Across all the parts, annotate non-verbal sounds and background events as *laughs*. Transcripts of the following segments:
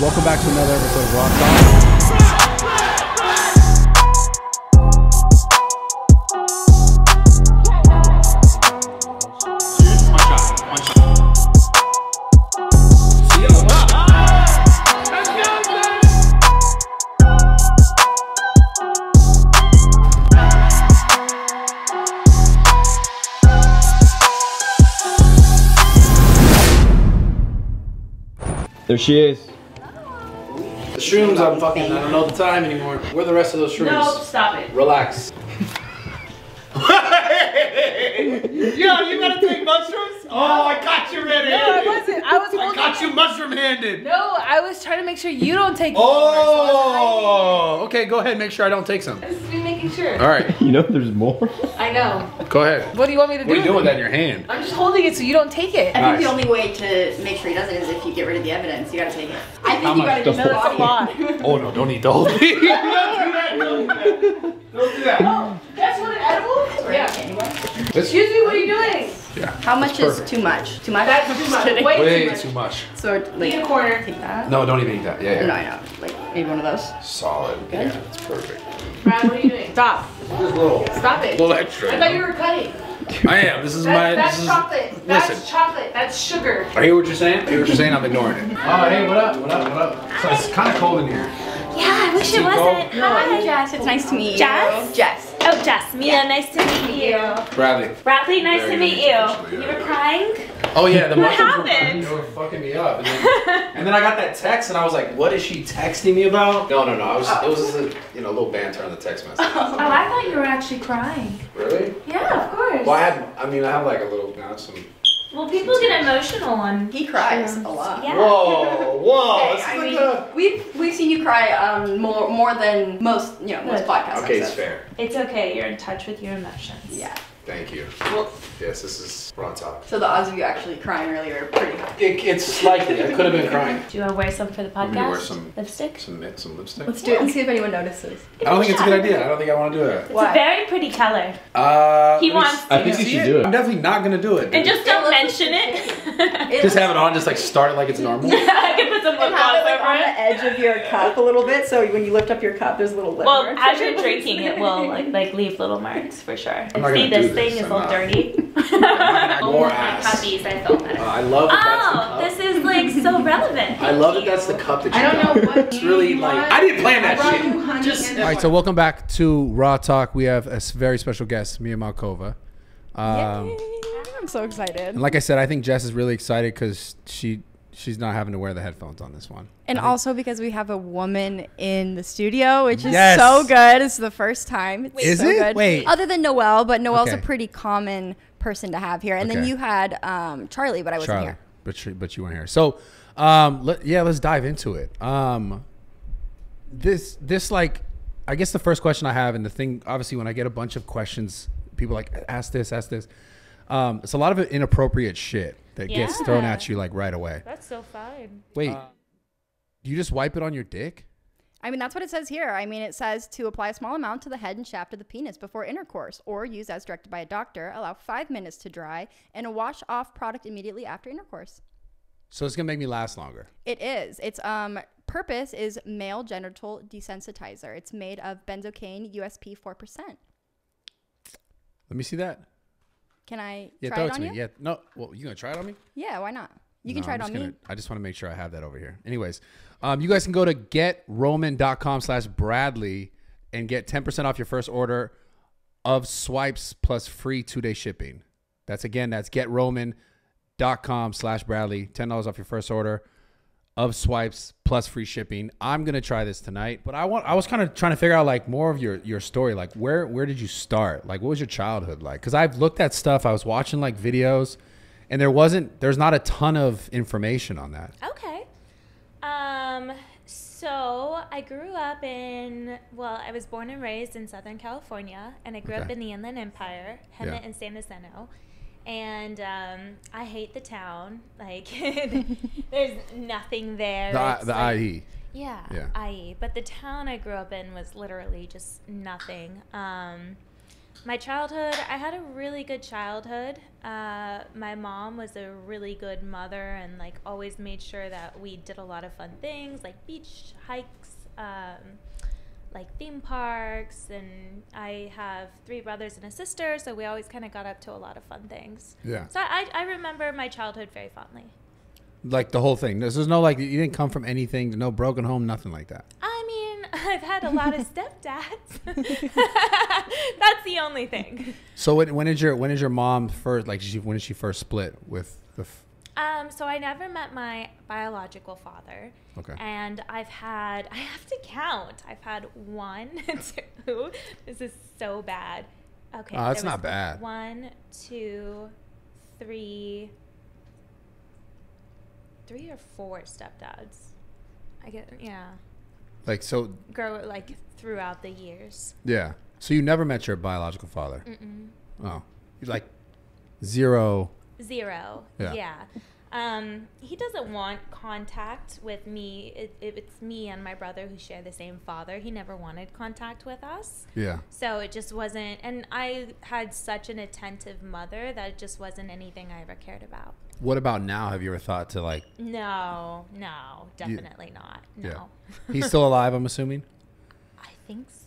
Welcome back to another episode of Raw Talk. One shot. One shot. There she is. The shrooms, I'm fucking, I don't know the time anymore. Where are the rest of those shrooms? No, stop it. Relax. *laughs* Yo, you gotta take mushrooms? Oh, I got you ready. No, I wasn't. I was I holding got you mushroom handed. No, I was trying to make sure you don't take. Oh, okay, go ahead. Make sure I don't take some. I was just making sure. All right, *laughs* You know there's more? I know. go ahead. What do you want me to do? What are you doing with that in your hand? I'm just holding it so you don't take it. I Nice. think the only way to make sure he doesn't is if you get rid of the evidence. You gotta take it. I think How you much? gotta The just That's a lot. Oh no, don't eat the whole thing. *laughs* don't do that. Don't do that. Don't do that. Oh, that's what an edible? Yeah. Excuse me, what are you doing? Yeah. How much is perfect. too much? Too much? That's I'm too just much. kidding. Way Way too much. too much. So like Eat a corner. take that. No, don't even eat that. Yeah, yeah. No, I know. Like maybe one of those. Solid. Yeah, it's perfect. Brad, what are you doing? Stop. Just little, Stop it. little extra. I thought you were cutting. *laughs* I am. This is my. That's, that's this is, chocolate. That's listen. chocolate. That's sugar. I hear what you're saying. I hear what you're saying. I'm ignoring it. Oh, hey, what up? What up? What up? So it's kind of cold in here. Yeah, I wish it wasn't. No, Hi. Jess. It's nice to meet you. Jess. Jess. Oh, Jess. Mia, nice to meet you. Bradley. Bradley, nice Very to meet you. actually, You were crying? Oh yeah, the What mushrooms were, happened? they were fucking me up. And then, *laughs* and then I got that text, and I was like, "What is she texting me about?" No, no, no. I was. It was just a you know little banter on the text message. *laughs* Oh, I thought you were actually crying. Really? Yeah, of course. Well, I had. I mean, I have like a little. You know, some. Well, people get emotional on. He cries a lot. Yeah. Whoa, whoa! Hey, It's I like mean, a- we've we've seen you cry um more more than most you know most Good. podcasts. Okay, it's fair. It's okay. You're in touch with your emotions. Yeah. Thank you. Yes, this is raw talk. So the odds of you actually crying earlier are pretty high. It, it's likely. I could have been crying. Do you want to wear some for the Want me wear some- Lipstick? Some some lipstick. Let's do it and see if anyone notices. I don't think it's a good idea. I don't think I want to do it. It's Why? a very pretty color. Uh, He wants to. I think you should do it. I'm definitely not gonna do it. And just don't It mention looks- it. just have it on, just like start it like it's normal. Yeah. *laughs* I can put some lip gloss it like on the edge of your cup a little bit, so when you lift up your cup, there's a little lip Well, marks. as you're *laughs* drinking, it will like like leave little marks for sure. I'm not See, gonna this thing is I'm all not. *laughs* dirty. More oh, ass. puppies, I felt Uh. I love that Oh, that's the this is like so relevant. I love that that's the cup that you I don't got. know what It's really like. I didn't plan that I shit. you Just All right, so welcome back to Raw Talk. We have a very special guest, Mia Malkova. Um, I'm so excited. and like I said, I think Jess is really excited because she she's not having to wear the headphones on this one. And also because we have a woman in the studio, which is Yes. so good. It's the first time. It's Is so it? Good. Wait. Other than Noelle, but Noelle's Okay. a pretty common person to have here. And then you had um, Charlie, but I wasn't Charlie, here. but you, but you weren't here. So, um, let, yeah, let's dive into it. Um, this this like, I guess the first question I have, and the thing, obviously, when I get a bunch of questions, people like ask this, ask this. Um, it's a lot of inappropriate shit that gets thrown at you like right away. That's so fine. Wait, you just wipe it on your dick? I mean, that's what it says here. I mean, it says to apply a small amount to the head and shaft of the penis before intercourse or use as directed by a doctor. Allow five minutes to dry and a wash off product immediately after intercourse. So it's gonna make me last longer. It is. Its um purpose is male genital desensitizer. It's made of benzocaine USP 4%. Let me see that. Can I Yeah, try throw it it on to you? me. Yeah, no. Well, you gonna try it on me? Yeah, why not? You can No, try I'm it on just me. gonna- I just want to make sure I have that over here. Anyways, um, you guys can go to getroman.com slash Bradley and get 10% off your first order of swipes plus free two day shipping. That's again, that's getroman.com slash Bradley. $10 off your first order of swipes plus free shipping. I'm gonna try this tonight, but I want I was kind of trying to figure out like more of your your story. Like where where did you start? Like what was your childhood like? Because I've looked at stuff. I was watching like videos, and there wasn't there's not a ton of information on that. Okay. Um. So I grew up in well, I was born and raised in Southern California, and I grew up in the Inland Empire, Hemet Yeah. and San Jacinto. And um, I hate the town. Like, *laughs* there's nothing there. The I- the like- IE. Yeah, Yeah. IE. But the town I grew up in was literally just nothing. Um, my childhood, I had a really good childhood. Uh, my mom was a really good mother and like always made sure that we did a lot of fun things like beach hikes, um, like theme parks, and I have three brothers and a sister, so we always kind of got up to a lot of fun things. Yeah. So I, I remember my childhood very fondly. Like the whole thing. There's, there's no like you didn't come from anything, no broken home, nothing like that. Mean, *laughs* I've had a lot of *laughs* stepdads. *laughs* That's the only thing. So when, when did your when did your mom first like she, when did she first split with the f- Um, so I never met my biological father. Okay. And I've had, I have to count. I've had one, two. This is so bad. Okay. Oh, that's not was bad. One, two, three, three or four stepdads. I get, yeah. Like so Grow like throughout the years. yeah. So you never met your biological father. Mm-mm. Oh, you like zero. Zero. Yeah. Yeah. Um, he doesn't want contact with me. It, it, it's me and my brother who share the same father. He never wanted contact with us. Yeah. So it just wasn't. And I had such an attentive mother that it just wasn't anything I ever cared about. What about now? Have you ever thought to like? No, no, definitely not. No. Yeah. *laughs* He's still alive. I'm assuming. I think so.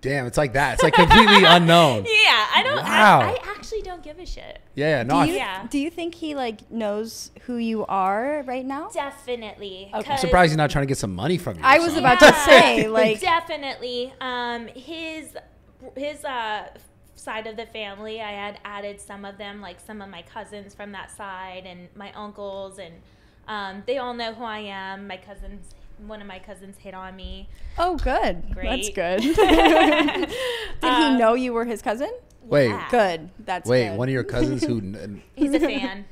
Damn, it's like that. It's like completely *laughs* unknown. Yeah, I don't. Wow. I, I actually don't give a shit. Yeah, yeah. No, Do you, Yeah. do you think he like knows who you are right now? Definitely. Okay. I'm surprised he's not trying to get some money from you. I was something. about to say *laughs* like definitely um his his uh side of the family i had added some of them like some of my cousins from that side and my uncles and um, they all know who i am my cousins one of my cousins hit on me oh good that's good. *laughs* Did he Um, know you were his cousin? Wait. Yeah. Good. That's Wait, good. one of your cousins who n- he's a *laughs* fan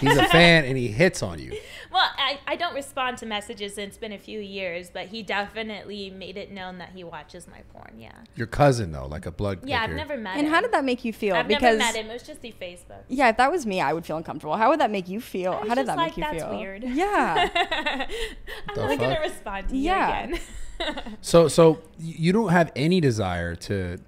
he's a fan and he hits on you. *laughs* well I, I don't respond to messages and it's been a few years but he definitely made it known that he watches my porn yeah Your cousin though, like a blood. yeah like i've never met him. And him how did that make you feel? i've because never met him it was just through facebook yeah, if that was me, I would feel uncomfortable. How would that make you feel? How did that like, make you That's feel? weird. Yeah. *laughs* I'm The not gonna respond to you again. *laughs* So, so you don't have any desire to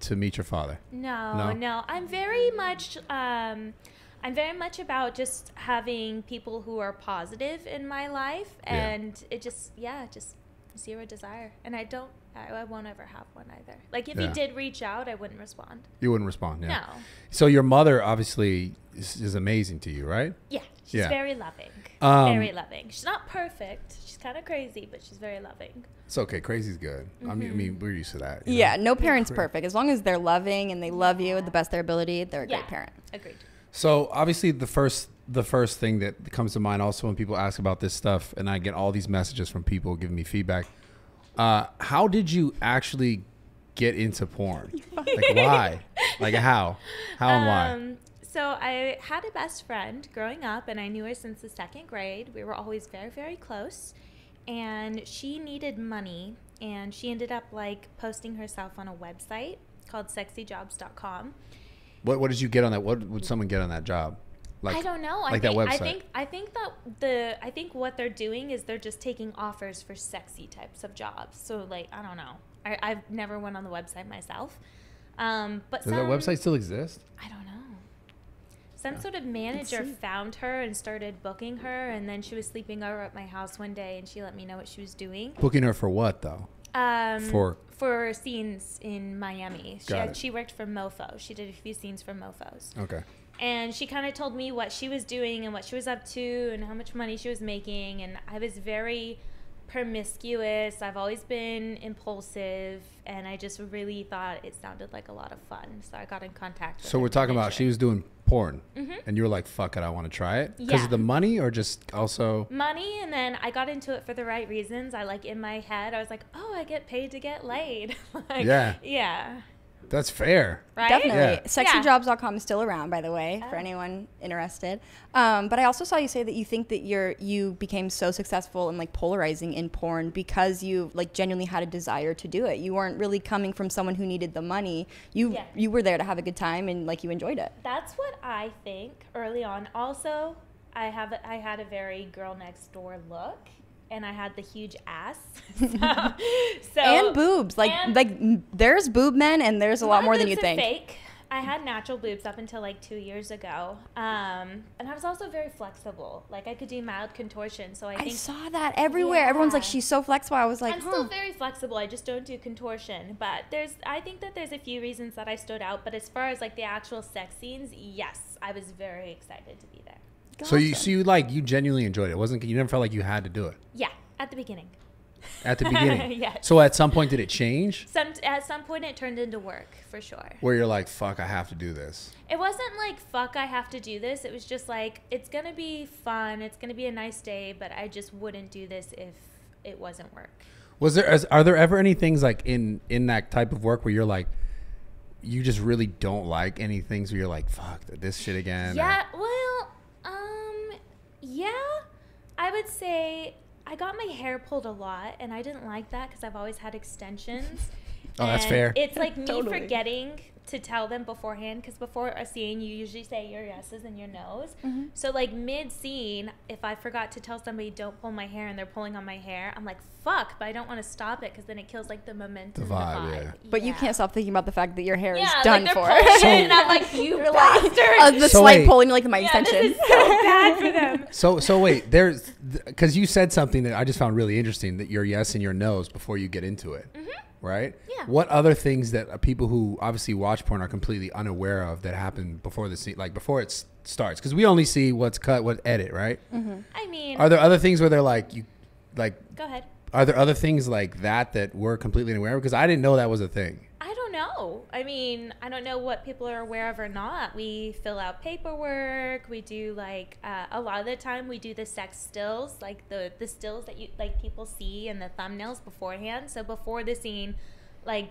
to meet your father. no, No? no, I'm very much. Um, I'm very much about just having people who are positive in my life, Yeah. and it just, yeah, just zero desire. And I don't, I, I won't ever have one either. Like if Yeah. he did reach out, I wouldn't respond. You wouldn't respond. Yeah. No. So your mother obviously is, is amazing to you, right? Yeah, she's Yeah. very loving. Um, very loving. She's not perfect. She's kind of crazy, but she's very loving. It's okay. Crazy's good. I mean, I mean, we're used to that. you know? yeah, no parent's perfect. As long as they're loving and they love you at the best of their ability, they're a Yeah. great parent. Agreed. So obviously the first the first thing that comes to mind also when people ask about this stuff and I get all these messages from people giving me feedback. Uh, how did you actually get into porn? like *laughs* why? Like how? How and why? Um, so I had a best friend growing up, and I knew her since the second grade. We were always very, very close, and she needed money, and she ended up like posting herself on a website called SexyJobs.com. What what did you get on that? What would someone get on that job? Like I don't know. like I that website. I think I think that the I think what they're doing is they're just taking offers for sexy types of jobs. So like I don't know. I, I've never went on the website myself. Um, but Does that website still exist? I don't know. Some sort of manager found her and started booking her, and then she was sleeping over at my house one day, and she let me know what she was doing. Booking her for what though? Um, For- for scenes in Miami. She had, she worked for Mofo. She did a few scenes for Mofos, Okay. and she kind of told me what she was doing and what she was up to and how much money she was making, and I was very promiscuous. I've always been impulsive, and I just really thought it sounded like a lot of fun. So I got in contact. with her. So we're talking about she was doing porn, Mhm. and you were like, "Fuck it, I want to try it." Because Yeah. of the money, or just also. money and then i got into it for the right reasons i like in my head i was like oh i get paid to get laid *laughs* like, Yeah. yeah That's fair. right Definitely. Yeah. Sexyjobs.com is still around, by the way, for Oh. anyone interested. Um, but I also saw you say that you think that you're you became so successful and like polarizing in porn because you like genuinely had a desire to do it. You weren't really coming from someone who needed the money. You Yeah. you were there to have a good time and like you enjoyed it. that's what i think early on also i have I had a very girl next door look and I had the huge ass. *laughs* *laughs* so, so- and boobs. Like and- like there's boob men and there's a lot more than you think. Fake. I had natural boobs up until like two years ago, um, and I was also very flexible. Like I could do mild contortion, so I I saw that everywhere. Everyone's like, she's so flexible. I was like, I'm huh. still very flexible. I just don't do contortion. But there's, I think that there's a few reasons that I stood out. But as far as like the actual sex scenes, yes, I was very excited to be there. So you, so you like you genuinely enjoyed it. it. Wasn't you never felt like you had to do it Yeah, at the beginning. at the beginning? *laughs* Yes. So at some point, did it change? Some at some point it turned into work for sure. Where you're like, fuck, I have to do this. It wasn't like fuck I have to do this. It was just like it's going to be fun. It's going to be a nice day, but I just wouldn't do this if it wasn't work. Was there? Are there ever any things like in in that type of work where you're like, you just really don't like any things where you're like, fuck this shit again? or- Yeah, well, um, yeah, I would say I got my hair pulled a lot, and I didn't like that because I've always had extensions. *laughs* Oh, that's And fair. It's like me *laughs* Totally. forgetting to tell them beforehand because before a scene, you usually say your yeses and your nos. Mm-hmm. So, like mid scene, if I forgot to tell somebody don't pull my hair and they're pulling on my hair, I'm like, fuck, but I don't want to stop it because then it kills like the momentum, The the vibe, vibe. yeah. But you can't stop thinking about the fact that your hair Yeah, is like done they're for. pulling So- and I'm like, *laughs* you You're like, bastard. uh, the So slight wait. pulling like my yeah, extension. this is so bad for them. *laughs* So so wait, there's because you said something that I just found really interesting that your yes and your no's before you get into it, right? Mm-hmm. Yeah. What other things that uh, people who obviously watch porn are completely unaware of that happen before the scene, like before it s- starts? Because we only see what's cut, what edit, right? I mean, Are there other things where they're like you, like go ahead. Are there other things like that that we're completely unaware of? Because I didn't know that was a thing. I don't know. I mean, I don't know what people are aware of or not. We fill out paperwork. We do like uh, a lot of the time we do the sex stills, like the the stills that you like people see in the thumbnails beforehand. So before the scene, like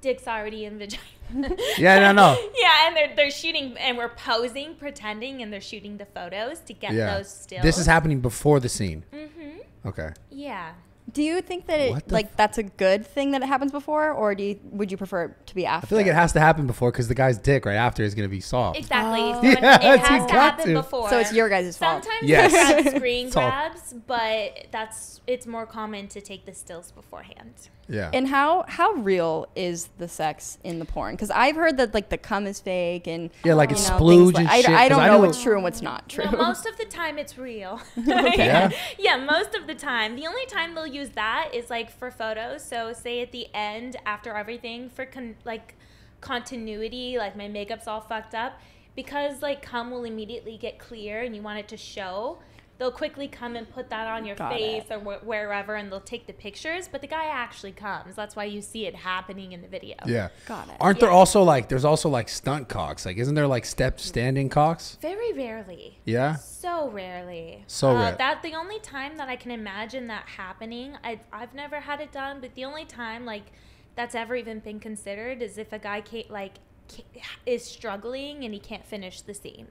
dick's already in vagina. *laughs* Yeah, no, no. *laughs* yeah, and they're they're shooting and we're posing, pretending, and they're shooting the photos to get Yeah. those stills. This is happening before the scene. Mm-hmm. Okay. Yeah. Do you think that it like f- that's a good thing that it happens before, or do you would you prefer it to be after? I feel like it has to happen before because the guy's dick right after is going to be soft. Exactly. Oh. *laughs* So Yeah, it has to happen to. before. So it's your guys' fault. Sometimes Yes. we grab *laughs* screen grabs, but that's it's more common to take the stills beforehand. Yeah. And how how real is the sex in the porn? Because I've heard that like the cum is fake and Yeah, like it's know, splooge like- and I, shit, I 'cause don't I know know- what's true and what's not true. No, most of the time it's real. *laughs* Yeah? *laughs* yeah, most of the time. The only time they'll use that is like for photos. So say at the end after everything for con- like continuity, like my makeup's all fucked up because like cum will immediately get clear and you want it to show. They'll quickly come and put that on your Got face it. or wh- wherever, and they'll take the pictures. But the guy actually comes. That's why you see it happening in the video. yeah. Got it. Aren't there Yeah. also like there's also like stunt cocks? Like isn't there like step standing cocks? Very rarely. Yeah. So rarely. So uh, rare. That the only time that I can imagine that happening. I I've never had it done, but the only time like that's ever even been considered is if a guy can't like ca- is struggling and he can't finish the scene.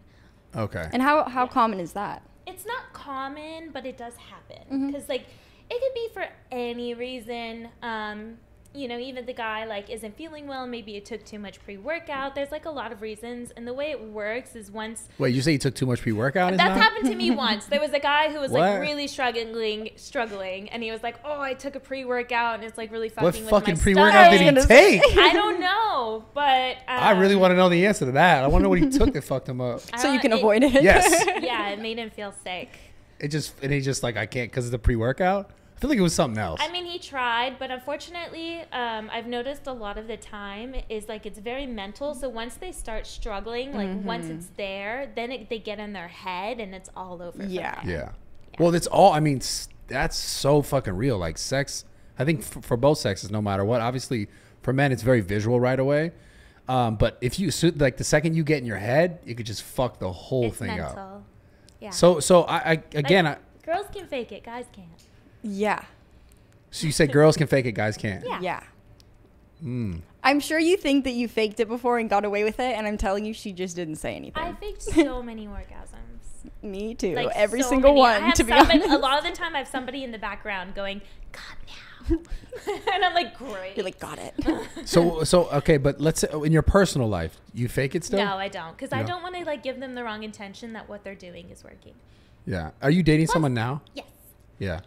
Okay. and how how common is that? It's not common, but it does happen Mm-hmm. because like it could be for any reason. Um, you know, even the guy like isn't feeling well. Maybe it took too much pre-workout. There's like a lot of reasons, and the way it works is once Wait, you say you took too much pre-workout? is That's now? happened to me *laughs* once. There was a guy who was What? like really struggling, struggling, and he was like, "Oh, I took a pre-workout, and it's like really fucking What with fucking my pre-workout did he *laughs* take? I don't know, but um, I really want to know the answer to that. I want to know what he took that fucked him up. So you don't- can avoid it. Yes. *laughs* yeah, it made him feel sick. It just and he just like I can't because of the pre-workout. I feel like it was something else. I mean, he tried, but unfortunately, um, I've noticed a lot of the time is like it's very mental. So once they start struggling, like once Mm-hmm. it's there, then it, they get in their head and it's all over. from Yeah. yeah. Well, it's all. I mean, that's so fucking real. Like sex. I think f- for both sexes, no matter what. Obviously, for men, it's very visual right away. Um, but if you so, like the second you get in your head, you could just fuck the whole It's thing mental. up. Yeah. So so I, I again I, girls can fake it, guys can't. Yeah. so you say girls can fake it, guys can't. Yeah. Yeah. Hmm. I'm sure you think that you faked it before and got away with it, and I'm telling you, she just didn't say anything. I faked *laughs* so many orgasms. Me too. Like Every so single many. One, to be somebody- honest. A lot of the time, I have somebody in the background going, "God now," *laughs* and I'm like, "Great." You're like, got it. *laughs* So so okay, but let's say in your personal life, you fake it still. no, I don't, because I don't want to like give them the wrong intention that what they're doing is working. Yeah. Are you dating someone now? Yes. Yeah.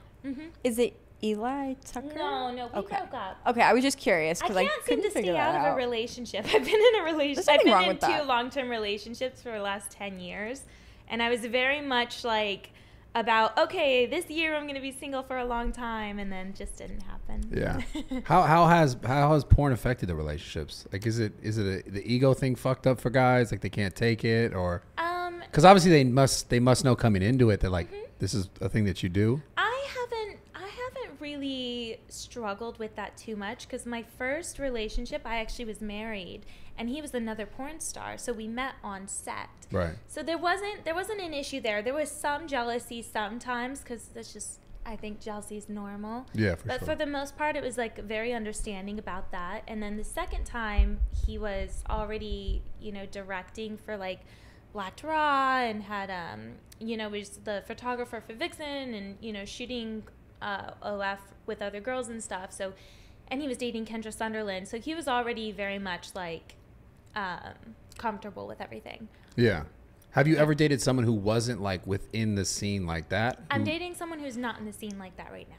Is it Eli Tucker? No, no, we Okay. broke up. Okay, I was just curious I because I, can't seem to figure stay that out, of out. a relationship. *laughs* I've been in a relationship. I've nothing been wrong in with two that. long-term relationships for the last ten years, and I was very much like about okay, this year I'm going to be single for a long time, and then just didn't happen. Yeah. *laughs* how how has how has porn affected the relationships? Like, is it is it a, the ego thing fucked up for guys? Like they can't take it, or um, because obviously they must they must know coming into it that like Mm-hmm. this is a thing that you do. I haven't I haven't really struggled with that too much because my first relationship I actually was married and he was another porn star so we met on set Right. so there wasn't there wasn't an issue there there was some jealousy sometimes because that's just I think jealousy is normal Yeah, for but sure. for the most part it was like very understanding about that and then the second time he was already you know directing for like Blacked Raw and had um you know was the photographer for vixen and you know shooting uh of with other girls and stuff so and he was dating kendra sunderland so he was already very much like um comfortable with everything Yeah. Have you ever dated someone who wasn't like within the scene like that? i'm dating someone who's not in the scene like that right now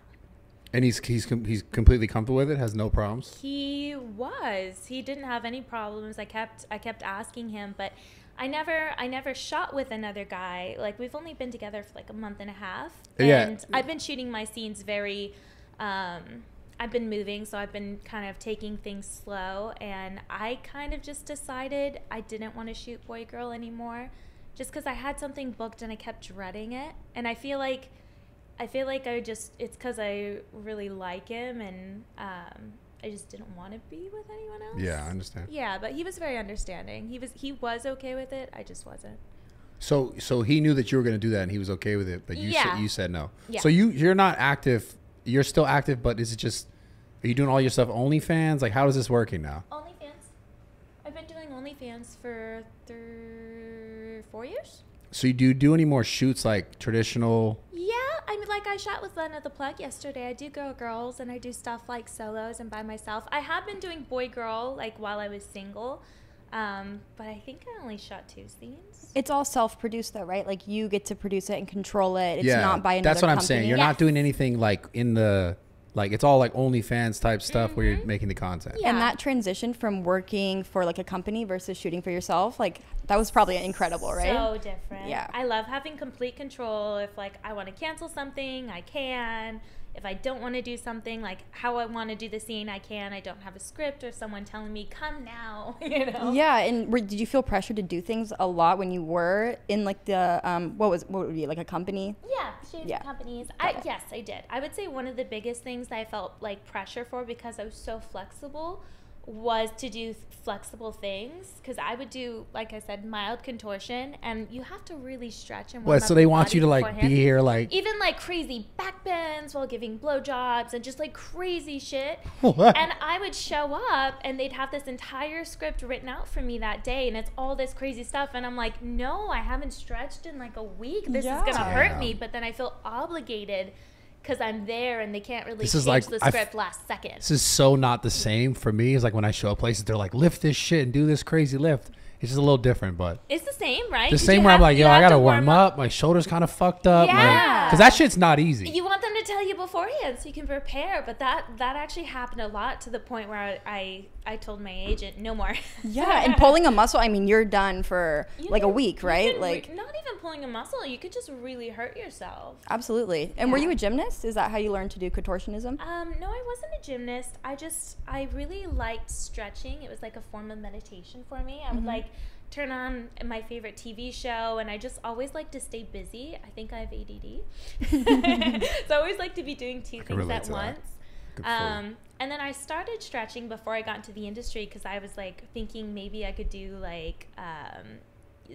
and he's he's com- he's completely comfortable with it. Has no problems. He was. He didn't have any problems. I kept I kept asking him, but I never I never shot with another guy. Like we've only been together for like a month and a half. Yeah. And I've been shooting my scenes very um I've been moving, so I've been kind of taking things slow and I kind of just decided I didn't want to shoot boy girl anymore just cuz I had something booked and I kept dreading it. And I feel like I feel like I just it's because I really like him and um, I just didn't want to be with anyone else. Yeah, I understand. Yeah, but he was very understanding. He was he was okay with it. I just wasn't. So so he knew that you were going to do that and he was okay with it, but you Yeah. said you said no. Yeah. So you you're not active. You're still active, but is it just are you doing all your stuff OnlyFans? Like how is this working now? OnlyFans. I've been doing OnlyFans for three, four years. So you do you do any more shoots like traditional? Yeah, I mean, like I shot with Lena the Plug yesterday. I do girl girls and I do stuff like solos and by myself. I have been doing boy girl like while I was single, um, but I think I only shot two scenes. It's all self-produced though, right? Like you get to produce it and control it. It's yeah, not by another that's what I'm saying. You're Yes. not doing anything like in the like it's all like OnlyFans type stuff where you're mm-hmm. making the content. Yeah. And that transition from working for like a company versus shooting for yourself, like that was probably incredible, right? So different. Yeah. I love having complete control. If like I want to cancel something, I can. If I don't want to do something, like how I want to do the scene, I can. I don't have a script or someone telling me come now. *laughs* You know. Yeah, and were, did you feel pressure to do things a lot when you were in like the um what was what would be like a company? Yeah, shooting Yeah. companies. I, yes, I did. I would say one of the biggest things that I felt like pressure for because I was so flexible was to do flexible things because I would do, like I said, mild contortion, and you have to really stretch and. warm What? So they want you to like beforehand. be here like even like crazy back bends while giving blowjobs and just like crazy shit. *laughs* What? And I would show up and they'd have this entire script written out for me that day and it's all this crazy stuff and I'm like, "No, I haven't stretched in like a week. This is going to Yeah. hurt me." But then I feel obligated cuz I'm there and they can't really This is change like- the script last second. This is so not the same for me. It's like when I show up places, they're like, lift this shit and do this crazy lift. It's just a little different, but It's the same, right? The same where I'm like, yo, I gotta to warm up. My shoulders kind of fucked up. Yeah. Because that shit's not easy. you want them to tell you beforehand so you can prepare but that that actually happened a lot to the point where i i, I told my agent no more *laughs* Yeah, and pulling a muscle, I mean, you're done for You like a week, right? Like re- not even pulling a muscle you could just really hurt yourself absolutely. And were you a gymnast? Is that how you learned to do contortionism? um, no i wasn't a gymnast i just i really liked stretching it was like a form of meditation for me i Mm-hmm. would like turn on my favorite tv show and i just always like to stay busy i think i have add *laughs* *laughs* so i always like to be doing two can things at to that. once Good for you. Um, and then I started stretching before I got into the industry because I was like thinking maybe I could do like um,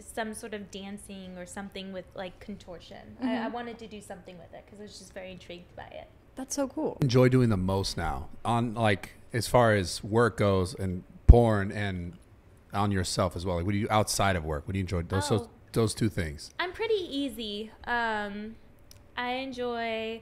some sort of dancing or something with like contortion. I, Mm-hmm. I wanted to do something with it because I was just very intrigued by it. That's so cool. enjoy doing the most now on like as far as work goes and porn and on yourself as well. Like, what do you outside of work? What do you enjoy? Those those, Oh. those two things. I'm pretty easy. Um, I enjoy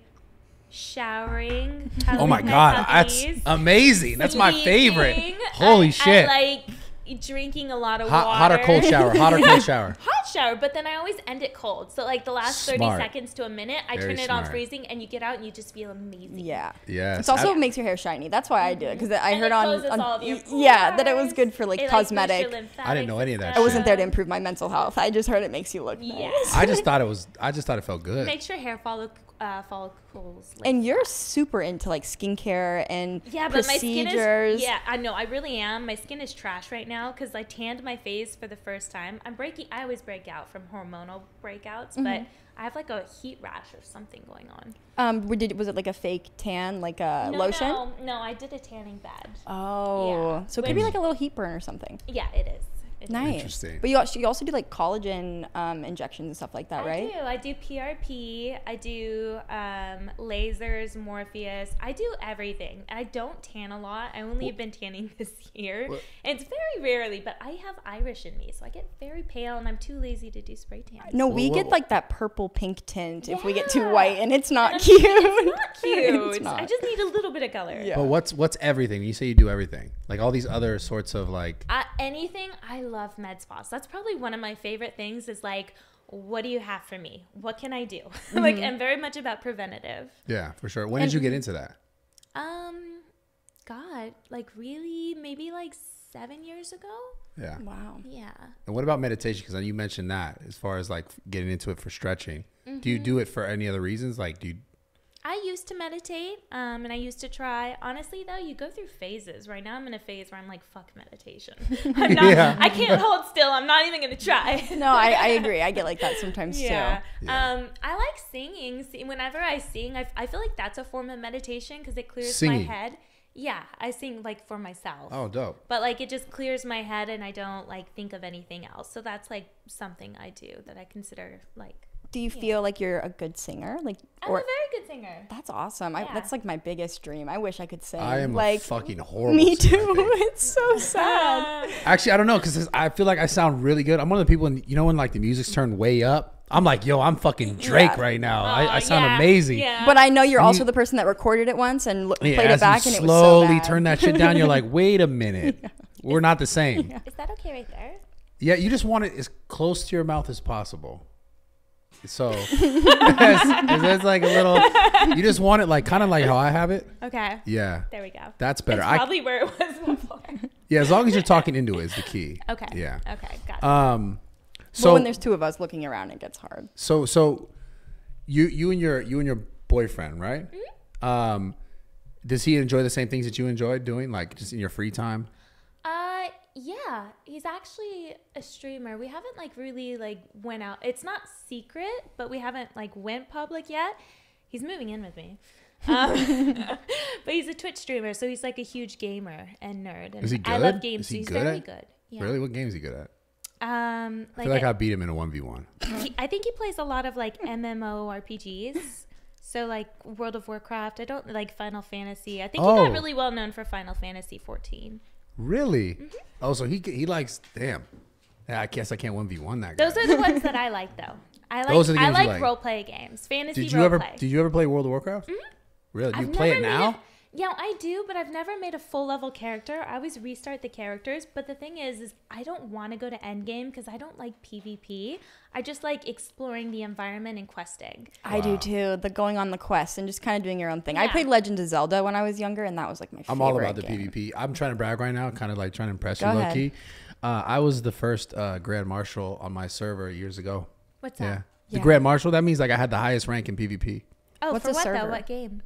showering. *laughs* Oh my god, that's amazing. That's my favorite. Holy I- shit. I like drinking a lot of Hot, water. hot or cold shower? Hot or cold *laughs* shower? Hot shower, but then I always end it cold. So like the last Smart. 30 seconds to a minute, I Very turn it on freezing and you get out and you just feel amazing. Yeah. Yeah. It also I- makes your hair shiny. That's why I do it because I heard it on, on- all of your y- yeah that it was good for like It, boosts your cosmetic. I didn't know any of that I wasn't there to improve my *laughs* mental health. I just heard it makes you look Yeah. nice. I just thought it was. I just thought it felt good. Makes your hair follow uh, follicles. Like, And you're super into like skincare and yeah, but my skin is yeah. I know. I really am. My skin is trash right now because I tanned my face for the first time. I'm breaking. I always break out from hormonal breakouts, Mm-hmm. but I have like a heat rash or something going on. Um, did was it like a fake tan, like a No, lotion? No, no, I did a tanning bed. Oh, Yeah. so it could be like a little heat burn or something. Yeah, it is. It is. Nice. Interesting. But you also, you also do like collagen um, injections and stuff like that, I right? I do. I do PRP. I do um, lasers, Morpheus. I do everything. I don't tan a lot. I only have been tanning *laughs* this year. What- And it's very rarely, but I have Irish in me, so I get very pale, and I'm too lazy to do spray tan. No, Whoa, we get whoa. like that purple pink tint if we get too white, and it's not And cute. It's not *laughs* cute. It's not. I just need a little bit of color. Yeah. But what's what's everything? You say you do everything, like all these other sorts of like. Uh, anything, I love med spas. That's probably one of my favorite things. Is like, what do you have for me? What can I do? *laughs* like, I'm very much about preventative. Yeah, for sure. When did you get into that? Um, God, like really, maybe like seven years ago. Yeah. wow. Yeah. And what about meditation? Because you mentioned that as far as like getting into it for stretching. Do Mm-hmm. you do it for any other reasons? Like, do you? I used to meditate, um, and I used to try. Honestly, though, you go through phases. Right now, I'm in a phase where I'm like, "Fuck meditation." *laughs* I'm not. Yeah. I can't hold still. I'm not even gonna try. *laughs* No, I, I agree. I get like that sometimes Yeah. too. Yeah. Um, I like singing. See, Whenever I sing, I, I feel like that's a form of meditation because it clears Singing. my head. Yeah, I sing like for myself. Oh, dope. But like it just clears my head and I don't like think of anything else. So that's like something I do that I consider like Do you feel like you're a good singer? Like, I'm or a very good singer. that's awesome. I, that's like my biggest dream. I wish I could sing. I am like a fucking horrible. me singer, I too. *laughs* it's so sad. *laughs* Actually, I don't know because I feel like I sound really good. I'm one of the people, in, you know, when like the music's turned way up, I'm like, yo, I'm fucking Drake Yeah. right now. I, I Oh, sound yeah, amazing. Yeah. But I know you're also the person that recorded it once and lo- Yeah, played it back, and it was so slowly bad. turn that shit down. You're like, *laughs* wait a minute, we're not the same. Is that okay right there? Yeah, you just want it as close to your mouth as possible. So *laughs* it's, it's like a little. You just want it like kind of like how I have it. Okay. Yeah, There we go. that's better. It's I, probably where it was before. yeah, as long as you're talking into it is the key. Okay. Yeah. Okay. Got it. Um. So So when there's two of us looking around, it gets hard. so so, you you and your you and your boyfriend, right? Mm-hmm. Um, does he enjoy the same things that you enjoy doing, like just in your free time? Uh, yeah, he's actually a streamer. We haven't like really like went out. It's not secret, but we haven't like went public yet. He's moving in with me. *laughs* Um, *laughs* but he's a Twitch streamer, so he's like a huge gamer and nerd. And Is he I good? love games. Is he so he's good very at- good. Yeah. Really, what games he good at? Um, I like, feel like I, I beat him in a one v one. he, I think he plays a lot of like MMORPGs. So like World of Warcraft. I don't like Final Fantasy. I think he Oh. got really well known for Final Fantasy 14. Really? Mm-hmm. Oh, so he he likes. Damn. Yeah, I guess I can't one v one that guy. Those are the ones that I like, though. I like Those are the I games you like, like. role play games, fantasy did you role ever play. did you ever play World of Warcraft? Really? Do you play it now? A- yeah, I do, but I've never made a full level character. I always restart the characters, but the thing is, is I don't want to go to endgame because I don't like PvP. I just like exploring the environment and questing. I do too. The going on the quest and just kind of doing your own thing. I played Legend of Zelda when I was younger, and that was like my favorite. I'm all about the game. PvP. I'm trying to brag right now, kind of like trying to impress Go you, low key. Uh, I was the first uh, Grand Marshal on my server years ago. What's that? Yeah. that? The Yeah. Grand Marshal, that means like I had the highest rank in PvP. Oh, What's for a what server? though? What game?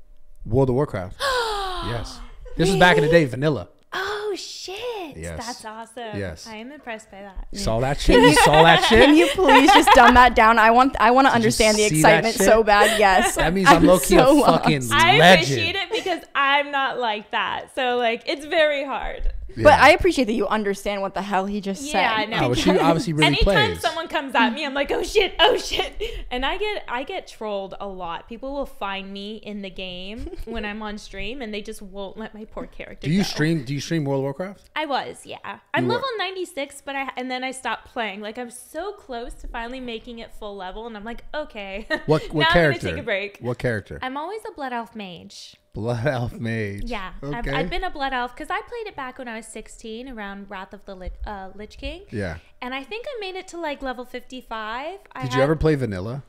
World of Warcraft. *gasps* yes. *gasps* This was back in the day, vanilla. Oh shit! Yes. That's awesome. Yes. I am impressed by that. You saw that shit? You saw that *laughs* shit? Can you please just dumb that down? I want I want to understand the excitement so bad. Yes. That means *laughs* I'm, low key so a lost. fucking I legend. appreciate it because I'm not like that. So like, it's very hard. Yeah. But I appreciate that you understand what the hell he just Yeah, I said. know. Oh, well, she obviously really Anytime plays. someone comes at me, I'm like, oh shit, oh shit, and I get I get trolled a lot. People will find me in the game *laughs* when I'm on stream, and they just won't let my poor character. do you go. stream? Do you stream World of Warcraft? I was, yeah. I'm You were- level 96, but I and then I stopped playing. Like I'm so close to finally making it full level, and I'm like, okay. What *laughs* what now character? I'm gonna take a break. What character? I'm always a blood elf mage. Blood *laughs* elf mage. Yeah, Okay. I've, I've been a blood elf because I played it back when I was 16 around Wrath of the Lich, uh, Lich King. yeah. And I think I made it to like level 55. I Did you had- ever play vanilla?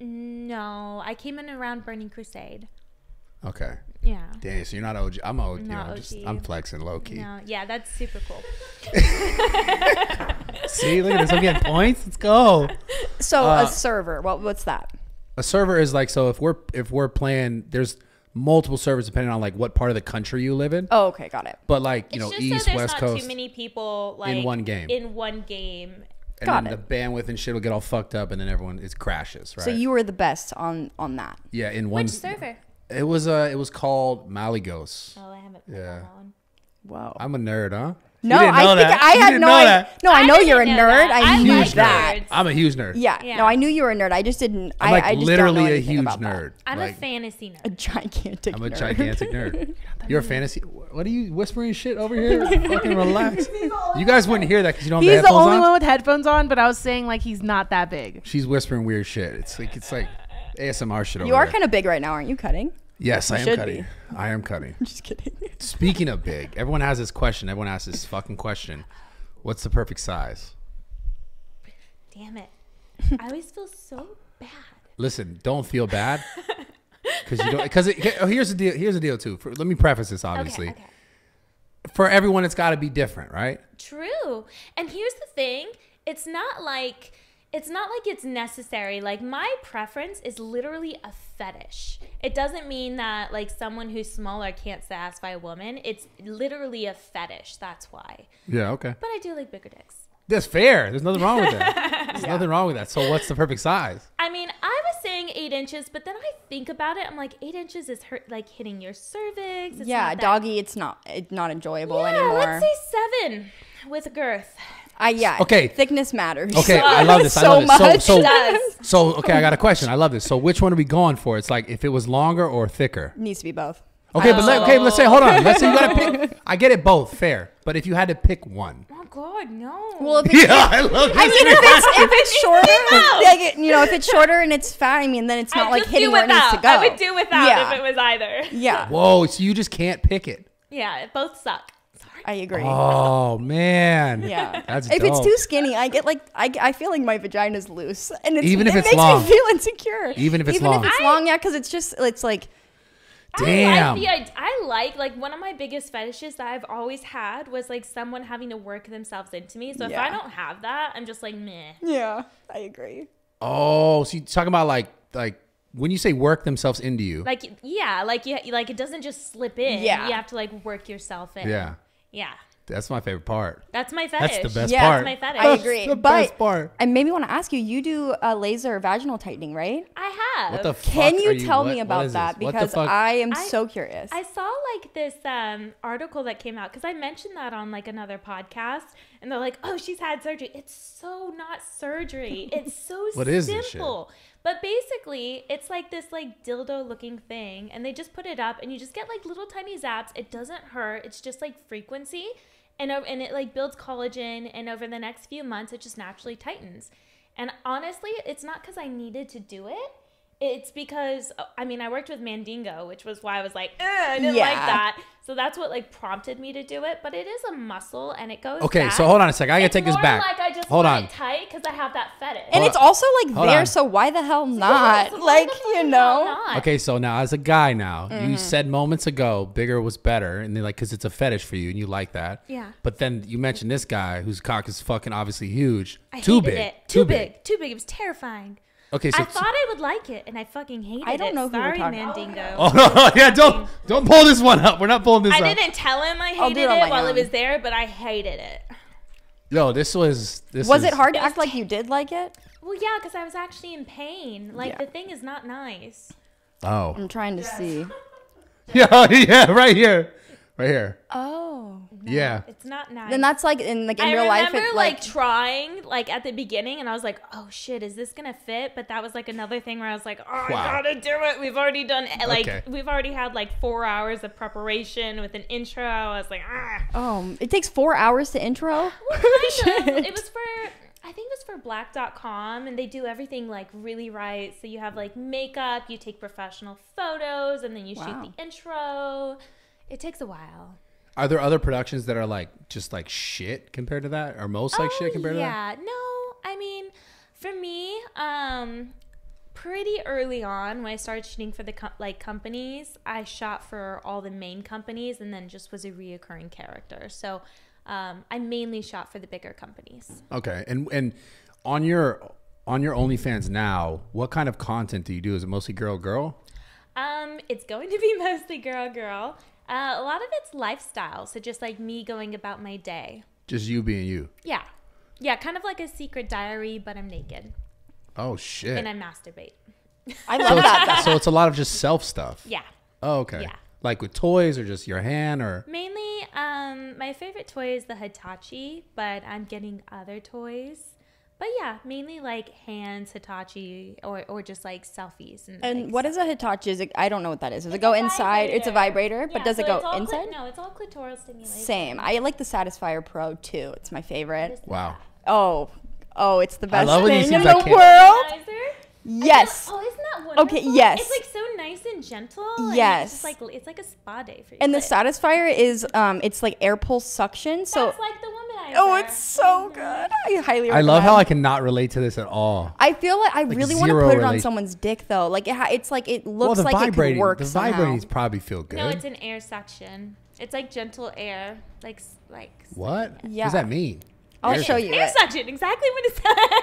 No, I came in around Burning Crusade. Okay. Yeah. Dang, so you're not OG. I'm OG. Not I'm, just, OG. I'm flexing low key. No, yeah, that's super cool. *laughs* See, look at this. I'm getting points. Let's go. So Uh, a server. What what's that? A server is like so if we're if we're playing, there's multiple servers depending on like what part of the country you live in. Oh, okay, got it. But like you it's know, just east, so there's west not coast, too many people like in one game. In one game. and Got then it. the bandwidth and shit will get all fucked up, and then everyone it crashes. Right. So you were the best on on that. yeah in one. Which server? It was uh it was called Malygos. Oh, I haven't played Yeah. that one. Whoa. I'm a nerd, huh? No, didn't I know think that. I had no know idea. No, I, I know didn't you're a nerd. that. I, I knew like that. nerds. I'm a huge nerd. Yeah. Yeah. No, I knew you were a nerd. I just didn't. I'm like I just literally don't know a huge nerd. I'm like, a fantasy nerd. A nerd. gigantic. I'm a gigantic nerd. *laughs* You're a fantasy. What are you whispering shit over here? *laughs* Fucking relax. *laughs* You guys wouldn't hear that because you don't have He's the the only on. one with headphones on, but I was saying like he's not that big. She's whispering weird shit. It's like it's like ASMR shit over You are kind of big right now, aren't you? Cutting. Yes, I am should cutting. I am cutting. I'm *laughs* just kidding. Speaking of *laughs* big, everyone has this question. Everyone asks this fucking question. What's the perfect size? Damn it. *laughs* I always feel so bad. Listen, don't feel bad because you don't. Because oh, here's the deal. Here's the deal too. For, let me preface this. Obviously, Okay, okay. for everyone, it's got to be different, right? True. And here's the thing it's not like. It's not like it's necessary. Like my preference is literally a fetish. It doesn't mean that like someone who's smaller can't satisfy a woman. It's literally a fetish. That's why. Yeah. Okay. But I do like bigger dicks. That's fair. There's nothing wrong with that. *laughs* There's nothing wrong with that. So, what's the perfect size? I mean, I was saying eight inches, but then I think about it. I'm like, eight inches is hurt, like hitting your cervix. It's yeah, not doggy. It's not. It's not enjoyable Yeah, anymore. let's say seven with girth. I yeah. Okay. Thickness matters. Okay, I love this. I so love this. So, much. so, does. so, okay, I got a question. I love this. So, which one are we going for? It's like if it was longer or thicker. Needs to be both. Okay, but let, okay, let's say, hold on. Let's say you gotta pick. *laughs* I get it both, fair. But if you had to pick one, Oh God, no. Well, if *laughs* it's, yeah, I love this. I mean, if it's if *laughs* it's shorter, like you know, if it's shorter and it's fat, I mean, then it's not I'd like hitting do where it needs without. to go. I would do without Yeah. if it was either. Yeah, Whoa, so you just can't pick it. Yeah, both suck. Sorry. I agree. Oh man. Yeah. That's if it's too skinny, I get like I, I feel like my vagina's loose, and it's, Even if it it's makes long. me feel insecure. Even if it's even long. if it's I- long, yeah, because it's just it's like Damn. I like the I like like one of my biggest fetishes that I've always had was like someone having to work themselves into me. So if I don't have that, I'm just like meh. yeah, I agree. Oh, so you talking about like like when you say work themselves into you? Like yeah, like you like it doesn't just slip in. Yeah. you have to like work yourself in. yeah, yeah. that's my favorite part. That's my fetish. That's the best Yeah, part. That's my fetish. I agree. the but best part. I maybe want to ask you. You do a laser vaginal tightening, right? I have. What the Can fuck you are tell what- me about that? this? Because? I am I- so curious. I saw like this um, article that came out because I mentioned that on like another podcast, and they're like, "Oh, she's had surgery." It's so not surgery. *laughs* It's so simple. What is this shit? But basically, it's like this like dildo looking thing, and they just put it up, and you just get like little tiny zaps. It doesn't hurt. It's just like frequency, and and it like builds collagen, and over the next few months, it just naturally tightens. And honestly, it's not because I needed to do it. It's because I mean I worked with Mandingo, which was why I was like, "Ugh, I didn't like that. So that's what like prompted me to do it. But it is a muscle, and it goes. Okay, back. so hold on a second. I gotta It's take this back. Like I just Hold on. it tight because I have that fetish. and Hold it's on. also like Hold there, on. so why the hell *laughs* not? So like you know. Okay, so now as a guy now, Mm-hmm. you said moments ago bigger was better, and then like because it's a fetish for you and you like that. Yeah. But then you mentioned this guy whose cock is fucking obviously huge, I too hated big, it. Too big. Too big. It was terrifying. Okay, so I thought I would like it, and I fucking hated it. I don't it. know who we're Sorry, talking- Mandingo. Oh *laughs* no, yeah, don't don't pull this one up. We're not pulling this I up. didn't tell him I hated it it while own. it was there, but I hated it. No, this was this Was is- it hard to act like you did like it? Well, yeah, because I was actually in pain. Like Yeah. the thing is not nice. Oh, I'm trying to see. *laughs* yeah, *laughs* yeah, right here, right here. Oh. Yeah. It's not nice. Then that's like in like in I real life. remember It, like, like trying like at the beginning, and I was like, "Oh shit, is this gonna fit?" But that was like another thing where I was like, "Oh, Wow. I gotta do it." We've already done like Okay. we've already had like four hours of preparation with an intro. I was like, "Ah." oh, it takes four hours to intro. Well, *laughs* kind of. it was for I I think it was for blacked.com and they do everything like really right. So you have like makeup, you take professional photos, and then you Wow. shoot the intro. It takes a while. Are there other productions that are like just like shit compared to that, or most like shit compared to that? Oh, yeah. No, I mean, for me, um, pretty early on when I started shooting for the com- like companies, I shot for all the main companies and then just was a reoccurring character. So um, I mainly shot for the bigger companies. Okay, and and on your on your OnlyFans now, what kind of content do you do? Is it mostly girl girl? Um, it's going to be *laughs* mostly girl girl. Uh, a lot of it's lifestyle, so just like me going about my day. Just you being you. Yeah, yeah, kind of like a secret diary, but I'm naked Oh shit! and I masturbate. I *laughs* love that. so it's a lot of just self stuff. Yeah. Oh, okay. Yeah. Like with toys or just your hand or Mainly, um, my favorite toy is the Hitachi, but I'm getting other toys. But yeah, mainly like hands, Hitachi, or, or just like selfies. And, And like, what is a Hitachi? Is it, I don't know what that is. Does it go a inside? It's a vibrator, but Yeah, does it go it's all clit- inside? no, it's all clitoral stimulation. Same. I like the Satisfyer Pro too. It's my favorite. wow. Oh, oh, it's the best love when thing these in the world. Organizer? Yes. Oh, isn't that wonderful? Okay, yes. It's like so nice and gentle. and it's Yes. just like it's like a spa day for you. And the Like, Satisfyer is um, it's like air pulse suction. So That's like the womanizer. oh, it's so good. I highly. I love how I cannot relate to this at all. I feel like I really want to zero put it on someone's dick though. Like it ha- it's like it looks the like it could work the somehow. vibrating's probably feel good. No, it's an air suction. It's like gentle air, like like. what? What does that mean? I'll show you Air it. suction, exactly what it's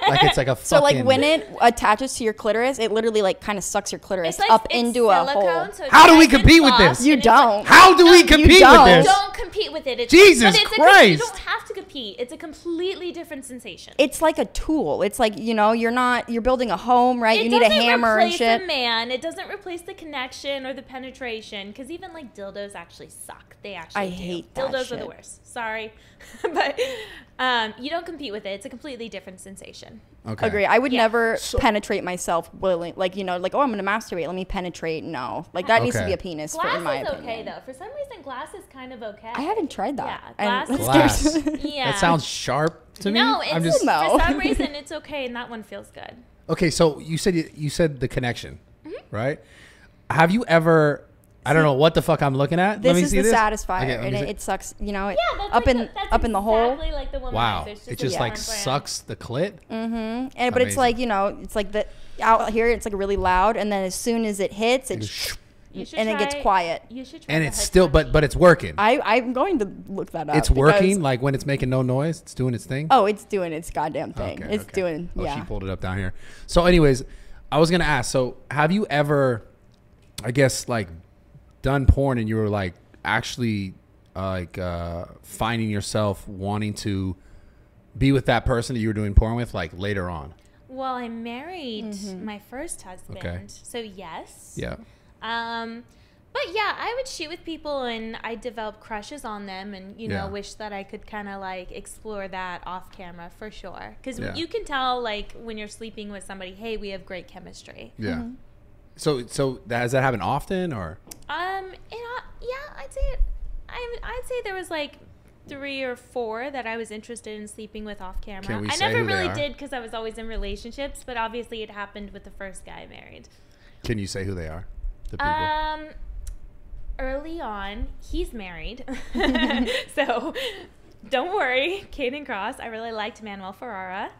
Like it's like a fucking. So like when it attaches to your clitoris, it literally like kind of sucks your clitoris like up it's into a silicone, hole. so How do we nice and compete with this? You and it's like- don't. How do we compete with don't. this? Don't compete with it. It's, Jesus but it's A, Christ. you don't have to compete. It's a completely different sensation. It's like a tool. It's like you know you're not you're building a home, right? It you need a doesn't hammer and replace shit. a man. It doesn't replace the connection or the penetration. Because even like dildos actually suck. They actually. I do. hate that dildos are the worst. Sorry, *laughs* but um, you don't compete with it. It's a completely different sensation. Okay. Agree. I would Yeah. never So- penetrate myself willing, like you know, like oh, I'm gonna masturbate. Let me penetrate. No, like that needs to be a penis, for, Glass in my is opinion. okay though. For some reason, glass is kind of okay. I haven't tried that. Yeah, glass is- *laughs* Glass. *laughs* Yeah. That sounds sharp to me. No, it's I'm just No. for some reason it's okay, and that one feels good. *laughs* okay. So you said you said the connection, Mm-hmm. right? Have you ever? I don't know what the fuck I'm looking at. This Let me is see the this. Satisfyer, Okay, let and me it, see. it sucks. You know, it, Yeah, that's up like in the, that's up in the hole. exactly like the womanizer. Wow, It's it a just like different brand. sucks the clit. Mm-hmm. And but it's Amazing. like you know, it's like the out here, it's like really loud, and then as soon as it hits, it Just- You should and it gets try- quiet. You should try And the it's still, but but it's working. I I'm going to look that up. it's because- working. Like when it's making no noise, it's doing its thing. Oh, it's doing its goddamn thing. Okay, it's okay. doing Oh, yeah. she pulled it up down here. So, anyways, I was gonna ask. So, have you ever, I guess, like, done porn and you were like actually, uh, like, uh, finding yourself wanting to be with that person that you were doing porn with, like later on? Well, I married Mm-hmm. my first husband, Okay. so yes. Yeah. Um, but yeah, I would shoot with people and I develop crushes on them, and you know, Yeah. wish that I could kind of like explore that off camera for sure. Because Yeah. you can tell like when you're sleeping with somebody, hey, we have great chemistry. Yeah. Mm-hmm. So, so does that happen often, or Um, and I, yeah, I'd say I I'd say there was like three or four that I was interested in sleeping with off camera. I never really did because I was always in relationships, but obviously it happened with the first guy I married. can you say who they are? The people. Um, early on, he's married, *laughs* *laughs* so don't worry, Caden Cross. I really liked Manuel Ferrara.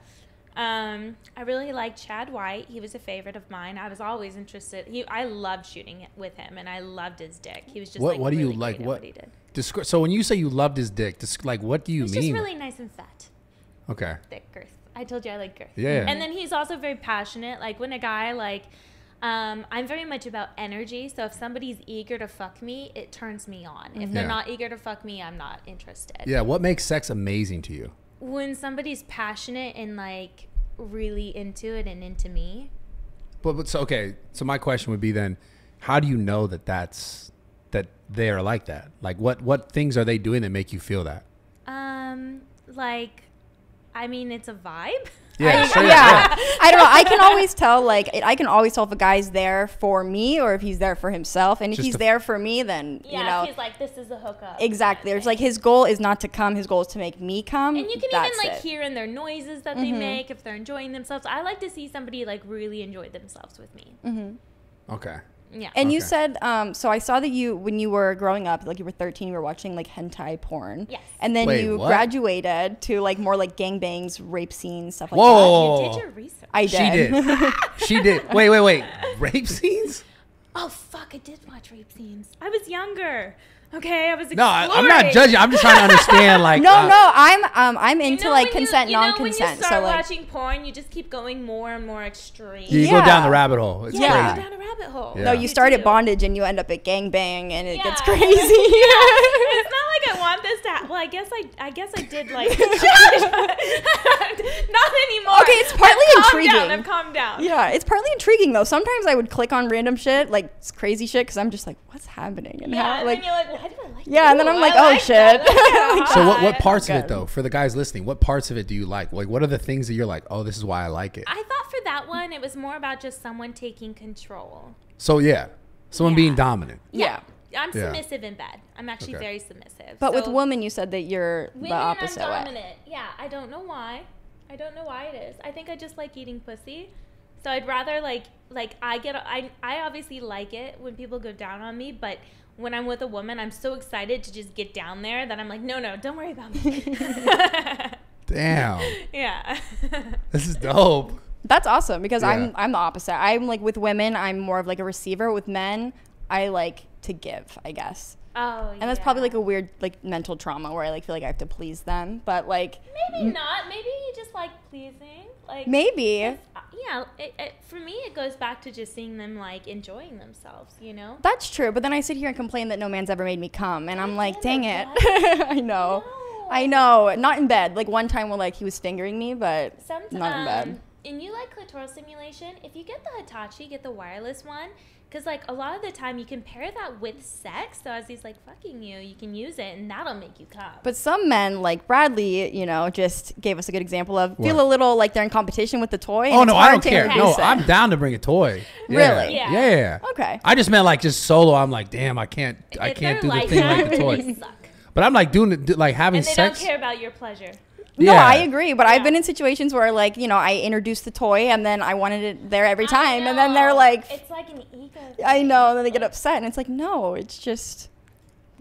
Um, I really liked Chad White. He was a favorite of mine. I was always interested. He, I loved shooting with him, and I loved his dick. He was just what like What do you like? What? what he did. Descri- so when you say you loved his dick, like what do you He's mean? just really nice and fat, okay. thick girth. I told you I like girth. Yeah. And then he's also very passionate. Like when a guy like, um, I'm very much about energy. So if somebody's eager to fuck me, it turns me on. If they're Yeah. not eager to fuck me, I'm not interested. Yeah. What makes sex amazing to you? When somebody's passionate and like really into it and into me, But, but so okay. So my question would be then, how do you know that that's that they are like that? Like what what things are they doing that make you feel that? um, like, I mean, it's a vibe. *laughs* Yeah, I, straight up, *laughs* yeah. I don't know. I can always tell, like, I can always tell if a guy's there for me or if he's there for himself. And if Just he's there for me, then Yeah, you know, he's like, this is a hookup. exactly. kind There's like his goal is not to come. His goal is to make me come. And you can That's even like it. Mm-hmm. hear in their noises that they make if they're enjoying themselves. I like to see somebody like really enjoy themselves with me. Okay. Yeah. And you said, um, so I saw that you, when you were growing up, like you were 13, you were watching like hentai porn. Yes. And then Wait, you what? graduated to like more like gangbangs, rape scenes, stuff like Whoa. you did your research. that. I She did. did. *laughs* she did. Wait, wait, wait. Rape scenes? oh fuck! I did watch rape scenes. I was younger. Okay, I was. exploring. No, I, I'm not judging. I'm just trying to understand. Like, *laughs* no, uh, no, I'm um, I'm You into know like when you- consent, you know, non-consent. When you start so like, watching porn, you just keep going more and more extreme. You Yeah. go down the rabbit hole. It's yeah, Yeah. you crazy. go down a rabbit hole. Yeah. no, you start do. at bondage and you end up at gangbang, and it gets Yeah. crazy. *laughs* *laughs* it's not like I want this to. Ha- well, I guess I. I guess I did like. not anymore. Okay, it's partly I've calmed. Down, I've calmed down. yeah, it's partly intriguing though. Sometimes I would click on random shit, like s- crazy shit, because I'm just like, what's happening? And Yeah, how, and like, then you're like, why do I like? Yeah, and then Ooh, I'm like, I oh, like shit. that. *laughs* So what, what *laughs* parts of it though, for the guys listening, what parts of it do you like? Like what are the things that you're like, oh, this is why I like it? I thought for that one, it was more about just someone taking control. So yeah, someone Yeah. being dominant. yeah. I'm Yeah. submissive in bed. I'm actually Okay. very submissive. But with So women, you said that you're women, the opposite I'm way. dominant. Yeah, I don't know why. I don't know why it is. I think I just like eating pussy. So I'd rather like like I get I I obviously like it when people go down on me, but when I'm with a woman, I'm so excited to just get down there that I'm like, no, no, don't worry about me. *laughs* Damn, yeah. *laughs* this is dope. That's awesome because Yeah. I'm I'm the opposite. I'm like with women, I'm more of like a receiver. With men, I like to give, I guess. oh, And that's probably like a weird like mental trauma where I like feel like I have to please them. But like maybe not. Maybe you just like pleasing. Like maybe yeah, it, it, for me, it goes back to just seeing them like enjoying themselves. You know. that's true. But then I sit here and complain that no man's ever made me come, and I'm like, dang it. *laughs* I know. No. I know. Not in bed. Like one time when like he was fingering me, but Sometimes, not in bed. Um, and you like clitoral stimulation, if you get the Hitachi, get the wireless one, because like a lot of the time you can pair that with sex. So as he's like fucking you, you can use it, and that'll make you come. But some men, like Bradley, you know, just gave us a good example of feel a little like they're in competition with the toy. Oh no, I don't care. No, it. I'm down to bring a toy. *laughs* Yeah. Really? Yeah. Yeah. Okay. I just meant like just solo. I'm like, damn, I can't, I can't do the thing like *laughs* the toy. But I'm like doing it, like having and they sex. don't care about your pleasure. No, Yeah. I agree. But I've been in situations where, like, you know, I introduced the toy and then I wanted it there every time, and then they're like, it's like an ego. I know, and then they get upset, and it's like, no, it's just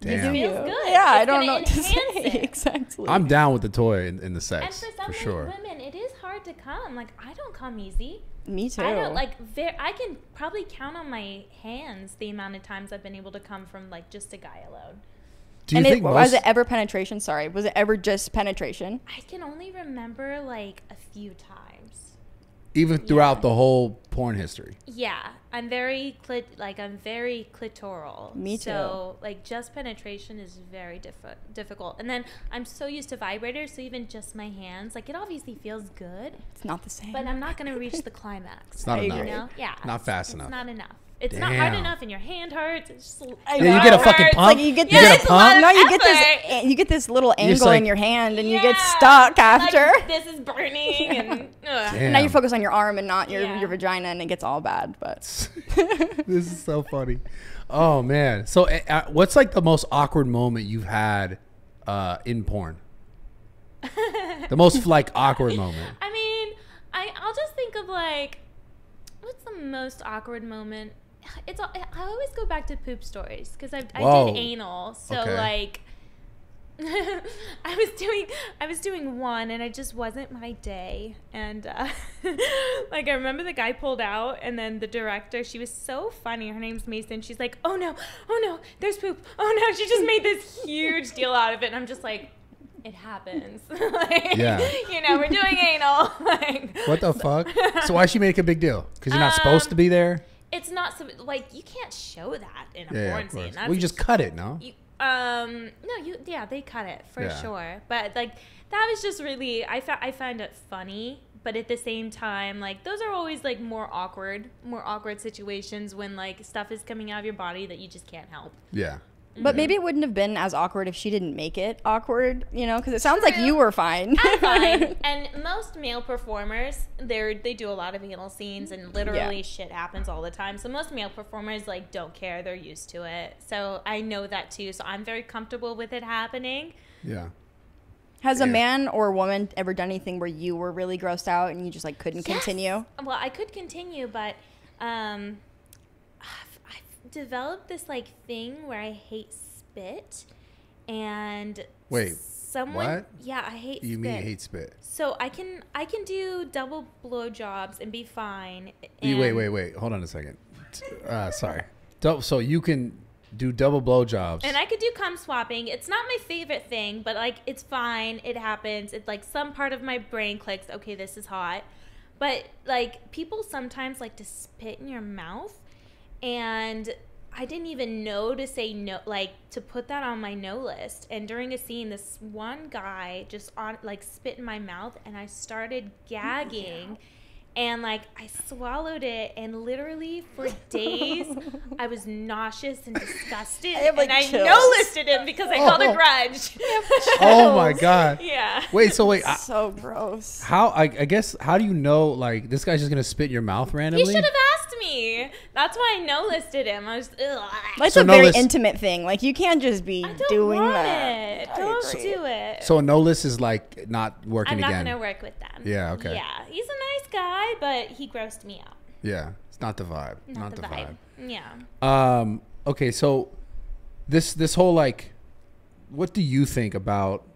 you Damn. do you. Feels good. Yeah, I don't know what to say it. *laughs* exactly. I'm down with the toy in, in the And sex for some for sure. women, it is hard to come. Like I don't come easy. Me too. I don't like. Ver- I can probably count on my hands the amount of times I've been able to come from like just a guy alone. Do you and think it, most? was it ever penetration? Sorry, was it ever just penetration? I can only remember like a few times. even throughout Yeah. the whole porn history. Yeah, I'm very clit like I'm very clitoral. Me too. So like just penetration is very diffi- difficult. And then I'm so used to vibrators, so even just my hands, like it obviously feels good, It's not the same. but I'm not gonna reach *laughs* the climax. It's not I enough. you know? Yeah. Not fast it's enough. not enough. It's not hard enough, and your hand hurts. It's just I Yeah, you get a fucking It's pump. like you get you this, get a pump. no, you get this, eh, you get this little You're just angle in your hand, and you get Yeah, stuck like, after. *laughs* this is burning, and *laughs* ugh. Damn. now you focus on your arm and not your, Yeah. your vagina, and it gets all bad. But *laughs* this is so funny. Oh man. So, uh, uh, what's like the most awkward moment you've had uh, in porn? the most like awkward moment. I mean, I I'll just think of like, what's the most awkward moment? It's all- I always go back to poop stories because I I did anal, so Okay. like. *laughs* I was doing I was doing one and it just wasn't my day and uh, *laughs* like I remember the guy pulled out and then the director she was so funny her name's Mason she's like oh no oh no there's poop oh no she just made this huge deal out of it and I'm just like it happens *laughs* like, Yeah. you know we're doing anal like What the fuck? So why she make a big deal? Because you're not supposed Um, to be there. It's not so like you can't show that in a Yeah, porn scene. That's Well, you just cut it, no? you, um no you yeah they cut it for Yeah. sure but like that was just really i found i find it funny but at the same time like those are always like more awkward more awkward situations when like stuff is coming out of your body that you just can't help Yeah. But maybe it wouldn't have been as awkward if she didn't make it awkward, you know, because it sounds like you were fine. I'm *laughs* fine. and most male performers, they're they do a lot of anal scenes, and literally Yeah. shit happens all the time. So most male performers like don't care; they're used to it. So I know that too. So I'm very comfortable with it happening. Yeah. Has a man or a woman ever done anything where you were really grossed out and you just like couldn't Yes. continue? Well, I could continue, but um, I've, I've developed this like thing where I hate spit, and Wait, someone, what? Yeah, I hate. You spit. mean you hate spit? So I can I can do double blowjobs and be fine. You- wait, wait, wait. Hold on a second. Uh, sorry. So you can do double blowjobs. And I could do cum swapping. It's not my favorite thing, but like it's fine. It happens. It's like some part of my brain clicks. Okay, this is hot. But like people sometimes like to spit in your mouth, and I didn't even know to say no, like to put that on my no list. And during a scene, this one guy just on like spit in my mouth, and I started gagging. And like I swallowed it, and literally for *laughs* days I was nauseous and disgusted. I have, like, and I no listed him because I held Oh. a grudge. *laughs* oh my god. yeah. Wait. So wait. I, So gross. how? I, I guess. How do you know? Like this guy's just gonna spit in your mouth He randomly? should have asked me. That's why I no listed him. I was. Ugh. That's So a no, very this- intimate thing. Like you can't just be I don't doing want that. it. I Don't agree. do it. So a no list is like not working I'm not again. gonna work with them. Yeah, okay. Yeah, he's a nice guy, but he grossed me out. Yeah, it's not the vibe. Not, the, vibe. Yeah. Um. Okay. So this this whole like, what do you think about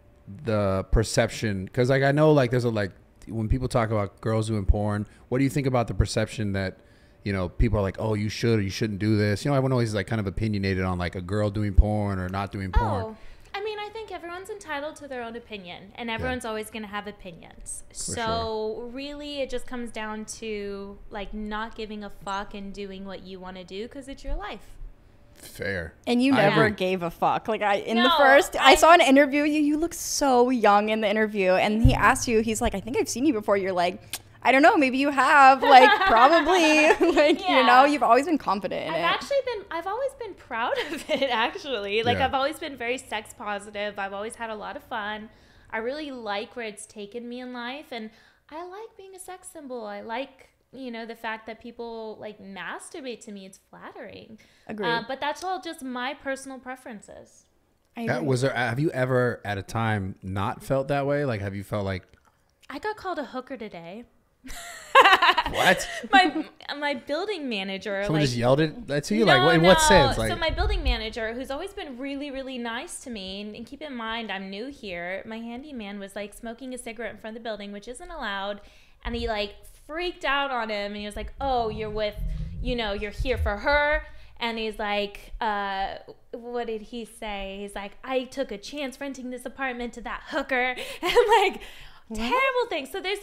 the perception? Because like I know like there's a like when people talk about girls doing porn, what do you think about the perception that you know people are like, oh, you should or you shouldn't do this? You know, everyone always is like kind of opinionated on like a girl doing porn or not doing porn. Oh, I mean, think everyone's entitled to their own opinion, and everyone's always going to have opinions. so really, it just comes down to like not giving a fuck and doing what you want to do because it's your life. Fair. And you never agree. gave a fuck. Like I in the first, I, I- saw an interview. You you look so young in the interview, and he asked you. He's like, I think I've seen you before. You're like, I don't know. Maybe you have. Like *laughs* probably. *laughs* like you know, you've always been confident in I've it. actually been, I've always been proud of *laughs* it. Actually, like Yeah. I've always been very sex positive. I've always had a lot of fun. I really like where it's taken me in life, and I like being a sex symbol. I like. You know the fact that people like masturbate to me, it's flattering. Agreed. Uh, but that's all just my personal preferences. I agree. was there? Have you ever at a time not felt that way? Like, have you felt like I got called a hooker today. *laughs* what? My my building manager Someone like just yelled it to you? No, like, what, in what no. sense? Like, so my building manager, who's always been really, really nice to me, and, and keep in mind I'm new here. My handyman was like smoking a cigarette in front of the building, which isn't allowed, and he like freaked out on him, and he was like, "Oh, you're with, you know, you're here for her." And he's like, uh, what did he say? He's like, I took a chance renting this apartment to that hooker. *laughs* And like, terrible things. So there's,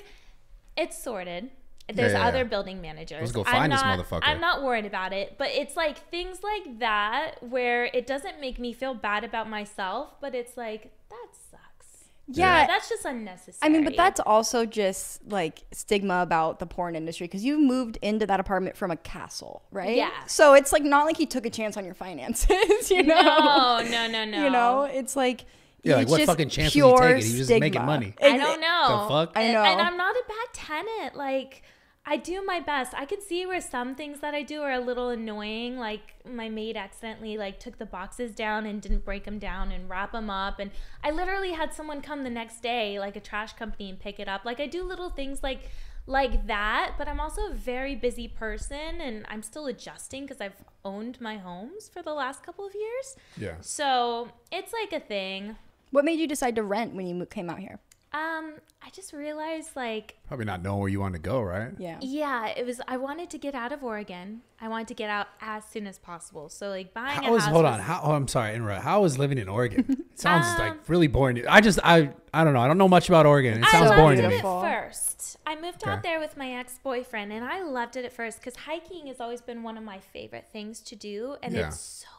it's sorted. There's yeah, other yeah. building managers. Let's go I'm find this not- motherfucker. I'm not worried about it, but it's like things like that where it doesn't make me feel bad about myself, but it's like that sucks. yeah. that's just unnecessary. I mean, but that's also just like stigma about the porn industry because you moved into that apartment from a castle, right? Yeah. So it's like not like he took a chance on your finances, *laughs* you know? no, no, no, no. You know, it's like Yeah, like, what fucking chance was he pure taking? He was just making money. I don't know. The fuck? I know. And I'm not a bad tenant. Like, I do my best. I can see where some things that I do are a little annoying. Like, my maid accidentally like took the boxes down and didn't break them down and wrap them up. And I literally had someone come the next day, like a trash company, and pick it up. Like, I do little things like like that. But I'm also a very busy person, and I'm still adjusting because I've owned my homes for the last couple of years. Yeah. So it's like a thing. What made you decide to rent when you came out here? Um, I just realized like Probably not knowing where you want to go, right? Yeah. Yeah, it was. I wanted to get out of Oregon. I wanted to get out as soon as possible. So like buying How a is house. hold was- on? How? Oh, I'm sorry, interrupt. How is living in Oregon? *laughs* It sounds Um, like really boring. I just I I don't know. I don't know much about Oregon. It sounds loved boring to it me. at first. I moved out there with my ex boyfriend, and I loved it at first because hiking has always been one of my favorite things to do, and Yeah. it's so beautiful.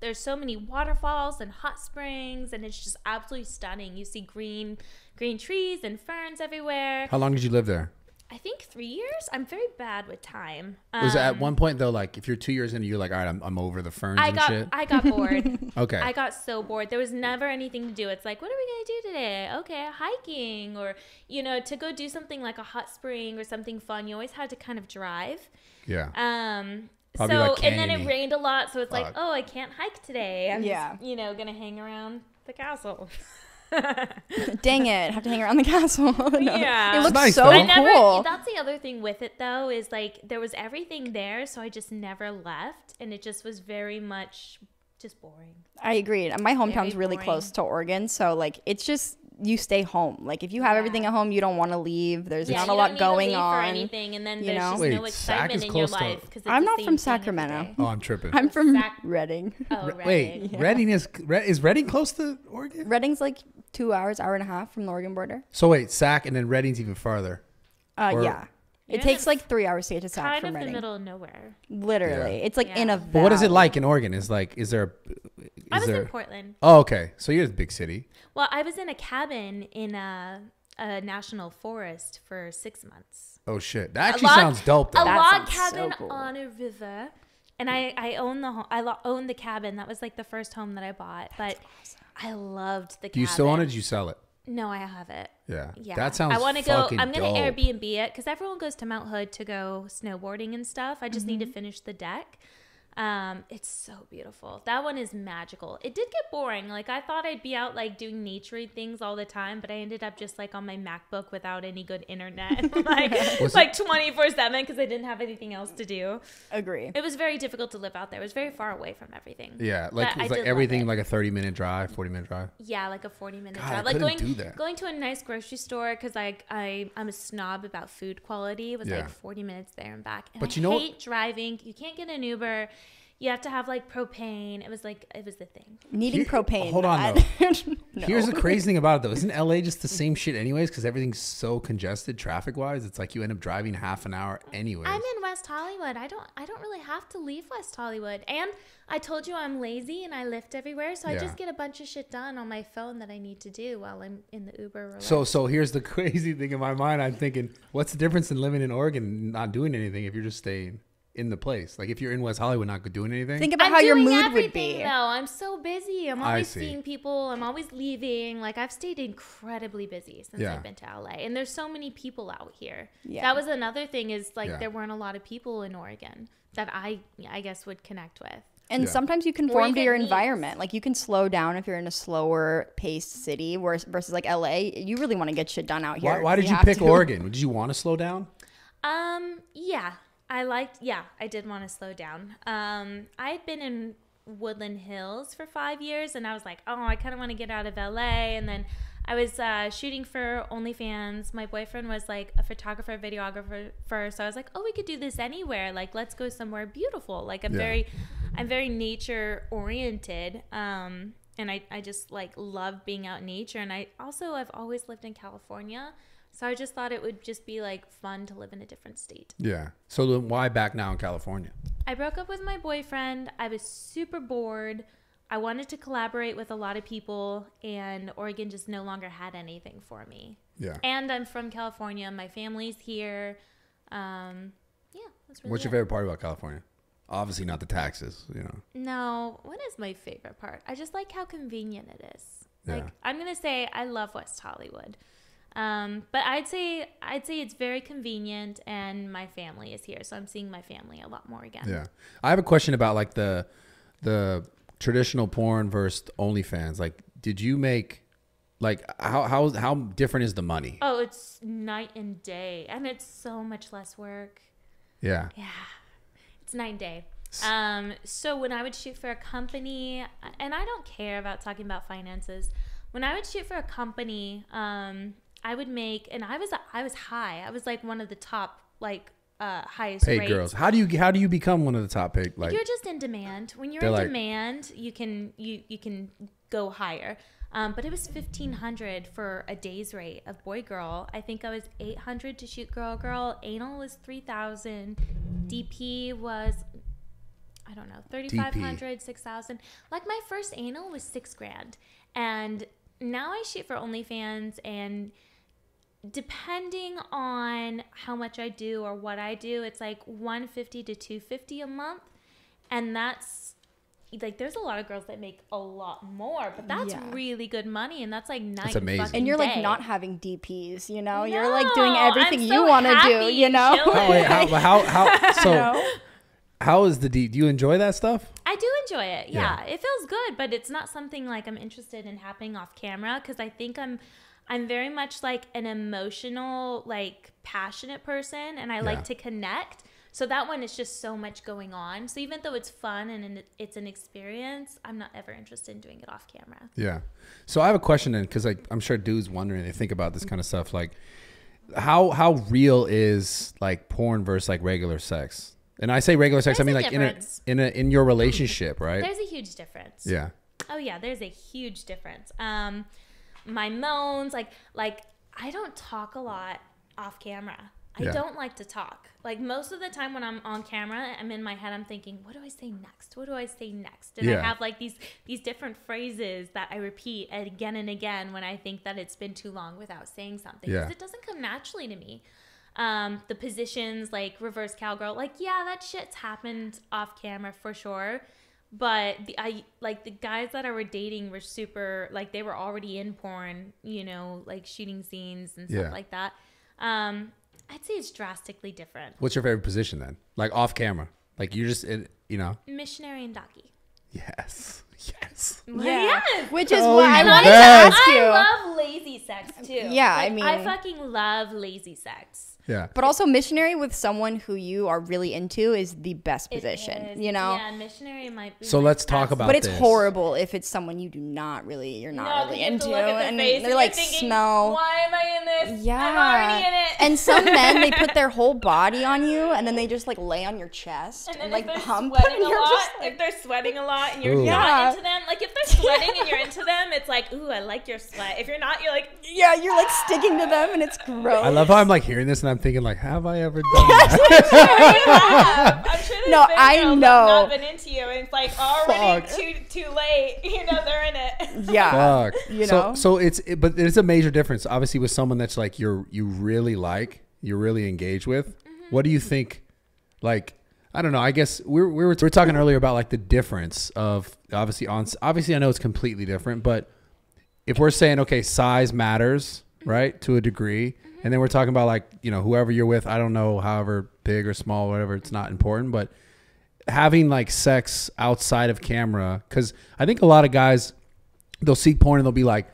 There's so many waterfalls and hot springs, and it's just absolutely stunning. You see green, green trees and ferns everywhere. How long did you live there? I think three years. I'm very bad with time. Was it at Um, one point though, like if you're two years in, you're like, all right, I'm, I'm over the ferns I and got shit. I got bored. *laughs* okay. I got so bored. There was never anything to do. It's like, what are we gonna do today? Okay, hiking, or you know, to go do something like a hot spring or something fun. You always had to kind of drive. yeah. Um, Probably so like and then it rained a lot, so it's like, oh, I can't hike today. I'm Yeah. just, you know, gonna hang around the castle. *laughs* Dang it, have to hang around the castle. *laughs* No. Yeah. It looks nice, so though. I never. cool. That's the other thing with it though is like there was everything there, so I just never left, and it just was very much just boring. I agree. My hometown's Very really close to Oregon, so like it's just you stay home. Like if you have everything at home, you don't want to leave. There's Yeah, not you a don't lot to going leave for on. anything, and then you there's know? just Wait, no Sac is excitement in your to- life because I'm not from Sacramento. oh, I'm tripping. I'm from Sac- Redding. Oh, Wait, right. Redding is Re- is Redding close to Oregon? Redding's like two hours, hour and a half from the Oregon border. So wait, Sac and then Redding's even farther. Uh, Or- yeah. You're It takes like three hours to get to Sac kind from of the Redding. middle of nowhere. Literally, Yeah. it's like in a. Yeah. But what is it like in Oregon? Is like is there is I was there in Portland. Oh, okay. So you're the big city. Well, I was in a cabin in a, a national forest for six months. Oh shit. That actually log- sounds dope though. A That log sounds so cabin cool. on a river, and I I own the home. I lo- owned the cabin. That was like the first home that I bought. but I loved the. Do you still own it? Did you sell it? No, I have it. Yeah. Yeah, That sounds I want to go. I'm gonna dope. Airbnb it because everyone goes to Mount Hood to go snowboarding and stuff. I just need to Mm-hmm. finish the deck. Um, it's so beautiful. That one is magical. It did get boring. Like I thought I'd be out like doing naturey things all the time, but I ended up just like on my MacBook without any good internet, *laughs* like *laughs* Was like 24 seven because I didn't have anything else to do. Agree. It was very difficult to live out there. It was very far away from everything. Yeah, like But I it's like everything it. like a 30 minute drive, 40 minute drive. Yeah, like a forty minute God, I drive. Like couldn't going do that. going to a nice grocery store because like I I'm a snob about food quality. It was Yeah. like forty minutes there and back. And But I you know what- hate driving. You can't get an Uber. You have to have like propane. It was like it was the thing. Needing Here- propane. hold on, not- *laughs* no. Here's the crazy thing about it though. Isn't LA just the same shit anyways? Because everything's so congested traffic wise. It's like you end up driving half an hour anyway. I'm in West Hollywood. I don't I don't really have to leave West Hollywood. And I told you I'm lazy and I Lyft everywhere, so I just get a bunch of shit done on my phone that I need to do while I'm in the Uber. Or so so here's the *laughs* crazy thing in my mind. I'm thinking, what's the difference in living in Oregon and not doing anything if you're just staying in the place? Like if you're in West Hollywood not doing anything. Think about I'm how your mood would be. Though I'm so busy, I'm always see. seeing people. I'm always leaving. Like I've stayed incredibly busy since Yeah. I've been to LA, and there's so many people out here. Yeah. That was another thing is like Yeah. there weren't a lot of people in Oregon that I I guess would connect with. And Yeah. sometimes you conform to your needs. environment. Like you can slow down if you're in a slower paced city whereas, versus like LA. You really want to get shit done out here. why, why did you have pick to. Oregon? Did you want to slow down? Um, yeah, I liked. Yeah, I did want to slow down. Um, I had been in Woodland Hills for five years, and I was like, oh, I kind of want to get out of LA. And then I was uh, shooting for OnlyFans. My boyfriend was like a photographer, videographer, first. so I was like, oh, we could do this anywhere. Like, let's go somewhere beautiful. Like, I'm Yeah. very, I'm very nature oriented. Um, and I, I just like love being out in nature. And I also, I've always lived in California. So I just thought it would just be like fun to live in a different state. Yeah. So then why back now in California? I broke up with my boyfriend. I was super bored. I wanted to collaborate with a lot of people, and Oregon just no longer had anything for me. Yeah. And I'm from California. My family's here. Um, yeah, that's really What's your it. favorite part about California? Obviously not the taxes, you know. No, what is my favorite part? I just like how convenient it is. Like Yeah. I'm gonna say I love West Hollywood. Um, but I'd say I'd say it's very convenient and my family is here, so I'm seeing my family a lot more again. Yeah. I have a question about like the the traditional porn versus OnlyFans. Like, did you make like how how how different is the money? Oh, it's night and day, and it's so much less work. Yeah. Yeah, it's night and day. Um, so when I would shoot for a company, and I don't care about talking about finances. When I would shoot for a company, um, I would make, and I was I was high. I was like one of the top like uh, highest Paid rates. girls. How do you how do you become one of the top paid like you're just in demand. When you're in like- demand, you can you you can go higher. Um, but it was fifteen hundred for a day's rate of boy girl. I think I was eight hundred to shoot girl girl. Anal was three thousand. DP was I don't know, 3500 6000 Like my first anal was six grand. And now I shoot for OnlyFans and depending on how much I do or what I do, it's like 150 to 250 a month. And that's like there's a lot of girls that make a lot more, but that's Yeah. really good money and that's like nice. amazing. And you're like day. not having DPs, you know? you're like doing everything I'm you want to do, you know? chilling. Oh, wait, how, how, how, *laughs* so, know? how is the D? Do you enjoy that stuff? I do enjoy it. Yeah. Yeah. It feels good, but it's not something like I'm interested in happening off camera because I think I'm I'm very much like an emotional, like passionate person and I Yeah. like to connect. So that one is just so much going on. So even though it's fun and an- it's an experience, I'm not ever interested in doing it off camera. Yeah. So I have a question then, because like I'm sure dudes wondering, they think about this kind of stuff. Like, how how real is like porn versus like regular sex? And I say regular sex, I mean like in a in a in your relationship, right? There's a huge difference. Yeah. Oh yeah, there's a huge difference. Um, my moans, like like I don't talk a lot off camera. I Yeah. don't like to talk. Like most of the time when I'm on camera, I'm in my head. I'm thinking, what do I say next? What do I say next? And Yeah. I have like these these different phrases that I repeat again and again when I think that it's been too long without saying something. Yeah. Because it doesn't come naturally to me. Um, the positions like reverse cowgirl, like yeah, that shit's happened off camera for sure but the, I like the guys that I were dating were super like they were already in porn, you know, like shooting scenes and stuff Yeah. like that. Um, I'd say it's drastically different. What's your favorite position then? Like off camera, like you're just in, you know. Missionary and Docky. Yes. *laughs* Yes. Yes. Which is Oh, what I you wanted to ask you. I love lazy sex too. Yeah, I Like, I mean- fucking love lazy sex. Yeah. But also, missionary with someone who you are really into is the best position, is- you know? Yeah, missionary might be. So my let's talk best. about But it's this. horrible if it's someone you do not really, you're No, not really into, to look at their and they're you're like thinking, smell. Why am I in this? Yeah. I'm already in it. And some *laughs* men, they put their whole body on you, and then they just like lay on your chest And and, like if they're hump, sweating and a you're lot, just like, if they're sweating a lot and you're Ooh. not into them, like if they're sweating and you're into them, it's like, ooh, I like your sweat. If you're not, you're like, yeah, you're like sticking to them, and it's *laughs* gross. I love how I'm like hearing this and I'm thinking like, have I ever *laughs* done that? I'm sure *laughs* there's No, been I girls that have know. not been into you, and it's like already Fuck. too too late. *laughs* You know, they're in it. yeah, Fuck. you so, know? So it's it, but it's a major difference. Obviously, with someone that's like you're you really like, you're really engaged with. Mm-hmm. What do you think? Like, I don't know. I guess we were, we were we were talking earlier about like the difference of obviously on obviously I know it's completely different, but if we're saying okay, size matters, Mm-hmm. right, to a degree, and then we're talking about like you know whoever you're with. I don't know, however big or small, whatever. It's not important, but having like sex outside of camera because i think a lot of guys they'll see porn and they'll be like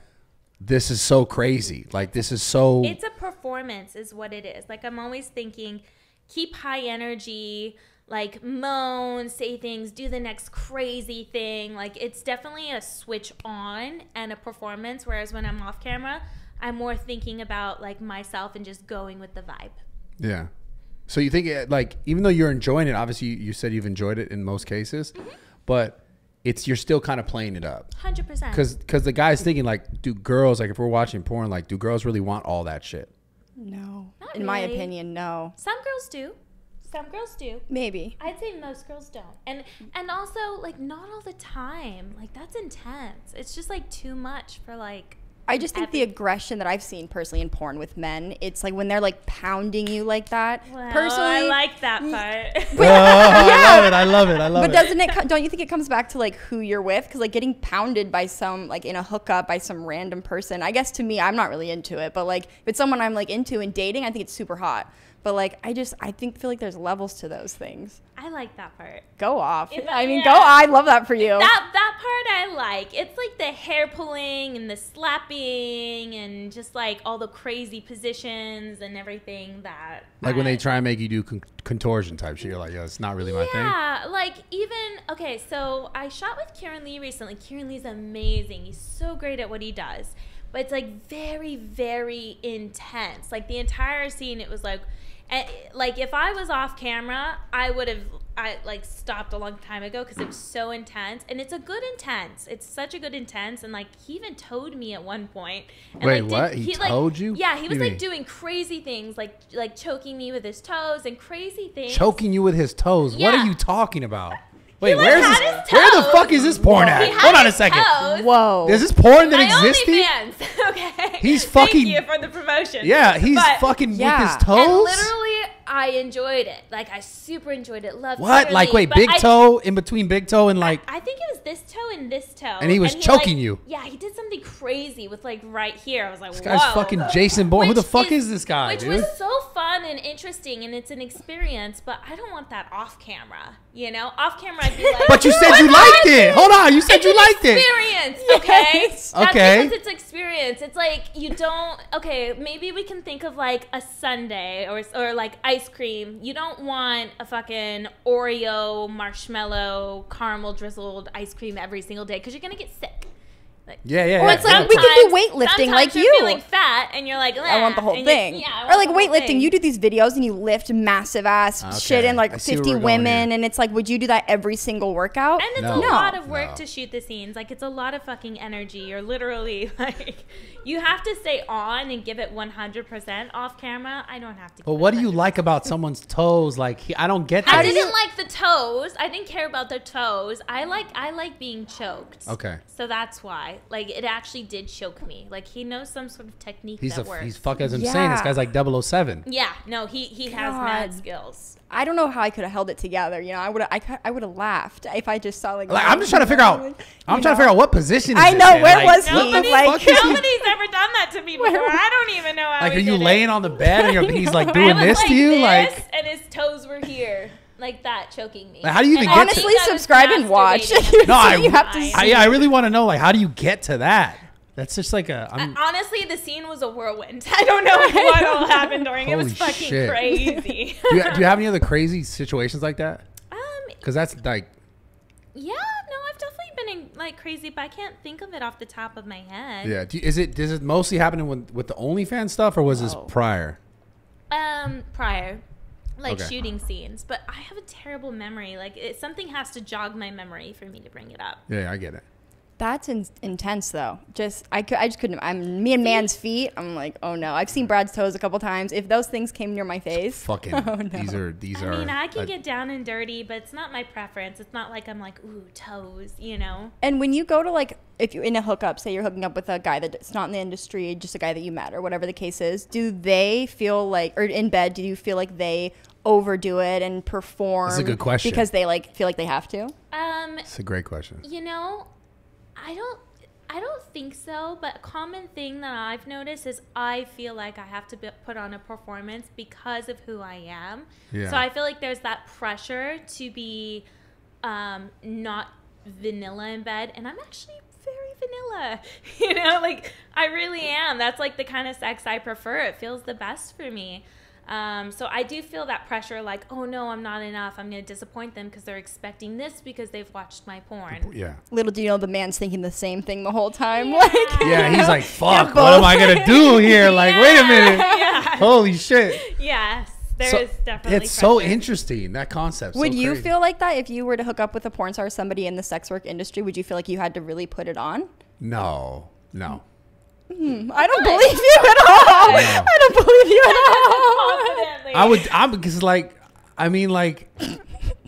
this is so crazy like this is so It's a performance, is what it is. Like I'm always thinking, keep high energy, like moan, say things, do the next crazy thing. Like it's definitely a switch on and a performance. Whereas when I'm off camera, I'm more thinking about like myself and just going with the vibe. yeah so you think it, like even though you're enjoying it obviously you, you said you've enjoyed it in most cases Mm-hmm. but it's you're still kind of playing it up Hundred percent. because because the guy's thinking like do girls like if we're watching porn like do girls really want all that shit no, Not in my opinion, no. some girls do. Some girls do. Maybe. I'd say most girls don't. And and also like not all the time. Like that's intense. It's just like too much for like I just think the aggression that I've seen personally in porn with men, it's like when they're like pounding you like that. well, personally, I like that part. *laughs* oh, i love it i love it i love but it doesn't it? co- Don't you think it comes back to like who you're with? Because like getting pounded by some like in a hookup by some random person. I guess to me, I'm not really into it. But like if it's someone I'm like into and dating, I think it's super hot. But like I just I think feel like there's levels to those things. I like that part. Go off. If I I- mean, yeah. go. I love that for you. That that part I like. It's like the hair pulling and the slapping and just like all the crazy positions and everything that like when they try and make you do con- contortion type shit you're like yeah it's not really my thing Yeah, like even okay, so I shot with Keiran Lee recently. Keiran Lee's amazing. He's so great at what he does. But it's like very, very intense. Like the entire scene, it was like, eh, like if I was off camera, I would have I like stopped a long time ago because it was so intense. And it's a good intense. It's such a good intense. And like he even towed me at one point. And, Wait, like, what? He like- towed you? Yeah, he was you like mean? doing crazy things, like like choking me with his toes and crazy things. choking you with his toes what are you talking about Wait, like, where's this? Where the fuck is this porn at? Hold on a second. toes. Whoa. Is this porn that My exists? here? OnlyFans. *laughs* okay. He's fucking- Thank you for the promotion. Yeah, he's But- fucking Yeah. with his toes. And toes. literally, I enjoyed it. Like I super enjoyed it. Loved it. What? Like, wait, big I- toe in between big toe and like. I think it was this toe and this toe. And he was like- choking you. Yeah, he did something crazy with like right here. I was like, This whoa. guy's fucking Jason Bourne. Who the fuck is, this guy, Which dude? was so fun and interesting, and it's an experience. But I don't want that off camera. You know, off camera, I'd be *laughs* like. But you said you liked it. Hold on, you said It's you liked it. Experience, *laughs* okay? Yes. That's Okay. because it's experience. It's like you don't. Okay, maybe we can think of like a sundae or or like ice cream. You don't want a fucking Oreo marshmallow caramel drizzled ice cream every single day because you're gonna get sick. Like, Yeah, yeah. Or yeah, it's like yeah. we can do weightlifting like you're you. feeling fat and you're like, I want the "Ah," whole and you're- thing. Yeah, or like weightlifting, thing. you do these videos and you lift massive ass Okay, shit in like 50 women, and it's like, would you do that every single workout? And it's No. a lot of work No. to shoot the scenes. Like it's a lot of fucking energy. You're literally *laughs* like, you have to stay on and give it 100% off camera. I don't have to. But give what it do you like about someone's toes? Like, he, I don't get I that. do didn't like the toes. I didn't care about the toes. I like I like being choked. Okay. So that's why. Like it actually did choke me. Like he knows some sort of technique He's that a works. he's fuck as I'm saying. This guy's like 007. yeah, no, he he has mad skills. I don't know how I could have held it together. You know, I would I, I would have laughed if I just saw like. Like, I'm just trying to figure out. *laughs* You I'm trying to figure out what position. Is I know, where Like, was he? what the Nobody, like- fuck he- nobody's ever done that to me before. Where- I don't even know how. Like, are you did it. laying on the bed and you're, he's like *laughs* doing was this to you? this, Like, and his toes were here, like that, choking me. Like, how do you even And get I to- Honestly, subscribe and watch. *laughs* No, I- you have to. I- I, yeah, I really want to know. Like, how do you get to that? That's just like a. I'm, Honestly, the scene was a whirlwind. *laughs* I don't know what all happened during. it was fucking shit. crazy. *laughs* do, you, do you have any other crazy situations like that? um, Because that's like, yeah, no, I've definitely been in like crazy, but I can't think of it off the top of my head. yeah. Do you, is it? Does it mostly happening with with the OnlyFans stuff, or was this prior? Um, prior. Like Okay. shooting scenes, but I have a terrible memory. Like it, something has to jog my memory for me to bring it up. Yeah, I get it. That's in- intense though. Just I could I just couldn't. I'm me and man's feet. I'm like, oh no. I've seen Brad's toes a couple times. If those things came near my face, *laughs* Fucking. Oh, no. These are these I are. I mean, I can uh, get down and dirty, but it's not my preference. It's not like I'm like, ooh, toes, you know? And when you go to like, if you're in a hookup, say you're hooking up with a guy that's not in the industry, just a guy that you met or whatever the case is, do they feel like, or in bed, do you feel like they overdo it and perform? That's a good question. Because they like feel like they have to. Um, It's a great question. you know, I don't. I don't think so, but a common thing that I've noticed is I feel like I have to be, put on a performance because of who I am. Yeah. So I feel like there's that pressure to be um, not vanilla in bed, and I'm actually very vanilla. *laughs* You know, like I really am. That's like the kind of sex I prefer. It feels the best for me. Um, so I do feel that pressure, like, oh no, I'm not enough. I'm going to disappoint them because they're expecting this because they've watched my porn. Yeah. Little do you know, the man's thinking the same thing the whole time. Like, Yeah, he's like, fuck. What am I gonna do here? Like, wait a minute. Yeah. Holy shit. Yes, there is So- definitely. It's so interesting that concept. would so you crazy. feel like that if you were to hook up with a porn star, somebody in the sex work industry? Would you feel like you had to really put it on? No, no. Hmm, I don't believe you at all. No. I don't believe you at all. I would. I'm because like, I mean, like,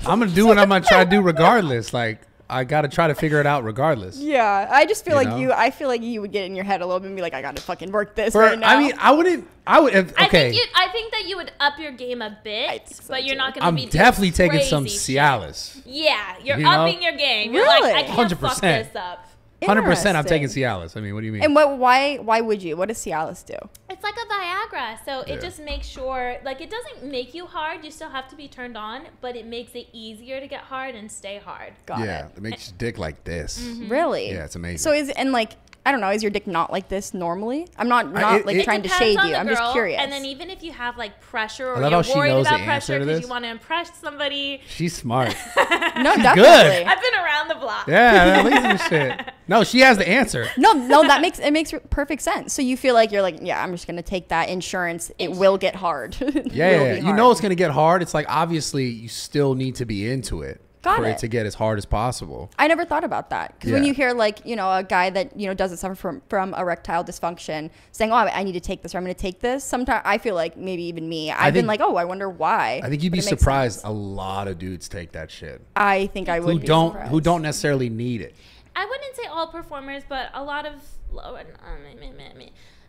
I'm gonna do what I'm gonna try to do regardless. Like, I gotta try to figure it out regardless. Yeah, I just feel You like know? you. I feel like you would get in your head a little bit and be like, I gotta fucking work this For, right now. I mean, I wouldn't. I would. If, I okay, think you, I think that you would up your game a bit, so, but you're too. not going to I'm be. doing definitely taking some crazy shit. Cialis. Yeah, you're You know? upping your game. You're like, I Really? can't fuck 100%. this up. Hundred percent. I'm taking Interesting. Cialis. I mean, what do you mean? And what? Why? Why would you? What does Cialis do? It's like a Viagra, so Yeah. it just makes sure, like, it doesn't make you hard. You still have to be turned on, but it makes it easier to get hard and stay hard. Got yeah, it. it makes your dick like this. Mm-hmm. Really? Yeah, it's amazing. So is and like I don't know. Is your dick not like this normally? I'm not not it- like it- trying to shade you. the I'm just curious. And then even if you have like pressure or you're worried about pressure because you want to impress somebody, She's smart. *laughs* no, definitely. I've been around the block. yeah, listen *laughs* to this shit. No, she has the answer. No, no, that makes it makes perfect sense. So you feel like you're like, yeah, I'm just gonna take that insurance. It will get hard. *laughs* Yeah, yeah, be you hard. know it's gonna get hard. It's like obviously you still need to be into it. Got for it. it. to get as hard as possible. I never thought about that because when you hear like you know a guy that you know doesn't suffer from from erectile dysfunction saying, "Oh, I need to take this," or "I'm going to take this," sometimes I feel like maybe even me, I've been like, "Oh, I wonder why." I think you'd But be surprised. sense. A lot of dudes take that shit. I think I would Who be don't who don't necessarily need it. I wouldn't say all performers, but a lot of oh, um,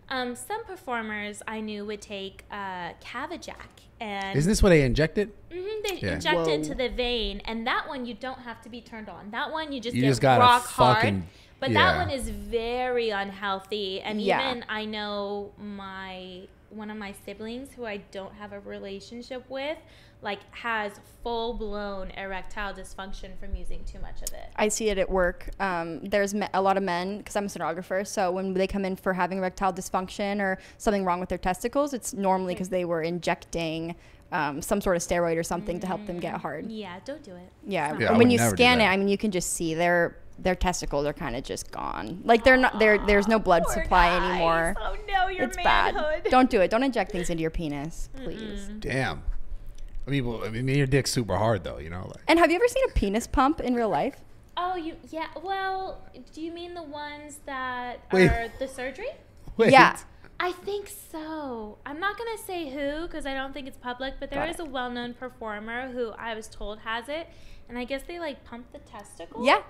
um, some performers I knew would take uh, Caverject and Isn't this what they inject it? Mhm, they Yeah. inject it Whoa. to the vein, and that one you don't have to be turned on. That one you just You get just gotta rock fucking- hard. But yeah. that one is very unhealthy, and Yeah. even I know my one of my siblings who I don't have a relationship with, like has full blown erectile dysfunction from using too much of it. I see it at work. Um, there's me- a lot of men because I'm a sonographer. So when they come in for having erectile dysfunction or something wrong with their testicles, it's normally because they were injecting um, some sort of steroid or something to help them get hard. Yeah, don't do it. Yeah, Yeah, not when you scan it. I mean, you can just see their their testicles are kind of just gone. Like they're not there. There's no blood Poor supply guys. anymore. Oh no, your it's manhood. bad. Don't do it. Don't inject things into your penis, please. Damn. I mean, well, I mean, your dick's super hard though. You know, like And have you ever seen a penis pump in real life? Oh, you yeah. Well, do you mean the ones that Wait. are the surgery? *laughs* wait. Yeah. I think so. I'm not gonna say who because I don't think it's public, but there Got is it. a well-known performer who I was told has it, and I guess they like pump the testicle. Yeah.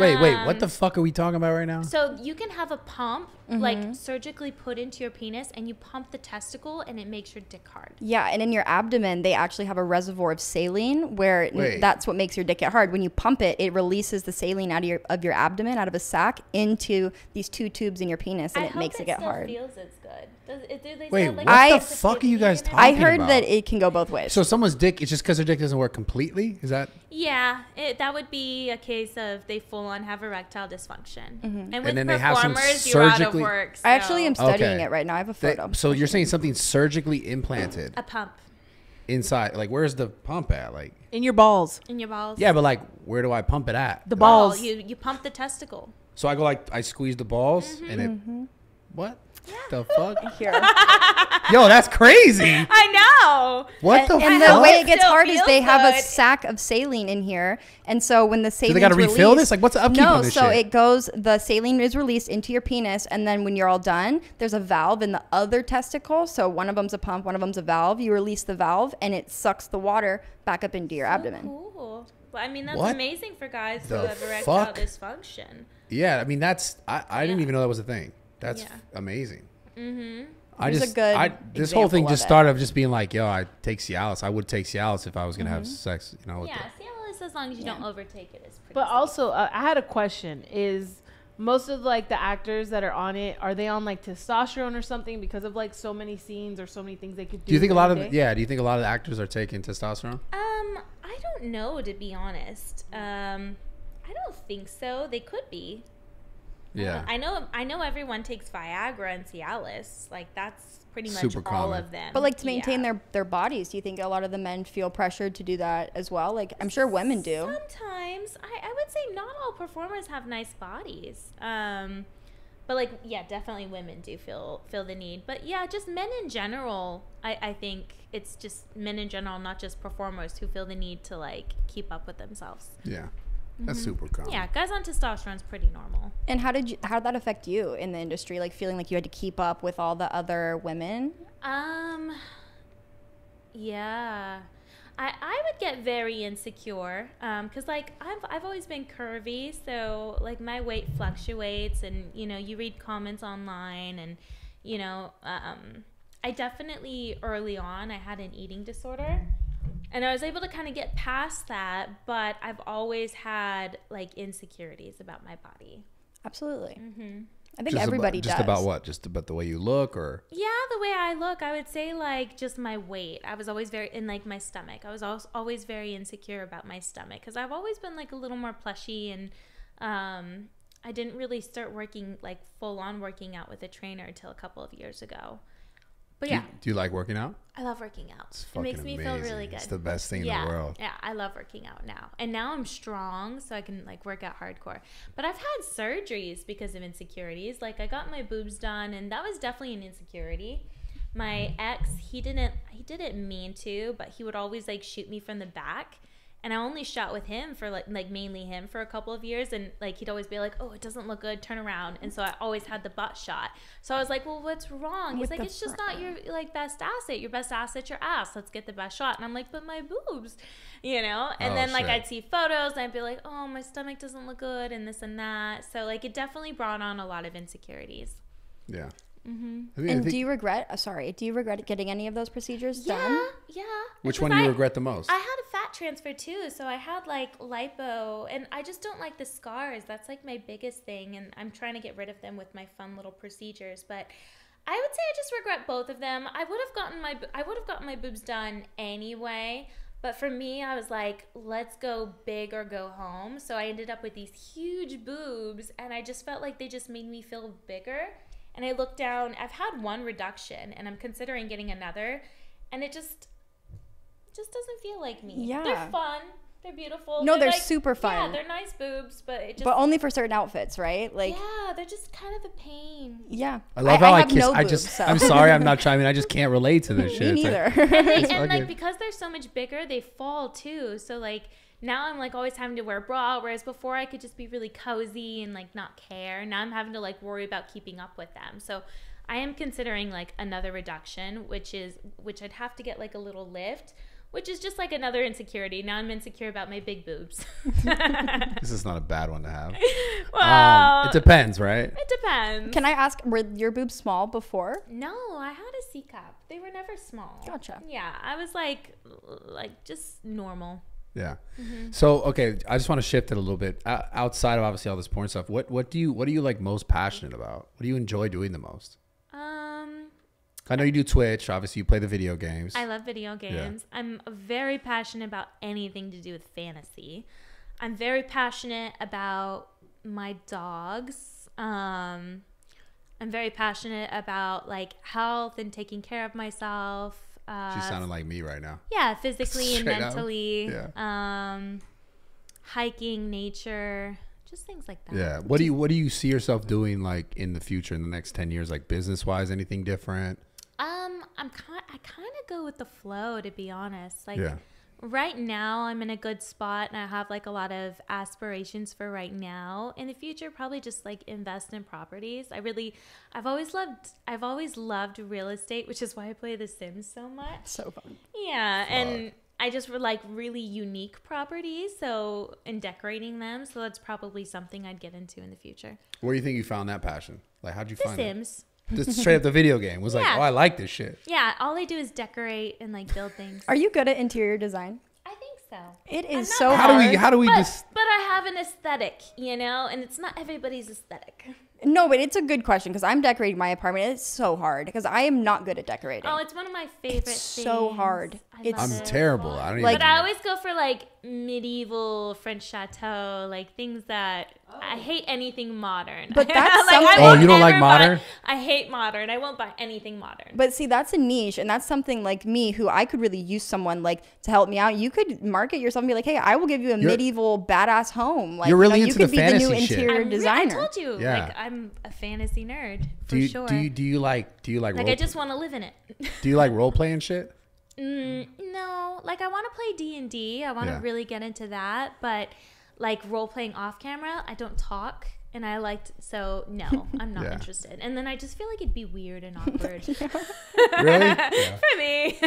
Wait, wait. What the Um, fuck are we talking about right now? So you can have a pump Mm-hmm. like surgically put into your penis, and you pump the testicle, and it makes your dick hard. Yeah, and in your abdomen, they actually have a reservoir of saline where n- Wait. that's what makes your dick get hard. When you pump it, it releases the saline out of your of your abdomen, out of a sac, into these two tubes in your penis, and I it makes it, it get still hard. feels as good. Does it, do they Wait, still, like, what the fuck are you guys sensitivity in it? I heard about? that it can go both ways. So someone's dick, it's just because their dick doesn't work completely. Is that? Yeah, it, that would be a case of they full on have erectile dysfunction. And with And then they have some performers, you're out of surgically- work. I actually am studying Okay. it right now. I have a that- photo. so you're saying something surgically implanted a pump inside? Like, where's the pump at? Like, In your balls. in your balls. yeah, but like, where do I pump it at? The Ball. balls. You you pump the testicle. So I go like, I squeeze the balls, Mm-hmm. and it. What? The fuck? *laughs* Here. Yo, that's crazy. I know. What the and fuck? the way it It gets hard is feels they have a sack of saline in here, and so when the saline they gotta refill this? Like, what's the upkeep no, on this so shit? it goes. The saline is released into your penis, and then when you're all done, there's a valve in the other testicle. So one of them's a pump, one of them's a valve. You release the valve, and it sucks the water back up into your abdomen. Cool. Well, I mean that's What amazing for guys the who have erectile fuck? dysfunction. Yeah, I mean that's I, I didn't even know that was a thing. That's Yeah. amazing. Mm-hmm. I Here's a just good I, this whole thing just of started of just being like, yo, I take Cialis. I would take Cialis if I was gonna have Mm-hmm. sex. You know. with Yeah, the- Cialis as long as you don't overtake it is pretty. But safe. also, uh, I had a question: Is most of like the actors that are on it are they on like testosterone or something because of like so many scenes or so many things they could do? do you think a lot of day? yeah? Do you think a lot of the actors are taking testosterone? Um, I don't know to be honest. Um, I don't think so. They could be. Yeah. I know. I know everyone takes Viagra and Cialis. Like that's pretty much Super all common. of them. But like to maintain Yeah. their their bodies, do you think a lot of the men feel pressured to do that as well? Like I'm sure women do. Sometimes I, I would say not all performers have nice bodies. Um, but like yeah, definitely women do feel feel the need. But yeah, just men in general. I, I think it's just men in general, not just performers, who feel the need to like keep up with themselves. Yeah. That's super common. Yeah, guys on testosterone is pretty normal. And how did you how did that affect you in the industry? Like feeling like you had to keep up with all the other women? Um, yeah. I, I would get very insecure because like I've, I've always been curvy so like my weight fluctuates and you know you read comments online and you know um, i definitely early on i had an eating disorder and i was able to kind of get past that but i've always had like insecurities about my body Absolutely. Mm-hmm. I think Just everybody about, just does. about what? Just about the way you look, or Yeah, the way I look, I would say like just my weight. I was always very in like my stomach. I was al- always very insecure about my stomach because I've always been like a little more plushy and um, I didn't really start working like full on working out with a trainer until a couple of years ago. But do, yeah, you, do you like working out? I love working out. It's It makes me feel really good. It's the best thing yeah, in the world. Yeah, I love working out now. And now I'm strong, so I can like work out hardcore. But I've had surgeries because of insecurities. Like I got my boobs done and that was definitely an insecurity. My mm-hmm. ex, he didn't he didn't mean to, but he would always like shoot me from the back and I only shot with him for like like mainly him for a couple of years and like he'd always be like, "Oh, it doesn't look good. Turn around." And so I always had the butt shot. So I was like, "Well, what's wrong?" He's With like, "It's just not your like best asset. Your best asset your ass. Let's get the best shot." And I'm like, "But my boobs." You know? And Oh, then like shit. I'd see photos and I'd be like, "Oh, my stomach doesn't look good and this and that." So like it definitely brought on a lot of insecurities. Yeah. Mm-hmm. I mean, And think- do you regret? Uh, sorry, do you regret getting any of those procedures Yeah, done? yeah. which one do you I- regret the most? I had a fat transfer too, so I had like lipo, and I just don't like the scars. That's like my biggest thing, and I'm trying to get rid of them with my fun little procedures. But I would say I just regret both of them. I would have gotten my I would have gotten my boobs done anyway. But for me, I was like, let's go big or go home. So I ended up with these huge boobs, and I just felt like they just made me feel bigger. And I look down, I've had one reduction, and I'm considering getting another. And it just, just doesn't feel like me. Yeah. They're fun. They're beautiful. No, they're like- super Yeah, fun. they're nice boobs, but it just. But only for certain outfits, right? Like, yeah, they're just kind of a pain. yeah. I love how I, have kiss. no I boobs, just. so. I'm sorry, I'm not *laughs* chiming. I just can't relate to this shit. Me It's like- neither. and, *laughs* they, and Okay. like because they're so much bigger, they fall too. So like now I'm like always having to wear a bra, whereas before I could just be really cozy and like not care. Now I'm having to like worry about keeping up with them. So I am considering like another reduction, which is which I'd have to get like a little lift. Which is just like another insecurity. Now I'm insecure about my big boobs. *laughs* this is not a bad one to have. *laughs* well, Um, it depends, right? it depends. Can I ask, were your boobs small before? No, I had a C cup. They were never small. Gotcha. Yeah, I was like, like just normal. Yeah. Mm-hmm. So okay, I just want to shift it a little bit O- outside of obviously all this porn stuff. What what do you what are you like most passionate about? What do you enjoy doing the most? Um, I know you do Twitch. Obviously, you play the video games. I love video games. I'm very passionate about anything to do with fantasy. I'm very passionate about my dogs. Um, I'm very passionate about like health and taking care of myself. Uh, She sounded like me right now. yeah, physically and up. mentally. Yeah. Um, hiking, nature, just things like that. Yeah. What do you what do you see yourself doing like in the future in the next ten years, like business wise? Anything different? Um, I'm kind. I kind of go with the flow, to be honest. Like, Yeah. Right now, I'm in a good spot, and I have like a lot of aspirations for right now. In the future, probably just like invest in properties. I really, I've always loved. I've always loved real estate, which is why I play The Sims so much. So fun. Yeah, and I just would like really unique properties. So, and decorating them. So that's probably something I'd get into in the future. Where do you think you found that passion? Like, how'd you The find Sims. it? Just straight up the video game was like, oh, I like this shit. Yeah, all I do is decorate and like build things. Are you good at interior design? I think so. It I'm is not so bad. How do we how do we but, just but I have an aesthetic, you know, and it's not everybody's aesthetic. No, but it's a good question because I'm decorating my apartment. It's so hard because I am not good at decorating. Oh, it's one of my favorite It's so hard. I it's I'm it. terrible. I don't Like- even But I always go for like medieval French chateau, like things that I hate anything modern. But *laughs* that's like, something- Oh, you don't like ever buy- modern? I hate modern. I won't buy anything modern. But see, that's a niche, and that's something like me who I could really use someone like to help me out. You could market yourself and be like, "Hey, I will give you a You're- medieval badass home." Like, You're really you, know, into you could the be the new fantasy shit. interior I'm re- designer. I told you, Yeah. like I'm a fantasy nerd for do you sure. do you do you like do you like like role, I just want to live in it. do you like role playing shit? Mm, no, like I want to play D and D. I want to Yeah. really get into that, but like role playing off camera, I don't talk, and I liked so no, *laughs* I'm not Yeah. interested. And then I just feel like it'd be weird and awkward *laughs* *laughs* Really? For me.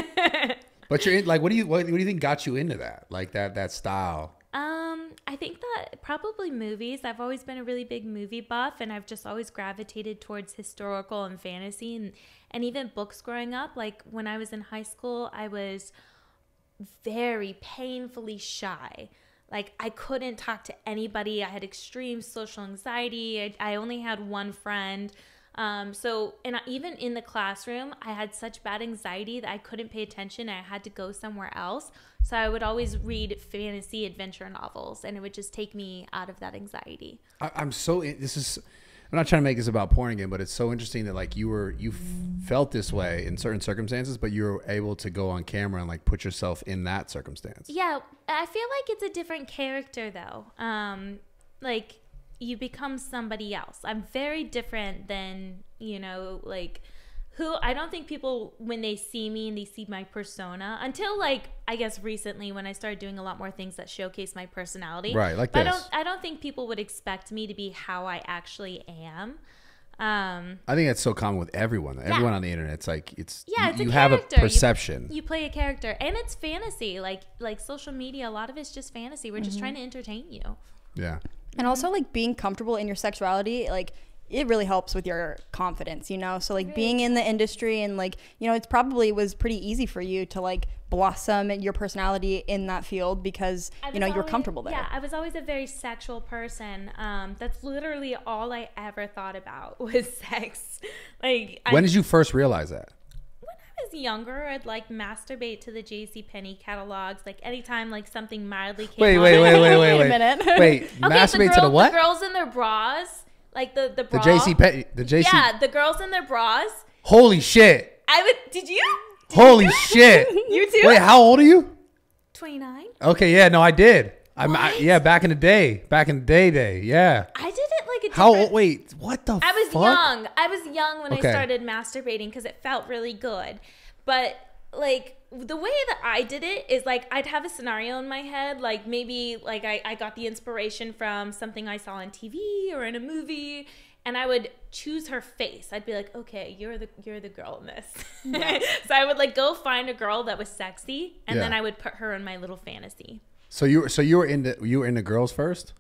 But you're in, like, what do you what, what do you think got you into that? Like that that style? Um, I think that probably movies. I've always been a really big movie buff, and I've just always gravitated towards historical and fantasy, and and even books growing up. Like when I was in high school, I was very painfully shy. Like I couldn't talk to anybody. I had extreme social anxiety. I, I only had one friend. Um, so, and even in the classroom, I had such bad anxiety that I couldn't pay attention. I had to go somewhere else. So I would always read fantasy adventure novels, and it would just take me out of that anxiety. I, I'm so this is. I'm not trying to make this about porn again, but it's so interesting that like you were you felt this way in certain circumstances, but you were able to go on camera and like put yourself in that circumstance. Yeah, I feel like it's a different character though. Um, like you become somebody else. I'm very different than you know, like who I don't think people when they see me and they see my persona until like I guess recently when I started doing a lot more things that showcase my personality. Right, like but I don't I don't think people would expect me to be how I actually am. Um I think that's so common with everyone. Everyone on the internet. It's like it's yeah, you, it's a have a character. You- perception. You, play a character and it's fantasy. Like like social media, a lot of it's just fantasy. We're just trying to entertain you. yeah. And also like being comfortable in your sexuality, like it really helps with your confidence, you know? So like being in the industry and like, you know, it's probably was pretty easy for you to like blossom in your personality in that field because, you was know, you're comfortable there. Yeah, I was always a very sexual person. Um, that's literally all I ever thought about *laughs* was sex. Like I, When did you first realize that? when I was younger, I'd like masturbate to the J.C. Penney catalogs. Like anytime like something mildly came Wait, on. wait, wait, wait, wait, *laughs* Wait a wait. minute. Wait, Okay, masturbate the, to the what? The girls in their bras, like the the the. JC Pe- the JC. Yeah, the girls in their bras. Holy shit! I would. Did you? Did Holy you? shit! *laughs* You too. Wait, how old are you? Twenty nine. Okay, yeah, no, I did. I'm I, yeah, back in the day, back in the day, day, yeah. I did it like a How old? Wait, what the? I was fuck? young. I was young when Okay. I started masturbating because it felt really good. But like the way that I did it is like I'd have a scenario in my head, like maybe like I, I got the inspiration from something I saw on TV or in a movie, and I would choose her face. I'd be like, okay, you're the you're the girl in this. *laughs* so I would like go find a girl that was sexy, and then I would put her in my little fantasy. So you were so you were into you were into girls first?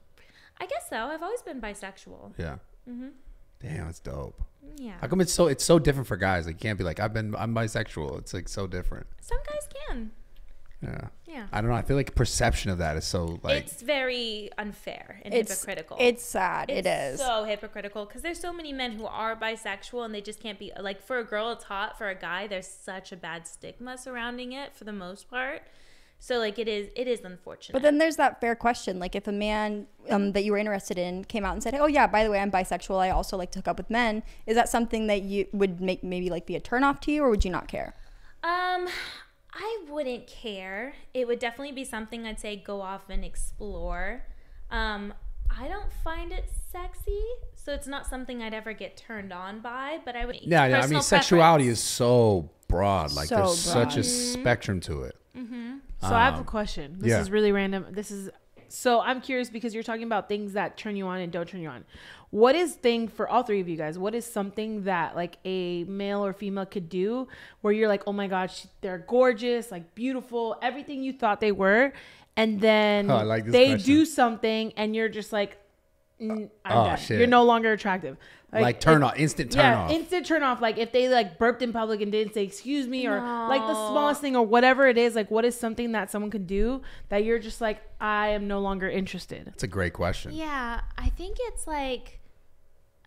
I guess so. I've always been bisexual. Yeah. Mm-hmm. Damn, it's dope. Yeah. How come it's so it's so different for guys? Like you can't be like I've been I'm bisexual. It's like so different. Some guys can. Yeah. Yeah. I don't know. I feel like perception of that is so like it's very unfair and It's hypocritical. It's sad. It's it is. so hypocritical because there's so many men who are bisexual and they just can't be like for a girl it's hot for a guy there's such a bad stigma surrounding it for the most part. So like it is it is unfortunate. But then there's that fair question. Like, if a man um, that you were interested in came out and said, "Oh yeah, by the way, I'm bisexual. I also like to hook up with men," is that something that you would make maybe like be a turnoff to you, or would you not care? Um, I wouldn't care. It would definitely be something I'd say go off and explore. Um, I don't find it sexy, so it's not something I'd ever get turned on by. But I would. Yeah, yeah. I mean personal sexuality preference. is so broad. Like So there's such a broad. spectrum to it. So I have a Um, question. This yeah. is really random. This is so I'm curious because you're talking about things that turn you on and don't turn you on. What is thing for all three of you guys? What is something that like a male or female could do where you're like, oh my gosh, they're gorgeous, like beautiful, everything you thought they were, and then Oh, like they question. do something and you're just like, I'm Oh, done. shit. You're no longer attractive. Like, turn if- off, instant turn yeah, off. instant turn off. Like if they like burped in public and didn't say excuse me or like the smallest thing or whatever it is. Like what is something that someone could do that you're just like I am no longer interested. That's a great question. Yeah, I think it's like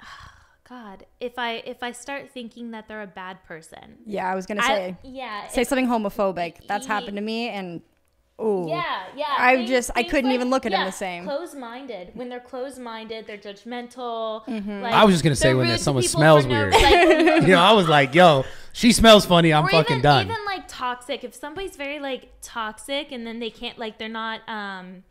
*sighs* God, if I if I start thinking that they're a bad person. Yeah, I was gonna I, say yeah. say if- something homophobic. That's Ye- happened to me, and ooh, Yeah, yeah. I just- I couldn't like- even look at yeah, the same. Closed-minded. When they're closed-minded, they're judgmental. Mm-hmm. Like, I was just gonna say when someone smells for no- weird. like, *laughs* *laughs* You know, I was like, yo, she smells funny. I'm or fucking even, done. Even like toxic. If somebody's very like toxic and then they can't like they're not um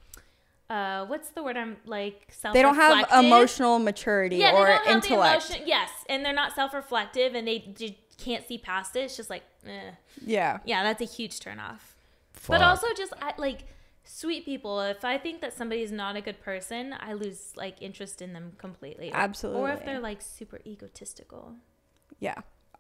uh what's the word I'm like self they don't have emotional maturity yeah, or they don't have intellect. The emotion, yes, and they're not self-reflective and they j- can't see past it. It's just like, eh. Yeah, yeah, that's a huge turnoff. But also just I, like sweet people. If I think that somebody is not a good person, I lose like interest in them completely. Absolutely. Or if they're like super egotistical. yeah.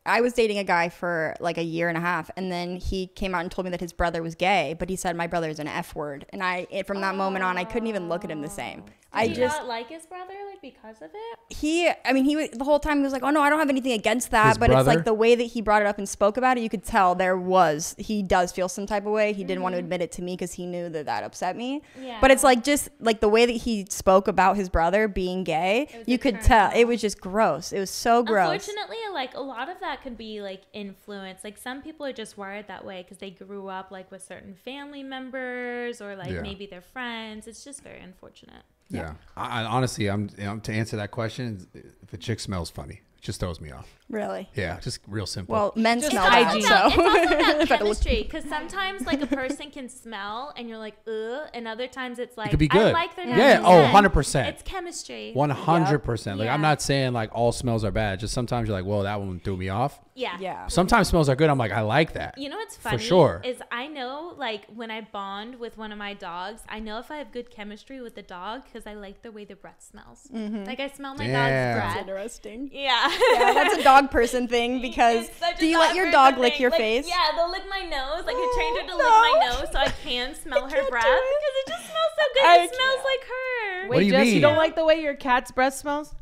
I was dating a guy for like a year and a half, and then he came out and told me that his brother was gay, but he said my brother is an F word, and I it, from that moment on I couldn't even look at him the same. I Did just you not like his brother like because of it? he i mean he the whole time he was like oh no i don't have anything against that His but it's like the way that he brought it up and spoke about it you could tell there was he does feel some type of way he didn't want to mm-hmm. admit it to me because he knew that that upset me Yeah. but it's like just like the way that he spoke about his brother being gay you could tell off. it was just gross it was so gross Unfortunately, like a lot of that could be like influence. Like some people are just wired that way because they grew up like with certain family members or like Yeah. maybe their friends. It's just very unfortunate. Yeah. I, I, honestly, I'm, you know, to answer that question. If a chick smells funny, it just throws me off. really Yeah, just real simple. well men Just smell hygiene. bad It's also so *laughs* about If I had to look- chemistry because sometimes like a person can smell and you're like ugh, and other times it's like could be good. I good. like their Yeah, oh, nose oh, scent. 100%. It's chemistry. One hundred percent. Like I'm not saying like all smells are bad. Just sometimes you're like, well, that one threw me off. Yeah. Yeah. Sometimes smells are good. I'm like, I like that. You know what's funny? For sure. Is I know like when I bond with one of my dogs, I know if I have good chemistry with the dog because I like the way the breath smells. Mm-hmm. Like I smell my Damn. dog's breath. That's breath. interesting. Yeah. Yeah, that's a dog person thing *laughs* because It's such a do you let your person dog lick thing. your Like, face? Yeah, they'll lick my nose. Like I trained her to Oh, lick my nose so I can *laughs* smell her breath because it just smells so good. I it smells can't. like her. What do you Jess, mean? you don't like the way your cat's breath smells?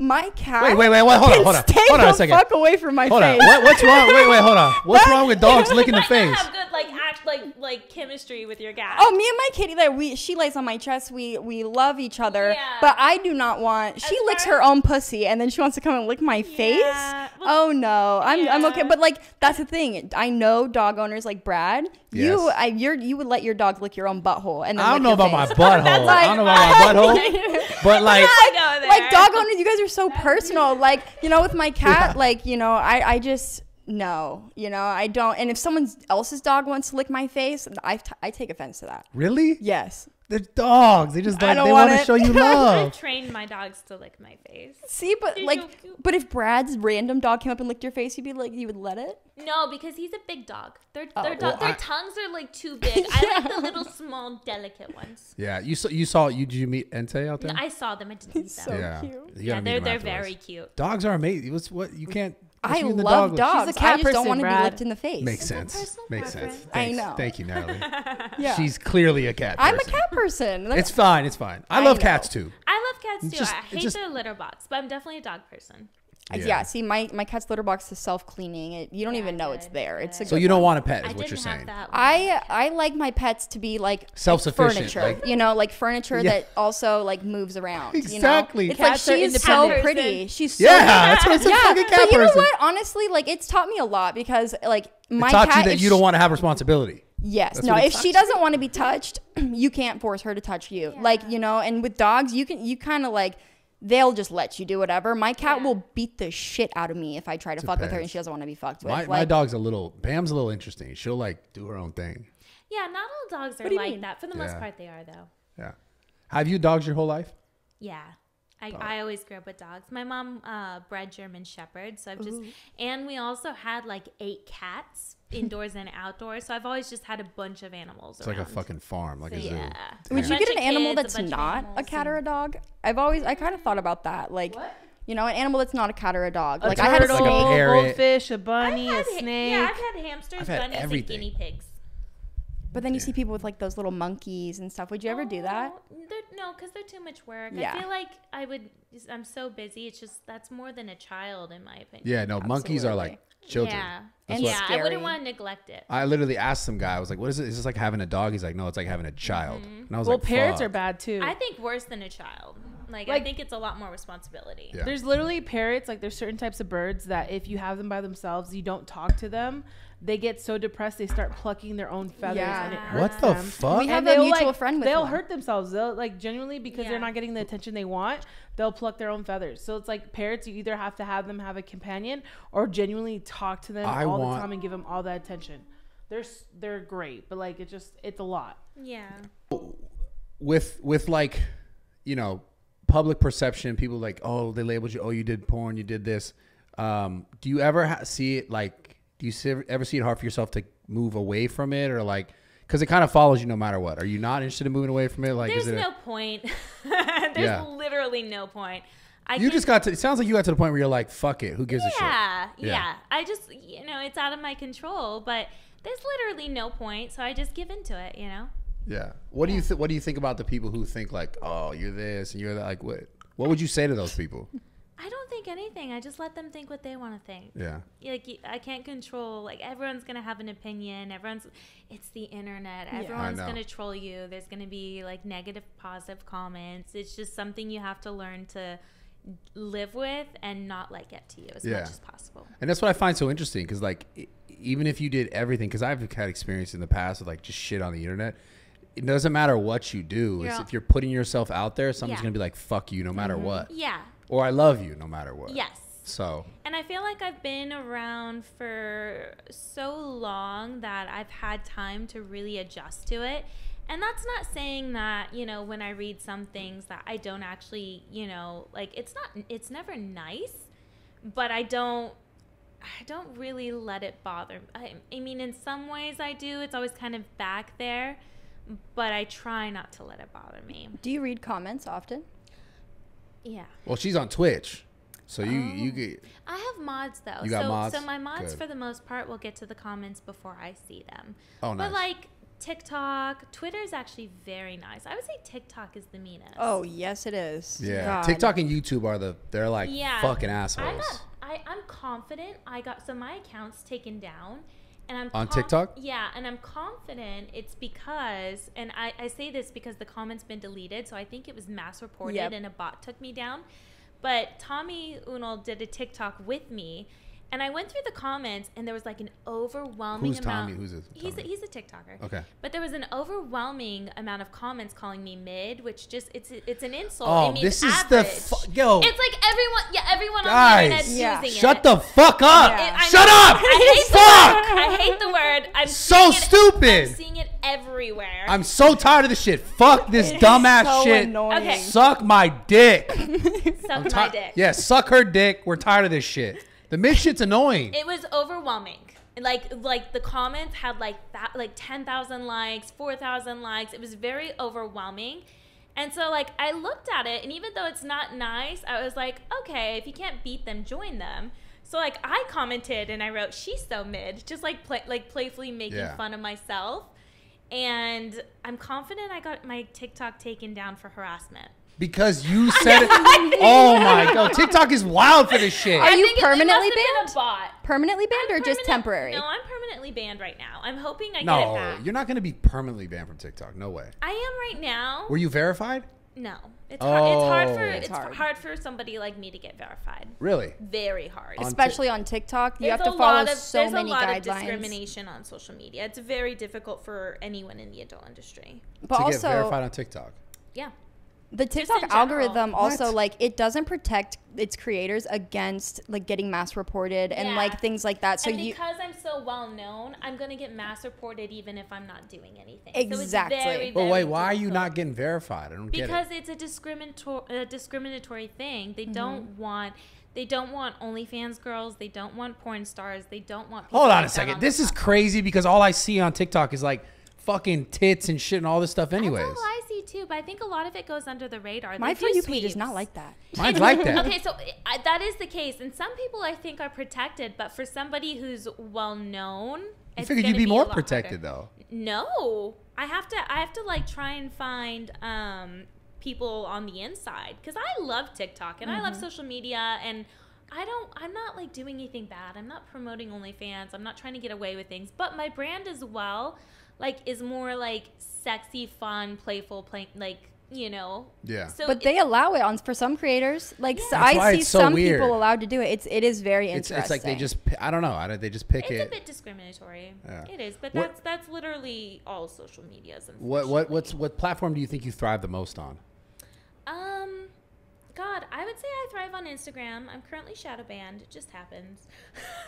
My cat. Wait, wait, wait, wait, hold on, hold on. Stay Hold on a second. fuck away from my Hold on. face. What, what's wrong? Wait, wait, hold on. What's wrong with dogs licking the *laughs* face? not have good like act like like chemistry with your cat. Oh, me and my kitty, like we, she lays on my chest. We we love each other, Yeah. but I do not want. She As licks her own pussy, and then she wants to come and lick my face. Yeah. Well, oh no, I'm I'm okay. But like that's the thing. I know dog owners like Brad. You, I, you're you would let your dog lick your own butthole, and then I don't lick know your about my face. butthole. *laughs* I don't know about my *laughs* butthole. But like, I like dog owners, you guys are so personal. *laughs* Like you know, with my cat, like you know, I I just no, you know, I don't. And if someone else's dog wants to lick my face, I t- I take offense to that. really? Yes. They're dogs. They just I like don't they want want to show you *laughs* love. I've love. trained my dogs to lick my face. See, but They're like, so but if Brad's random dog came up and licked your face, you'd be like, you would let it. No, because he's a big dog. Their oh, their, well, dog, their I- tongues are like too *laughs* big. I like the little small, delicate ones. Yeah, you saw you saw you did you meet Entei out there? No, I saw them. I didn't meet them. so yeah, cute. Yeah, they're they're afterwards. very cute. Dogs are amazing. What's what you can't. What's I you and the love dog- dogs. She's a cat I just don't want to be Brad. licked in the face. Makes It's sense. personal Makes sense. preference. I know. Thank you, Natalie. *laughs* Yeah. She's clearly a cat. Person. I'm a cat person. Like, It's fine. It's fine. I I love know. cats too. I love cats too. just- I hate just- their litter box, but I'm definitely a dog person. Yeah. Yeah. See, my my cat's litter box is self cleaning. It you don't Yeah, even know it's good, there. It's a. So good you don't one. want a pet, I is what you're saying. I I like my pets to be like like Self-sufficient, furniture, like- you know, like furniture Yeah. that also like moves around. Exactly. You know? It's like Cats are she's so independent. pretty. She's so Yeah, that's what I said. yeah. Fucking cat but you know what? Honestly, like it's taught me a lot because like my it taught cat you that if you don't want to have responsibility. Yes. That's no, if she doesn't want to be touched, *clears throat* you can't force her to touch you. Like, you know, and with dogs, you can you kind of like they'll just let you do whatever. My cat Yeah. will beat the shit out of me if I try to fuck with her and she doesn't want to be fucked with. My, like, my dog's a little. Bam's a little interesting. She'll like do her own thing. Yeah, not all dogs are do like mean? that. For the most part, they are though. Yeah. Have you dogs your whole life? Yeah. I, I always grew up with dogs. My mom uh, bred German Shepherds, so I've just and we also had like eight cats *laughs* indoors and outdoors. So I've always just had a bunch of animals. It's like a fucking farm, like a zoo. yeah. would A you get an of animal kids, a that's bunch not a cat or a dog? I've always I kind of thought about that. Like, you know, an animal that's not a cat or a dog. A like I had a turtle, Like a goldfish, a I've bunny, had ha- snake. Yeah, I've had hamsters, I've had bunnies, everything. and guinea pigs. But then you see people with like those little monkeys and stuff. Would you ever do that? Oh, No, because they're too much work. Yeah. I feel like I would. I'm so busy. It's just that's more than a child, in my opinion. Yeah, no, monkeys are like children. Yeah, That's And what- yeah. I wouldn't want to neglect it. I literally asked some guy. I was like, "What is it? Is this like having a dog?" He's like, "No, it's like having a mm-hmm. child." And I was well, like, parrots "Fuck." are bad too. I think worse than a child. Like, I think it's a lot more responsibility. Yeah. There's literally parrots, like there's certain types of birds that if you have them by themselves, you don't talk to them, they get so depressed they start plucking their own feathers Yeah. and it hurts What hurts the them. fuck? We have And a they'll, mutual like, friend with they'll one. hurt themselves. They'll like genuinely because Yeah. they're not getting the attention they want. They'll pluck their own feathers. So it's like parrots. You either have to have them have a companion or genuinely talk to them I all want- the time and give them all that attention. They're they're great, but like it just it's a lot. Yeah. with with like you know public perception people like oh they labeled you oh you did porn you did this um do you ever ha- see it like do you ever see it hard for yourself to move away from it or like because it kind of follows you no matter what are you not interested in moving away from it like There's is it a- no point. *laughs* There's Yeah. literally no point. I you just got to it sounds like you got to the point where you're like fuck it who gives a shit Yeah, Yeah. yeah. I just, you know, it's out of my control, but there's literally no point, so I just give into it, you know? yeah what do you th- what do you think about the people who think like oh you're this and you're that like what what would you say to those people I don't think anything. I just let them think what they want to think. yeah Like I can't control. Like everyone's gonna have an opinion. Everyone's. It's the internet. Everyone's gonna troll you. There's gonna be like negative, positive comments. It's just something you have to learn to live with and not let get to you as Yeah. much as possible. And that's what I find so interesting because, like, even if you did everything, because I've had experience in the past with like just shit on the internet. It doesn't matter what you do. You're- if you're putting yourself out there, someone's Yeah. gonna be like, "Fuck you," no matter mm-hmm. what, Yeah. Or "I love you," no matter what. Yes. So And I feel like I've been around for so long that I've had time to really adjust to it. And that's not saying that, you know, when I read some things that I don't actually, you know, like it's not, it's never nice, but I don't I don't really let it bother. I, I mean, in some ways I do. It's always kind of back there, but I try not to let it bother me. Do you read comments often? Yeah. Well, she's on Twitch, so you Oh. you get I have mods though. You got so mods? so my mods Good. for the most part will get to the comments before I see them. Oh, nice. But like TikTok, Twitter is actually very nice. I would say TikTok is the meanest. Oh yes, it is. yeah. God. TikTok and YouTube are the they're like yeah. fucking I assholes. got I, I'm confident I got so my account's taken down and I'm On conf- TikTok? Yeah, and I'm confident it's because and I, I say this because the comment's been deleted, so I think it was mass reported Yep. and a bot took me down. But Tommy Unal did a TikTok with me and I went through the comments and there was like an overwhelming Who's amount Tommy? Who's this He's a, he's a TikToker. Okay. But there was an overwhelming amount of comments calling me mid, which just it's it's an insult. Oh, it means this is the average. fu- yo. It's like everyone, yeah, everyone on the Guys, internet's Yeah. using Shut it. Shut the fuck up! Yeah. It- I Shut know. up! I hate Fuck! the word. I hate the word. I'm So seeing it- stupid. I'm seeing it everywhere. I'm so tired of this shit. Fuck this It is dumbass so shit. annoying. Okay. Suck my dick. *laughs* Suck Ti- my dick. Yeah, suck her dick. We're tired of this shit. The mid shit's annoying. It was overwhelming. Like like the comments had like that like ten thousand likes, four thousand likes. It was very overwhelming. And so like I looked at it and even though it's not nice, I was like, okay, if you can't beat them, join them. So like I commented and I wrote, She's so mid, just like play, like playfully making Yeah. fun of myself. And I'm confident I got my TikTok taken down for harassment. Because you said it. Oh my god, TikTok is wild for this shit. Are you think it- it permanently must have been banned? A bot. Permanently banned or I'm just permanent- temporary? No, I'm permanently banned right now. I'm hoping I get it back. No, you're not gonna be permanently banned from TikTok. No way. I am right now. Were you verified? No, it's hard. It's hard for Oh. it's, It's hard. hard. for somebody like me to get verified. Really? Very hard. Especially on TikTok, you There's have to a follow lot of, so many guidelines. there's many a lot guidelines. of discrimination on social media. It's very difficult for anyone in the adult industry. But to also, get verified on TikTok. Yeah. The TikTok algorithm also What? like it doesn't protect its creators against like getting mass reported and Yeah. like things like that. So and you because I'm so well known, I'm gonna get mass reported even if I'm not doing anything. Exactly. So it's very, But very wait, why are you not getting verified? I don't get because it. it's a discriminatory a discriminatory thing. Mm-hmm. They don't want they don't want OnlyFans girls. They don't want porn stars. They don't want. people Hold on like a second. on This is platform. crazy because all I see on TikTok is like fucking tits and shit and all this stuff. Anyways, That's all I see too, but I think a lot of it goes under the radar. my They for you page is not like that. *laughs* mine's like that. Okay, so I, that is the case, and some people I think are protected, but for somebody who's well known, I figured you'd be a more protected harder. though. No, I have to. I have to like try and find um, people on the inside because I love TikTok and I love social media and. I don't. I'm not like doing anything bad. I'm not promoting OnlyFans. I'm not trying to get away with things. But my brand as well, like, is more like sexy, fun, playful, play, like you know. Yeah. So But they allow it on for some creators. Like so I see so some weird. people allowed to do it. It's it is very It's interesting. it's like they just I don't know. I don't, they just pick it. It's a bit discriminatory. Yeah. It is, but What- that's that's literally all social medias. What what what's what platform do you think you thrive the most on? Um, God, I would say I thrive on Instagram. I'm currently shadow banned. It just happens.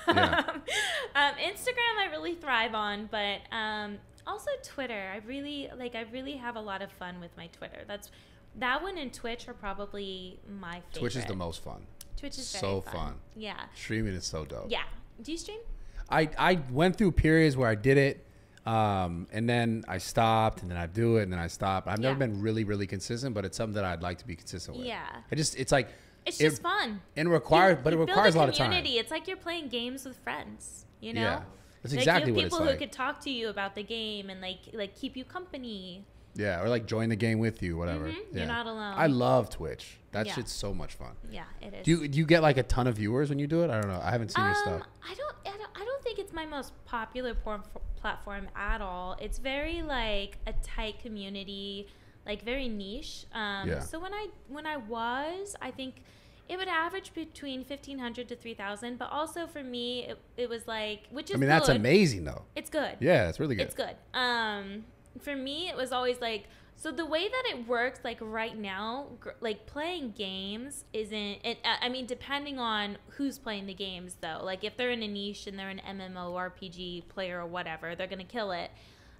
Yeah. *laughs* um, Instagram, I really thrive on, but um, also Twitter. I really like. I really have a lot of fun with my Twitter. That's that one and Twitch are probably my favorite. Twitch is the most fun. Twitch is so very fun. Yeah, Streaming is so dope. yeah. Do you stream? I I went through periods where I did it, um, and then I stopped, and then I do it, and then I stop. I've never Yeah. been really really consistent, but it's something that I'd like to be consistent with. Yeah. I just it's like It's it- just fun. and it requires, but it requires a lot of time. community. It's like you're playing games with friends. You know. Yeah. That's Like, exactly what it's people who could talk to you about the game and like like keep you company. Yeah, or like join the game with you, whatever. Mhm, Yeah. you're not alone. I love Twitch. That Yeah. shit's so much fun. Yeah, it is. Do you do you get like a ton of viewers when you do it? I don't know. I haven't seen your um, stuff. I don't, I don't, I don't think it's my most popular porn f- platform at all. It's very like a tight community, like very niche. Um, Yeah. So when I when I was, I think it would average between fifteen hundred to three thousand. But also for me, it, it was like, which is I mean, that's amazing though. It's good. Yeah, it's really good. It's good. Um, for me, it was always like so. The way that it works, like right now, gr- like playing games isn't. It, uh, I mean, depending on who's playing the games, though. Like if they're in a niche and they're an MMORPG player or whatever, they're gonna kill it.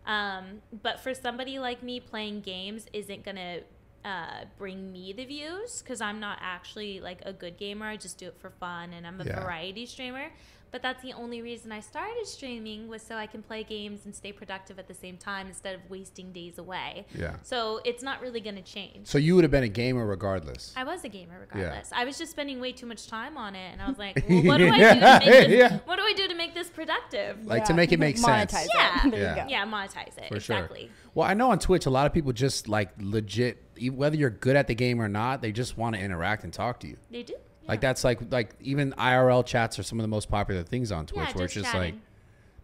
Um, but for somebody like me, playing games isn't gonna uh, bring me the views because I'm not actually like a good gamer. I just do it for fun and I'm a Yeah. variety streamer. But that's the only reason I started streaming was so I can play games and stay productive at the same time instead of wasting days away. Yeah. So it's not really going to change. So you would have been a gamer regardless. I was a gamer Yeah. regardless. I was just spending way too much time on it, and I was like, *laughs* well, "What do I do to make this? Yeah. What do I do to make this productive?" Like to make it make sense. Monetize Yeah. it. There Yeah. you go. yeah, monetize it For exactly. sure. Well, I know on Twitch a lot of people just like legit, e- whether you're good at the game or not, they just want to interact and talk to you. They do. Like that's like like even IRL chats are some of the most popular things on Twitch. Yeah, where it's just just like chatting.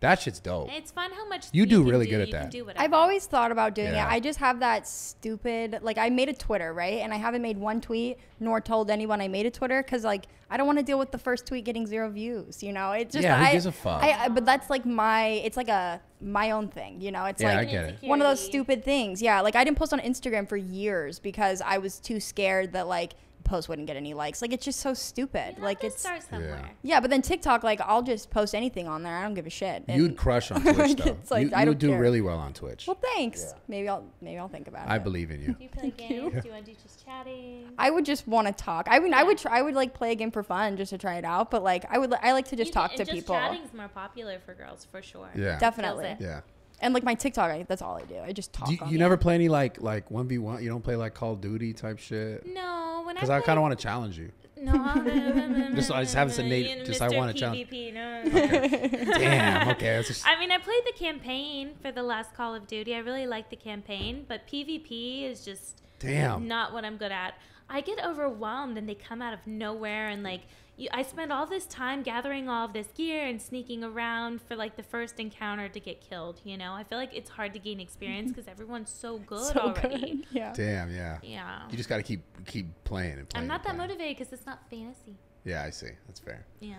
that shit's dope. It's fun how much You do can really good at that. Can do whatever. I've always thought about doing Yeah. it. I just have that stupid like I made a Twitter, right? And I haven't made one tweet nor told anyone I made a Twitter cuz like I don't want to deal with the first tweet getting zero views, you know? It's just Yeah, who I, gives a fuck? I, I- but that's like my it's like a my own thing, you know? It's Yeah, I like get it. one of those stupid things. Yeah, like I didn't post on Instagram for years because I was too scared that like post wouldn't get any likes. Like it's just so stupid. You have like to it's start somewhere. yeah, but then TikTok, like I'll just post anything on there. I don't give a shit. And- You'd crush on *laughs* Twitch though. It's like, you I you don't would do care. really well on Twitch. well, thanks. Maybe I'll maybe I'll think about it. I believe in you. Do you play games? Do you want to do just chatting? I would just want to talk. I mean, I would try. I would like play a game for fun just to try it out. But like, I would. I like to just You talk can- to just people. Chatting's more popular for girls for sure. Yeah. Definitely. Yeah. And like my TikTok, I, that's all I do. I just talk. Do you, on you it. never play any like like one v one? You don't play like Call of Duty type shit? No, when Because I, I kind of want to challenge you. No, *laughs* Just- I just haven't said Nate- You know, just I wanna challenge- PvP, no. Damn. Okay. Just, I mean, I played the campaign for the last Call of Duty. I really like the campaign, but PvP is just Damn. not what I'm good at. I get overwhelmed and they come out of nowhere and like you, I spend all this time gathering all of this gear and sneaking around for like the first encounter to get killed. You know, I feel like it's hard to gain experience because everyone's so *laughs* good So already. good. Yeah. Damn. Yeah. Yeah, You just got to keep keep playing and playing. I'm not and that playing. motivated because it's not fantasy. Yeah, I see. That's fair. Yeah.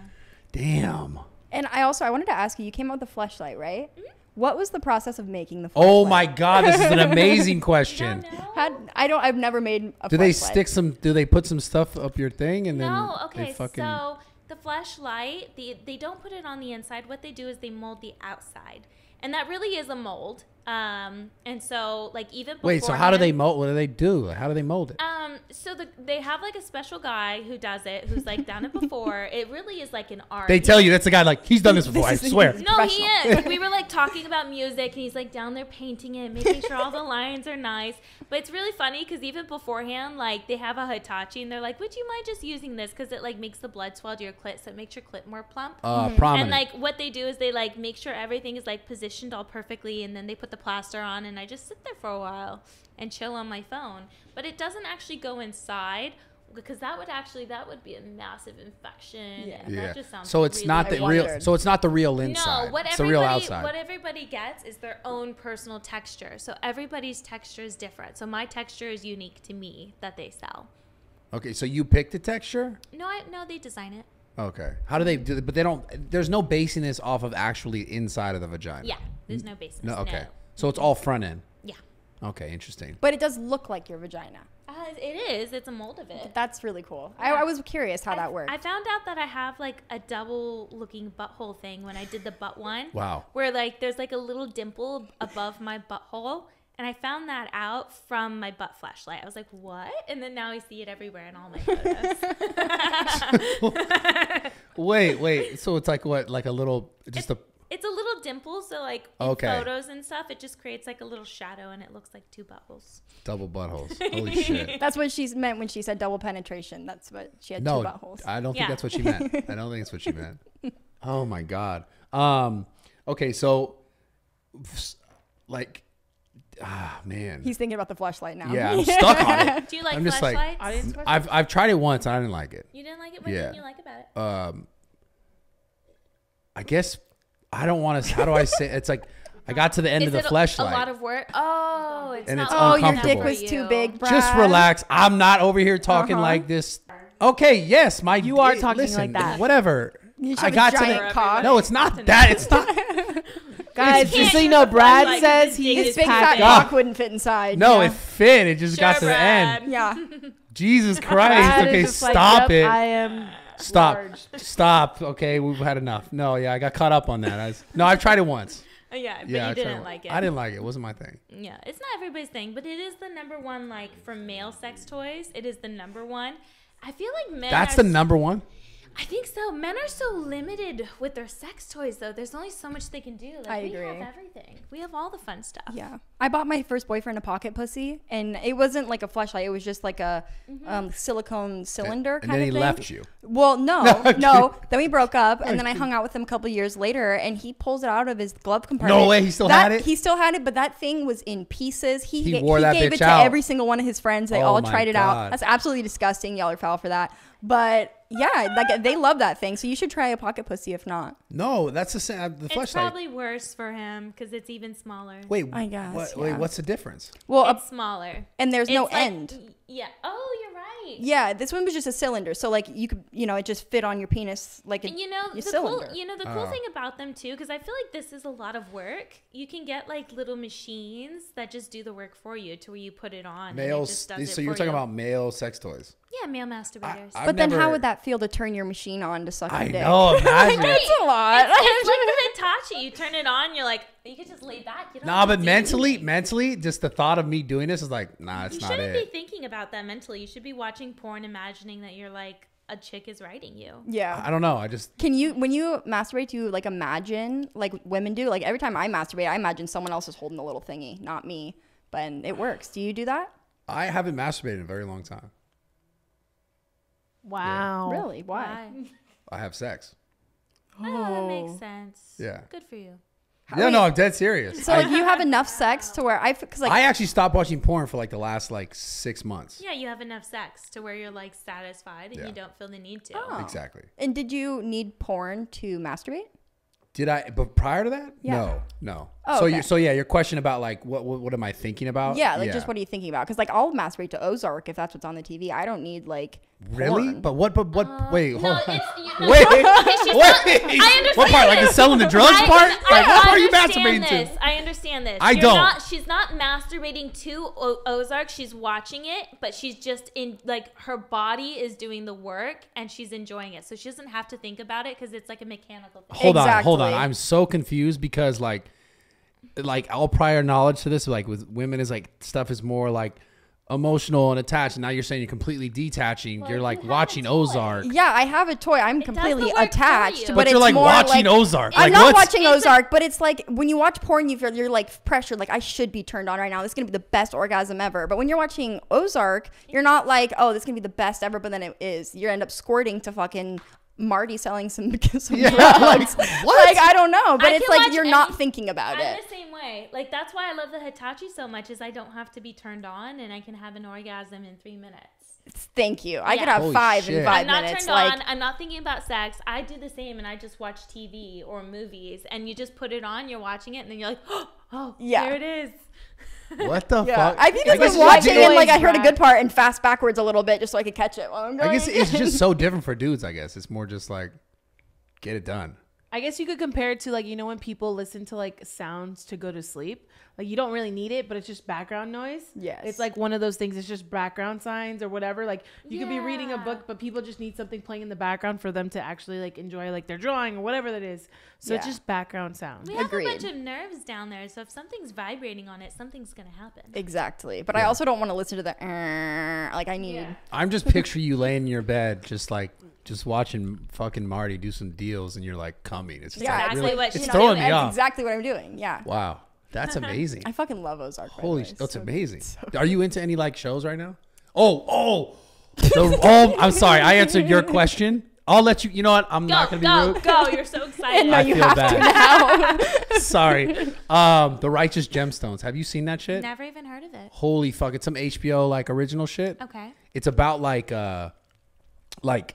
Damn. And I also I wanted to ask you. You came out with the flashlight, right? Mm-hmm. What was the process of making the? Flashlight? Oh fleshlight? my God, this is an *laughs* amazing question. don't know? Had, I don't. I've never made a. Do they fleshlight. stick some? Do they put some stuff up your thing and No, then okay. they fucking? So the fleshlight, the they don't put it on the inside. What they do is they mold the outside, and that really is a mold. Um, and so like even Wait, so how do they beforehand- mold? What do they do? How do they mold it? Um, so the, they have like a special guy who does it, who's like done it before. *laughs* it really is like an art. They tell you that's the guy. Like he's done this before. I This is- swear. *laughs* No, he professional. is. we *laughs* were like talking about music, and he's like down there painting it, making sure all the lines are nice. But it's really funny because even beforehand, like they have a Hitachi, and they're like, "Would you mind just using this? Because it like makes the blood swell to your clit, so it makes your clit more plump." Uh, prominent. And like what they do is they like make sure everything is like positioned all perfectly, and then they put the plaster on, and I just sit there for a while and chill on my phone. But it doesn't actually go inside because that would actually that would be a massive infection. Yeah. and yeah. That just sounds So it's really not I the real. So it's not the real inside. no, what it's the real everybody outside. what everybody gets is their own personal texture. So everybody's texture is different. So my texture is unique to me that they sell. okay, so you pick the texture. No, I no, they design it. Okay. How do they do? It? But they don't. There's no basing this off of actually inside of the vagina. Yeah, there's no basis. No. Okay. So it's all front end. Yeah, Okay. Interesting. But it does look like your vagina. uh, it is. It's a mold of it. That's really cool. I, I was curious how I- that worked. I found out that I have like a double looking butthole thing when I did the butt one. Wow. Where like there's like a little dimple above my butthole. And I found that out from my butt fleshlight. I was like, what? And then now I see it everywhere in all my photos. *laughs* Wait. Wait. So it's like what? Like a little. Just a. it's a little dimple, so like in Okay. photos and stuff, it just creates like a little shadow and it looks like two buttholes. Double buttholes. *laughs* Holy shit. That's what she's meant when she said double penetration. That's what she had No, two buttholes. I don't think Yeah. that's what she meant. I don't think that's what she meant. *laughs* Oh my god. Um. Okay. So, like, ah, man. He's thinking about the flashlight now. yeah, I'm stuck on it. *laughs* Do you like I'm just like- flashlights? Audience? I've I've tried it once. and I didn't like it. you didn't like it? What Yeah. didn't you like about it? Um. I guess I don't want to. How do I say? It's like I got to the end Is of the it a- flashlight. A lot of work. Oh, it's And not it's Oh, your uncomfortable. dick was too big, Brad. Just relax. I'm not over here talking Uh-huh. like this. Okay, yes, my You are talking listen, like that. Whatever. You should I have a got to giant the cock. No, it's not that. It's not. *laughs* Guys, just so you know, Brad flashlight 'cause says he His is big fat packing. God. cock wouldn't fit inside. No, yeah. it fit. It just got Sure, to the end. Yeah. *laughs* Jesus Brad Christ. is Okay, just like, stop "Yep, it. I am Stop. large." *laughs* Stop. Okay, we've had enough. No, yeah, I got caught up on that. I was, no, I've tried it once. *laughs* Yeah, but Yeah, I you tried didn't like it. I didn't like it. It wasn't my thing. Yeah, it's not everybody's thing, but it is the number one. Like for male sex toys, it is the number one. I feel like men. That's the number one. I think so. Men are so limited with their sex toys, though. There's only so much they can do. Like, I we agree. have everything. We have all the fun stuff. Yeah. I bought my first boyfriend a pocket pussy, and it wasn't like a fleshlight. It was just like a Mm-hmm. um, silicone cylinder And kind then of he thing. left you. Well, no, I'm *laughs* no. Then we broke up, and then I hung out with him a couple years later, and he pulls it out of his glove compartment. No way, he still That- had it? He still had it, but that thing was in pieces. He He ga- wore that gave bitch it to out. every single one of his friends. They Oh all my tried it God. out. That's absolutely disgusting. Y'all are foul for that. But yeah, like they love that thing. So you should try a pocket pussy if not. No, that's the same. Uh, the It's flashlight. probably worse for him because it's even smaller. Wait, I guess, What, Wait, what's the difference? Well, a- smaller. and there's no like- end. Yeah. Oh, you're right. Yeah, this one was just a cylinder, so like you could, you know, it just fit on your penis like a And you know your the cylinder. cool, you know the cool Oh. thing about them too, because I feel like this is a lot of work. You can get like little machines that just do the work for you, to where you put it on. and it just does So it you're for talking you. about male sex toys. Yeah, male masturbators. I've but then how would that feel to turn your machine on to suck I your dick? know. *laughs* Imagine. That's a lot. it's like the *laughs* Hitachi. You turn it on, you're like, you can just lay back. You don't Nah, but mentally, anything. mentally, just the thought of me doing this is like, nah, it's not. it. you shouldn't be thinking about that mentally. You should be watching porn, imagining that you're like a chick is riding you. yeah. I don't know. I just Can you, when you masturbate, do you like imagine like women do? Like every time I masturbate, I imagine someone else is holding the little thingy, not me. But it works. Do you do that? I haven't masturbated in a very long time. Wow. Really? Why? I have sex. Oh, that makes oh. sense. Yeah. Good for you. Yeah, no, I'm dead serious. So like you have enough sex to where I, because like I actually stopped watching porn for like the last like six months. Yeah, you have enough sex to where you're like satisfied and Yeah. you don't feel the need to. Oh. Exactly. And did you need porn to masturbate? Did I? But prior to that, Yeah. no, no. Oh, so okay. you, so yeah, your question about like what what, what am I thinking about? Yeah, like just what are you thinking about? Because like I'll masturbate to Ozark if that's what's on the TV. I don't need like Really? porn. But what? But what? Uh, wait, hold no, on. it's- you- wait, she's *laughs* wait. not- I understand what part? Like the selling the drugs I- part? I Like what part are you masturbating this. to? I understand this. I You're don't. Not, she's not masturbating to o- Ozark. She's watching it, but she's just in like her body is doing the work and she's enjoying it. So she doesn't have to think about it because it's like a mechanical thing. Hold on, hold on. I'm so confused because like, like all prior knowledge to this, like with women, is like stuff is more like emotional and attached. And now you're saying you're completely detaching. Well, you're like have a watching. Ozark. Yeah, I have a toy. I'm does the completely attached, you. but, But it's you're, like, more watching like, Ozark. I'm Like, not what's- watching Ozark, but it's like when you watch porn, you feel you're like pressured. Like I should be turned on right now. This is gonna be the best orgasm ever. But when you're watching Ozark, you're not like, oh, this is gonna be the best ever. But then it is. You end up squirting to fucking. Marty selling some, *laughs* some Yeah, drugs. like, what? Like I don't know, but I it's like you're not thinking about I'm it. the same way. Like that's why I love the Hitachi so much. Is I don't have to be turned on and I can have an orgasm in three minutes. Thank you. I could have Holy five shit. in 5 I'm not minutes. turned like on. I'm not thinking about sex. I do the same, and I just watch TV or movies. And you just put it on. You're watching it, and then you're like, *gasps* oh, Yeah. there it is. What the Yeah, fuck? I think guess it's like it's watching and like I heard a good part and fast backwards a little bit just so I could catch it while I'm going. I guess it's just so *laughs* different for dudes. I guess it's more just like get it done. I guess you could compare it to like you know when people listen to like sounds to go to sleep. Like you don't really need it, but it's just background noise. Yes. It's like one of those things. It's just background signs or whatever. Like you could be reading a book, but people just need something playing in the background for them to actually like enjoy like their drawing or whatever that is. So it's just background sound. We have Agreed. a bunch of nerves down there, so if something's vibrating on it, something's gonna happen. Exactly. But I also don't want to listen to the "Uh," like I need Yeah. I'm just picture you laying in your bed, just like just watching fucking Marty do some deals, and you're like coming. It's just Yeah, like, Exactly really- what it's she's throwing doing. me That's off. exactly what I'm doing. Yeah. Wow, that's *laughs* amazing. I fucking love Ozark. by Holy, way. sh- that's So- amazing. Are you into any like shows right now? Oh, oh, *laughs* the, oh! I'm sorry, I answered your question. I'll let you. You know what? I'm Go, not gonna be go, rude. go! go. You're so *laughs* excited. No, I you feel have bad. to now. Sorry. Um, the Righteous Gemstones. Have you seen that shit? Never even heard of it. Holy fuck! It's some HBO like original shit. Okay. It's about like uh, like.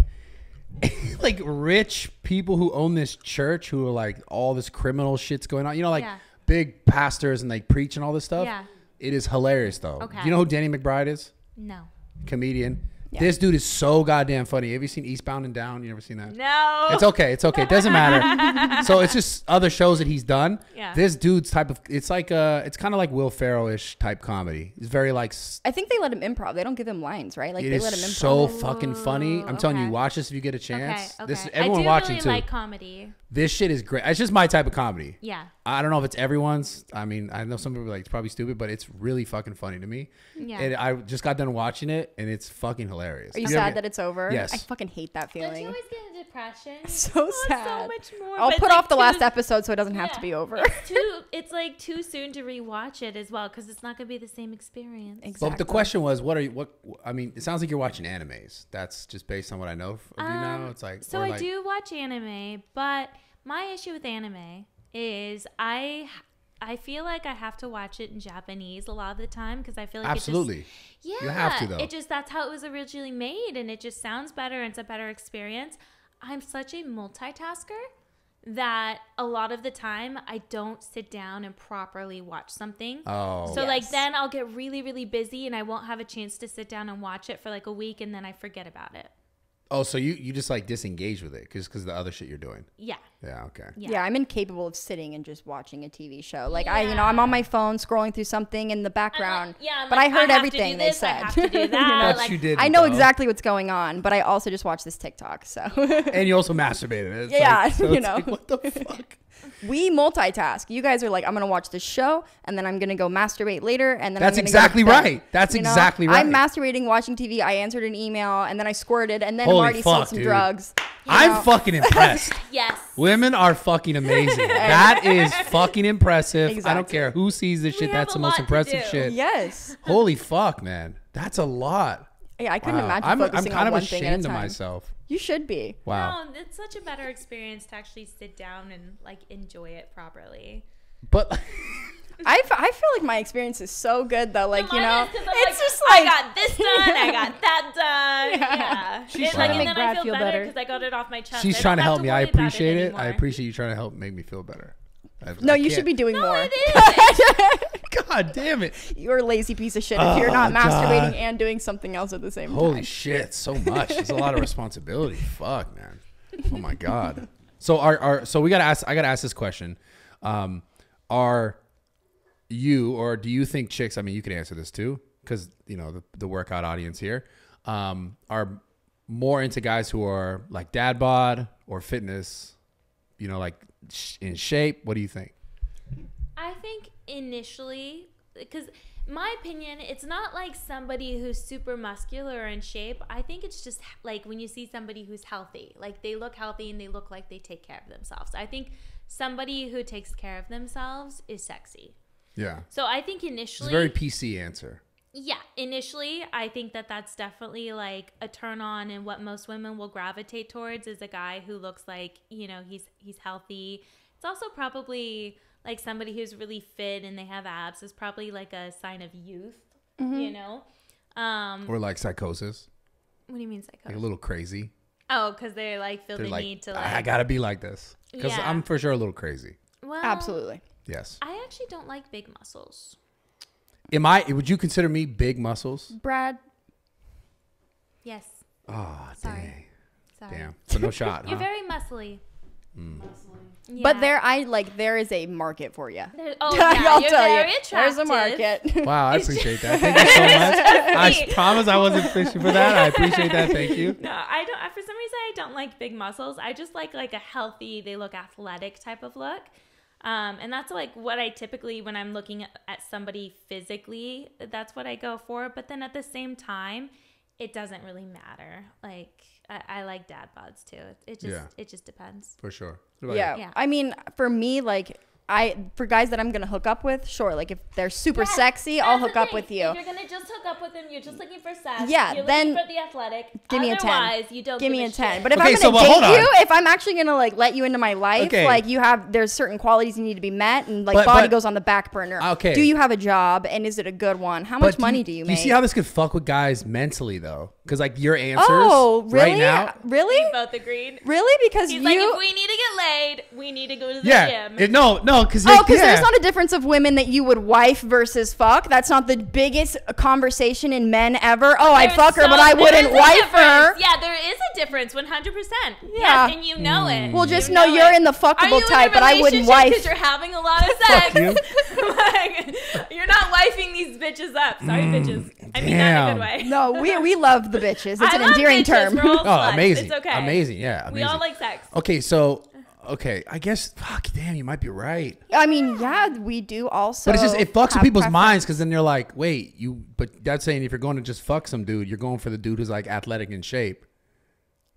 *laughs* like rich people who own this church who are like all this criminal shit's going on. You know, like Yeah. big pastors and they preach and all this stuff. Yeah. It is hilarious though. Okay. You know who Danny McBride is? No. Comedian. This dude is so goddamn funny. Have you seen Eastbound and Down? You ever seen that? No. It's okay. It's okay. It doesn't matter. *laughs* so it's just other shows that he's done. Yeah. This dude's type of it's like uh it's kind of like Will Ferrell-ish type comedy. It's very like I think they let him improv. They don't give him lines, right? Like they let him improv. so fucking funny. I'm telling you, watch this if you get a Okay. chance. Okay. This everyone I do watching really too. like comedy. this shit is great. It's just my type of comedy. Yeah. I don't know if it's everyone's. I mean, I know some people are like it's probably stupid, but it's really fucking funny to me. Yeah. And I just got done watching it, and it's fucking hilarious. Hilarious. Are you Have ever- sad that it's over? Yes. I fucking hate that Don't you always get a depression? *laughs* So Oh, sad. So much more. I'll put it's off the like last too- episode so it doesn't have to be over. It's *laughs* too. It's like too soon to rewatch it as well because it's not gonna be the same experience. Exactly. But the question was, what are you? What I mean, it sounds like you're watching animes. That's just based on what I know of you now. Um, It's like so I like- do watch anime, but my issue with anime is I I feel like I have to watch it in Japanese a lot of the time because I feel like absolutely. It just, yeah, You have to, though. It just that's how it was originally made, and it just sounds better. and It's a better experience. I'm such a multitasker that a lot of the time I don't sit down and properly watch something. Oh, So like then I'll get really really busy and I won't have a chance to sit down and watch it for like a week and then I forget about it. Oh, so you you just like disengage with it because because the other shit you're doing. Yeah. Yeah. Okay. Yeah. Yeah. I'm incapable of sitting and just watching a TV show. Like I, you know, I'm on my phone scrolling through something in the background. like- yeah, I'm but like, I heard have to do everything they this, I said. have to do *laughs* You that, know? But like- you did. I know exactly what's going on, but I also just watch this TikTok. So And you also masturbated. It's Yeah, like- *laughs* so you know. like, what the fuck? We multitask. You guys are like, I'm gonna watch this show and then I'm gonna go masturbate later, and then That's I'm gonna go exactly right. That's You know? exactly right. I'm masturbating, watching TV. I answered an email, and then I squirted, and then Holy Marty sold some dude. drugs. you I'm know? fucking impressed. *laughs* Yes. Women are fucking amazing. *laughs* that is fucking impressive. I don't care who sees this shit. have That's the most impressive shit. Yes. Holy fuck, man. That's a lot. Yeah, I couldn't Wow. imagine I'm, I'm kind on of one thing at a ashamed of myself. You should be. Wow. No, it's such a better experience to actually sit down and like enjoy it properly. But *laughs* I, f- I feel like my experience is so good though. Like you know, is 'cause I'm it's like, just like I got this done, I got *laughs* that done. Yeah, She's It's trying like, to and make then Brad I feel, feel better better. because I got it off my chest. she's I trying to help me. I appreciate it. I appreciate you trying to help make me feel better. I- no, I you should be doing more. it *laughs* God damn it. You're a lazy piece of shit if you're not Oh, God. masturbating and doing something else at the same Holy time. Holy shit, so *laughs* much. It's a lot of responsibility. Fuck, man. Oh my god. So our, are so we gotta ask I gotta ask this question. Um are you or do you think chicks, I mean you can answer this too, because you know the, the workout audience here, um, are more into guys who are like dad bod or fitness, you know, like sh- in shape. What do you think? I think initially, because my opinion, it's not like somebody who's super muscular or in shape. I think it's just like when you see somebody who's healthy, like they look healthy and they look like they take care of themselves. I think somebody who takes care of themselves is sexy. Yeah. So I think It's a initially, very PC answer. Yeah, initially, I think that that's definitely like a turn on, and what most women will gravitate towards is a guy who looks like you know he's he's healthy. It's also probably like somebody who's really fit and they have abs is probably like a sign of youth. You know, um, Or like psychosis. what do you mean Like a little crazy. Oh, because they like feel They're the like, need to like. I gotta be like this. Because Yeah. I'm for sure a little crazy. well, Absolutely. Yes. I actually don't like big muscles. Am I? Would you consider me big muscles? Brad, Yes, Oh, Sorry. dang. sorry. Damn. So no shot. *laughs* You're huh? very muscly. Hmm. but Yeah. there, I like there is a market for you. There- oh *laughs* yeah, I'll you're tell very you, attractive. there's a market. Wow, I *laughs* appreciate that. Thank you so much. I s- promise I wasn't fishing for that. I appreciate that. Thank you. No, I don't. For some reason, I don't like big muscles. I just like like a healthy. They look athletic type of look, um, and that's like what I typically when I'm looking at, at somebody physically. That's what I go for. But then at the same time, it doesn't really matter. Like I, I like dad bods too. It, it just Yeah. it just depends. For sure. Yeah. you? Yeah. I mean, for me, like I for guys that I'm gonna hook up with, sure. Like if they're super Yes, sexy, I'll hook up with you. If you're gonna just hook up with them, you're just looking for sex. Yeah, you're then looking for the athletic. Give me a 10. Otherwise, you don't Give me a shit. ten. But if Okay, I'm gonna but hold date you, if I'm actually gonna like let you into my life, Okay. like you have there's certain qualities you need to be met, and like But- body but- goes on the back burner. Okay. Do you have a job, and is it a good one? How But much money do you, make? You see how this could fuck with guys mentally though? Because like your answers oh, really? right now. Really? We both agreed. Really? Because He's you. like, if we need to get laid, we need to go to the Yeah. gym. It- no, no, because Oh, because oh, there's not a difference of women that you would wife versus fuck. That's not the biggest conversation in men ever. Oh, I'd There's fuck her, but I wouldn't wife her. Yeah, there is a difference, 100%. Yeah. Yes, and you know it. Well, just You know you're it. in the fuckable you type, but I wouldn't relationship wife. Because you're having a lot of *laughs* sex. you. *laughs* like, you're not wifing these bitches up. Sorry, mm, bitches. I mean that in a good way. No, we we love the bitches. It's *laughs* I an love endearing bitches. term. We're all Oh, sluts. amazing. It's okay. Amazing. Yeah. Amazing. We all like sex. Okay, so okay, I guess. Fuck, damn, you might be right. I mean, yeah, we do also. But it's just it fucks with people's preference. minds because then they're like, wait, you. But that's saying if you're going to just fuck some dude, you're going for the dude who's like athletic in shape,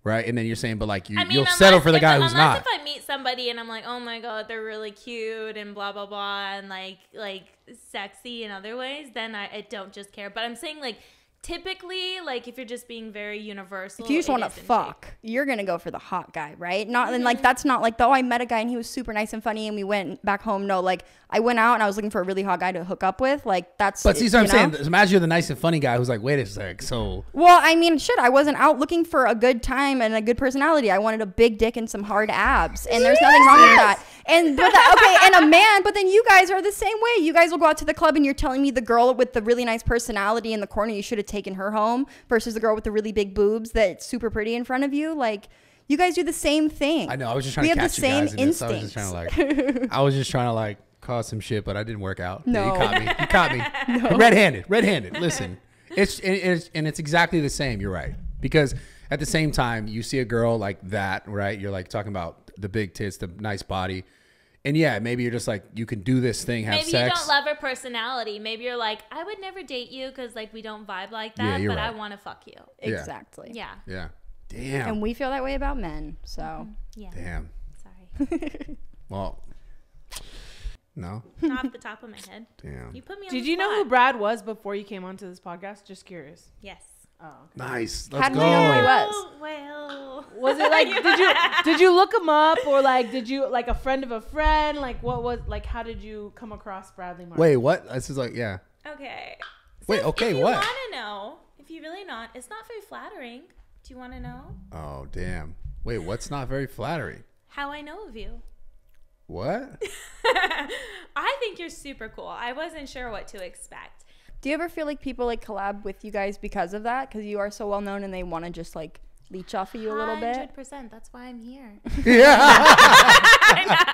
right? And then you're saying, but like you, I mean, you'll unless- settle for the guy who's not. if I meet somebody and I'm like, oh my god, they're really cute and blah blah blah and like like sexy in other ways, then I, I don't just care. But I'm saying like typically like if you're just being very universal, If you just want to in shape. fuck, you're gonna go for the hot guy, right? Not and Mm-hmm. like that's not like the oh I met a guy and he was super nice and funny and we went back home. No, like I went out and I was looking for a really hot guy to hook up with. Like that's. But see, so I'm you saying, know? imagine you're the nice and funny guy who's like, wait a sec, so Well, I mean, shit, I wasn't out looking for a good time and a good personality. I wanted a big dick and some hard abs, and there's nothing wrong with that. And but that, okay, and a man, but then you guys are the same way. You guys will go out to the club and you're telling me the girl with the really nice personality in the corner, you should have taken her home versus the girl with the really big boobs that's super pretty in front of you. Like, you guys do the same thing. I know. I was just trying we to have catch the you same guys in this. I was instincts. just trying to like, I was just trying to like cause some shit, but I didn't work out. Yeah, No. you caught me. You caught me. *laughs* no. Red-handed. Red-handed. Listen, it's and it's and it's exactly the same. You're right because at the same time you see a girl like that, right? You're like talking about the big tits, the nice body. And yeah, maybe you're just like you can do this thing, have Maybe sex. you don't love her personality. Maybe you're like, I would never date you because like we don't vibe like Yeah, that, you're but I want to fuck you. Yeah. exactly. Yeah. yeah. Damn. And we feel that way about men. So mm-hmm. Yeah. Damn. Sorry. *laughs* Well. No. Not off the top of my head. *laughs* Damn. You put me on Did the you know who. Brad was before you came onto this podcast? Just curious. Yes. Oh, okay. Nice. How Let's How did you know who he was? Oh, well. Was it like did you *laughs* did you look him up or like did you like a friend of a friend? Like what was like how did you come across Bradley Martyn? Wait, what? This is like, yeah. Okay. So Wait, if- okay, if you what? want to know, if you really not, it's not very flattering. Do you want to know Oh, damn. Wait, what's not very flattering? how I know of you? What? *laughs* I think you're super cool. I wasn't sure what to expect. Do you ever feel like people like collab with you guys because of that? Because you are so well known and they want to just like leech off of you a little bit? 100%. That's why I'm here. *laughs* *laughs* yeah.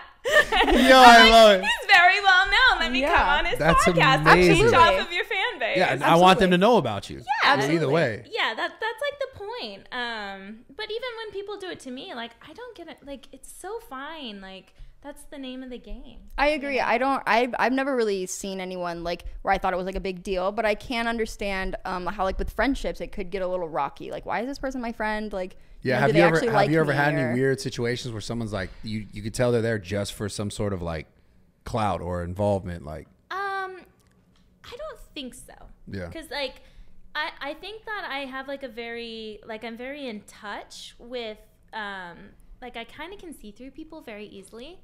Yo, I love it. He's very well known. Let me Yeah. come on his That's podcast. amazing. Leech off of your fan base. Yeah, and I want them to know about you. Yeah, Either absolutely. way. yeah that that's like the point um but even when people do it to me like i don't get it like it's so fine like that's the name of the game I agree. I don't. I've I've never really seen anyone like where I thought it was like a big deal, but I can understand um, how like with friendships it could get a little rocky. Like, why is this person my friend? Like, Yeah, know, have do you ever have like you ever me had any weird situations where someone's like you you could tell they're there just for some sort of like clout or involvement like um i don't think so Yeah. because like I, I think that i have like a very like i'm very in touch with um like i kind of can see through people very easily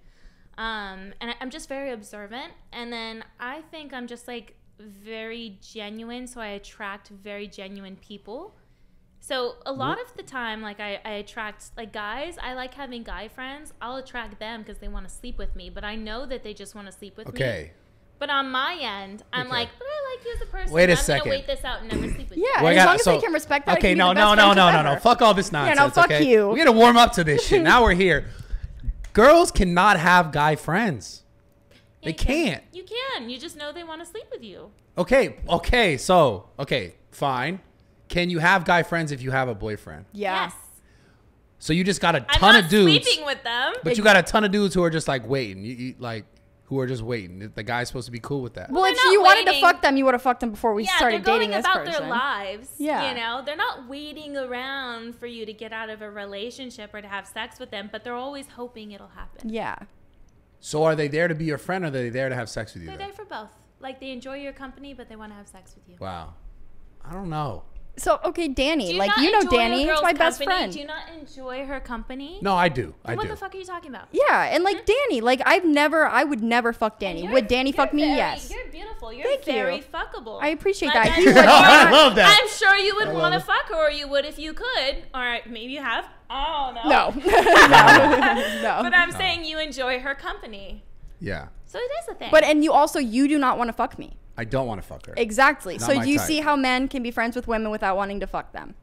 um and I, i'm just very observant and then i think i'm just like very genuine so i attract very genuine people So a lot of the time, like I, I attract like guys. I like having guy friends. I'll attract them because they want to sleep with me. But I know that they just want to sleep with me. okay. But on my end, I'm Okay. like, but I like you as a person. Wait a I'm second. gonna wait this out and never sleep with you. Yeah, Well, I as got- long as so- they can respect that. I Okay, can be no, the no, best no, friends no, no, ever. no. Fuck all this nonsense. fuck okay? you. We gotta warm up to this shit. Now we're here. *laughs* Girls cannot have guy friends. Yeah, They you can. can't. You can. You just know they want to sleep with you. Okay, okay, so okay, fine. Can you have guy friends if you have a boyfriend? Yeah. Yes. So you just got a I'm ton not of dudes, sleeping with them. but you got a ton of dudes who are just like waiting. You, you like who are just waiting. The guy's supposed to be cool with that. Well, they're if not you wanted to fuck them, you would have fucked them before we yeah, started they're dating going this about person. their lives. Yeah. You know, they're not waiting around for you to get out of a relationship or to have sex with them, but they're always hoping it'll happen. Yeah. So are they there to be your friend, or are they there to have sex with you? They're then? there for both. Like they enjoy your company, but they want to have sex with you. Wow, I don't know. So okay, Danny, you like you know Danny, it's girl's my best company? friend. Do you not enjoy her company? No, I do. I what do. the fuck are you talking about? Yeah, and like hmm? Danny, like I've never, I would never fuck Danny. Would Danny you're fuck me? very- yes. You're beautiful. You're Thank you. very fuckable. I appreciate Like, that. I'm sure you not. *laughs* I love that. I'm sure you would want to it. fuck her, or you would if you could. All right, maybe you have. Oh no. No, no, *laughs* *laughs* no. But I'm saying you enjoy her company, Yeah, so it is a thing. But and you also you do not want to fuck me. I don't want to fuck her. Exactly. Not so you type. see how men can be friends with women without wanting to fuck them.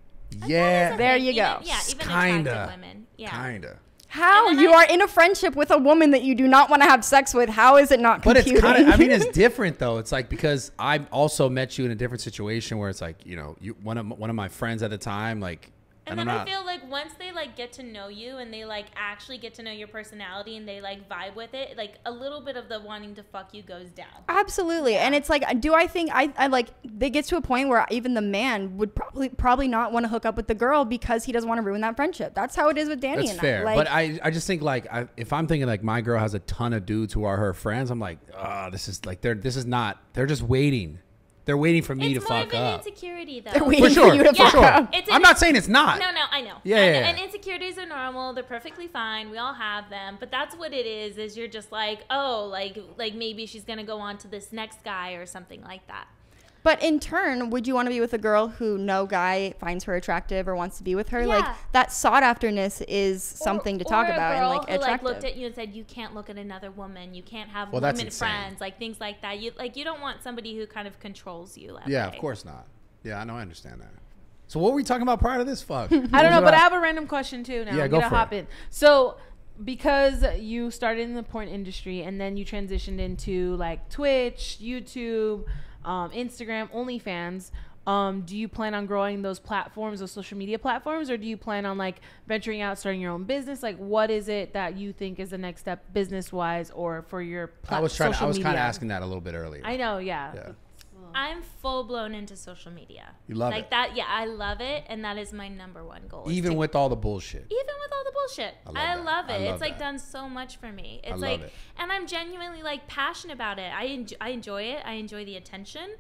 Yeah, There Thing, you go. Even, yeah, even kinda, attractive women. Yeah. kinda. How you I- are in a friendship with a woman that you do not want to have sex with? How is it not But it's kind of. I mean, it's *laughs* different though. It's like because I also met you in a different situation where it's like you know, you one of one of my friends at the time, like And, I'm then not- I feel like once they like get to know you and they like actually get to know your personality and they like vibe with it, like a little bit of the wanting to fuck you goes down. Absolutely. And it's like, do I think I, I like, they get to a point where even the man would probably, probably not want to hook up with the girl because he doesn't want to ruin that friendship. That's how it is with Danny That's and fair, I. Like, but I, I just think like I, if I'm thinking like my girl has a ton of dudes who are her friends, I'm like, ah, this is like they're this is not. They're just waiting. They're waiting for me it's to more fuck of an up. insecurity though. They're waiting For sure, for you to for fuck sure. up. It's I'm not saying it's not. No, no, I know. Yeah, and, yeah, yeah. and insecurities are normal. They're perfectly fine. We all have them. But that's what it is. Is you're just like, oh, like like maybe she's gonna go on to this next guy or something like that. But in turn, would you want to be with a girl who no guy finds her attractive or wants to be with her? Like that sought afterness is something Or- to talk or a about and girl like who, like looked at you and said, "You can't look at another woman. You can't have Well, women friends, like things like that." You like you don't want somebody who kind of controls you. That Yeah, way. of course not. Yeah, I know. I understand that. So what were we talking about prior to this? Fuck. *laughs* I don't know, but I have a random question too. Now Yeah, I'm go gonna for hop it. in. So, because you started in the porn industry and then you transitioned into like Twitch, YouTube, um, Instagram, OnlyFans. Um, do you plan on growing those platforms, those social media platforms, or do you plan on like venturing out, starting your own business? Like, what is it that you think is the next step, business wise, or for your? Pla- I was trying. To, I was kind of asking that a little bit earlier. I know, yeah. Yeah. I'm full blown into social media. You love like it. that. Yeah, I love it, and that is my number one goal. Even to- with all the bullshit. even with all the bullshit. I love I that. love, I it. love it's like done so much for me. It's like it. and I'm genuinely like passionate about it. I enjoy, I enjoy it. I enjoy the attention.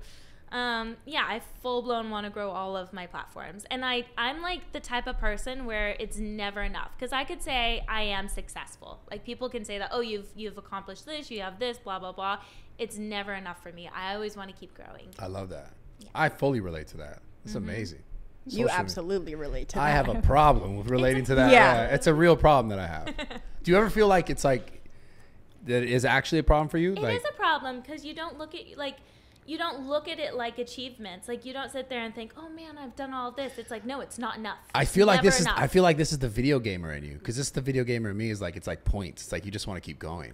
Um, yeah, I full blown want to grow all of my platforms. And I I'm like the type of person where it's never enough cuz I could say I am successful. Like people can say that oh you've you've accomplished this, you have this, blah blah blah. It's never enough for me. I always want to keep growing. I love that. I fully relate to that. It's Mm-hmm. amazing. you Social media. absolutely relate to that. I have a problem with relating to that. Yeah. Yeah. it's a real problem that I have. *laughs* Do you ever feel like it's like that it is actually a problem for you? It is like a problem because you don't look at like you don't look at it like achievements. Like you don't sit there and think, "Oh man, I've done all this." It's like, no, it's not enough. I feel like this is. I feel like this is the video gamer in you because this is the video gamer in me is like it's like points. It's like you just want to keep going.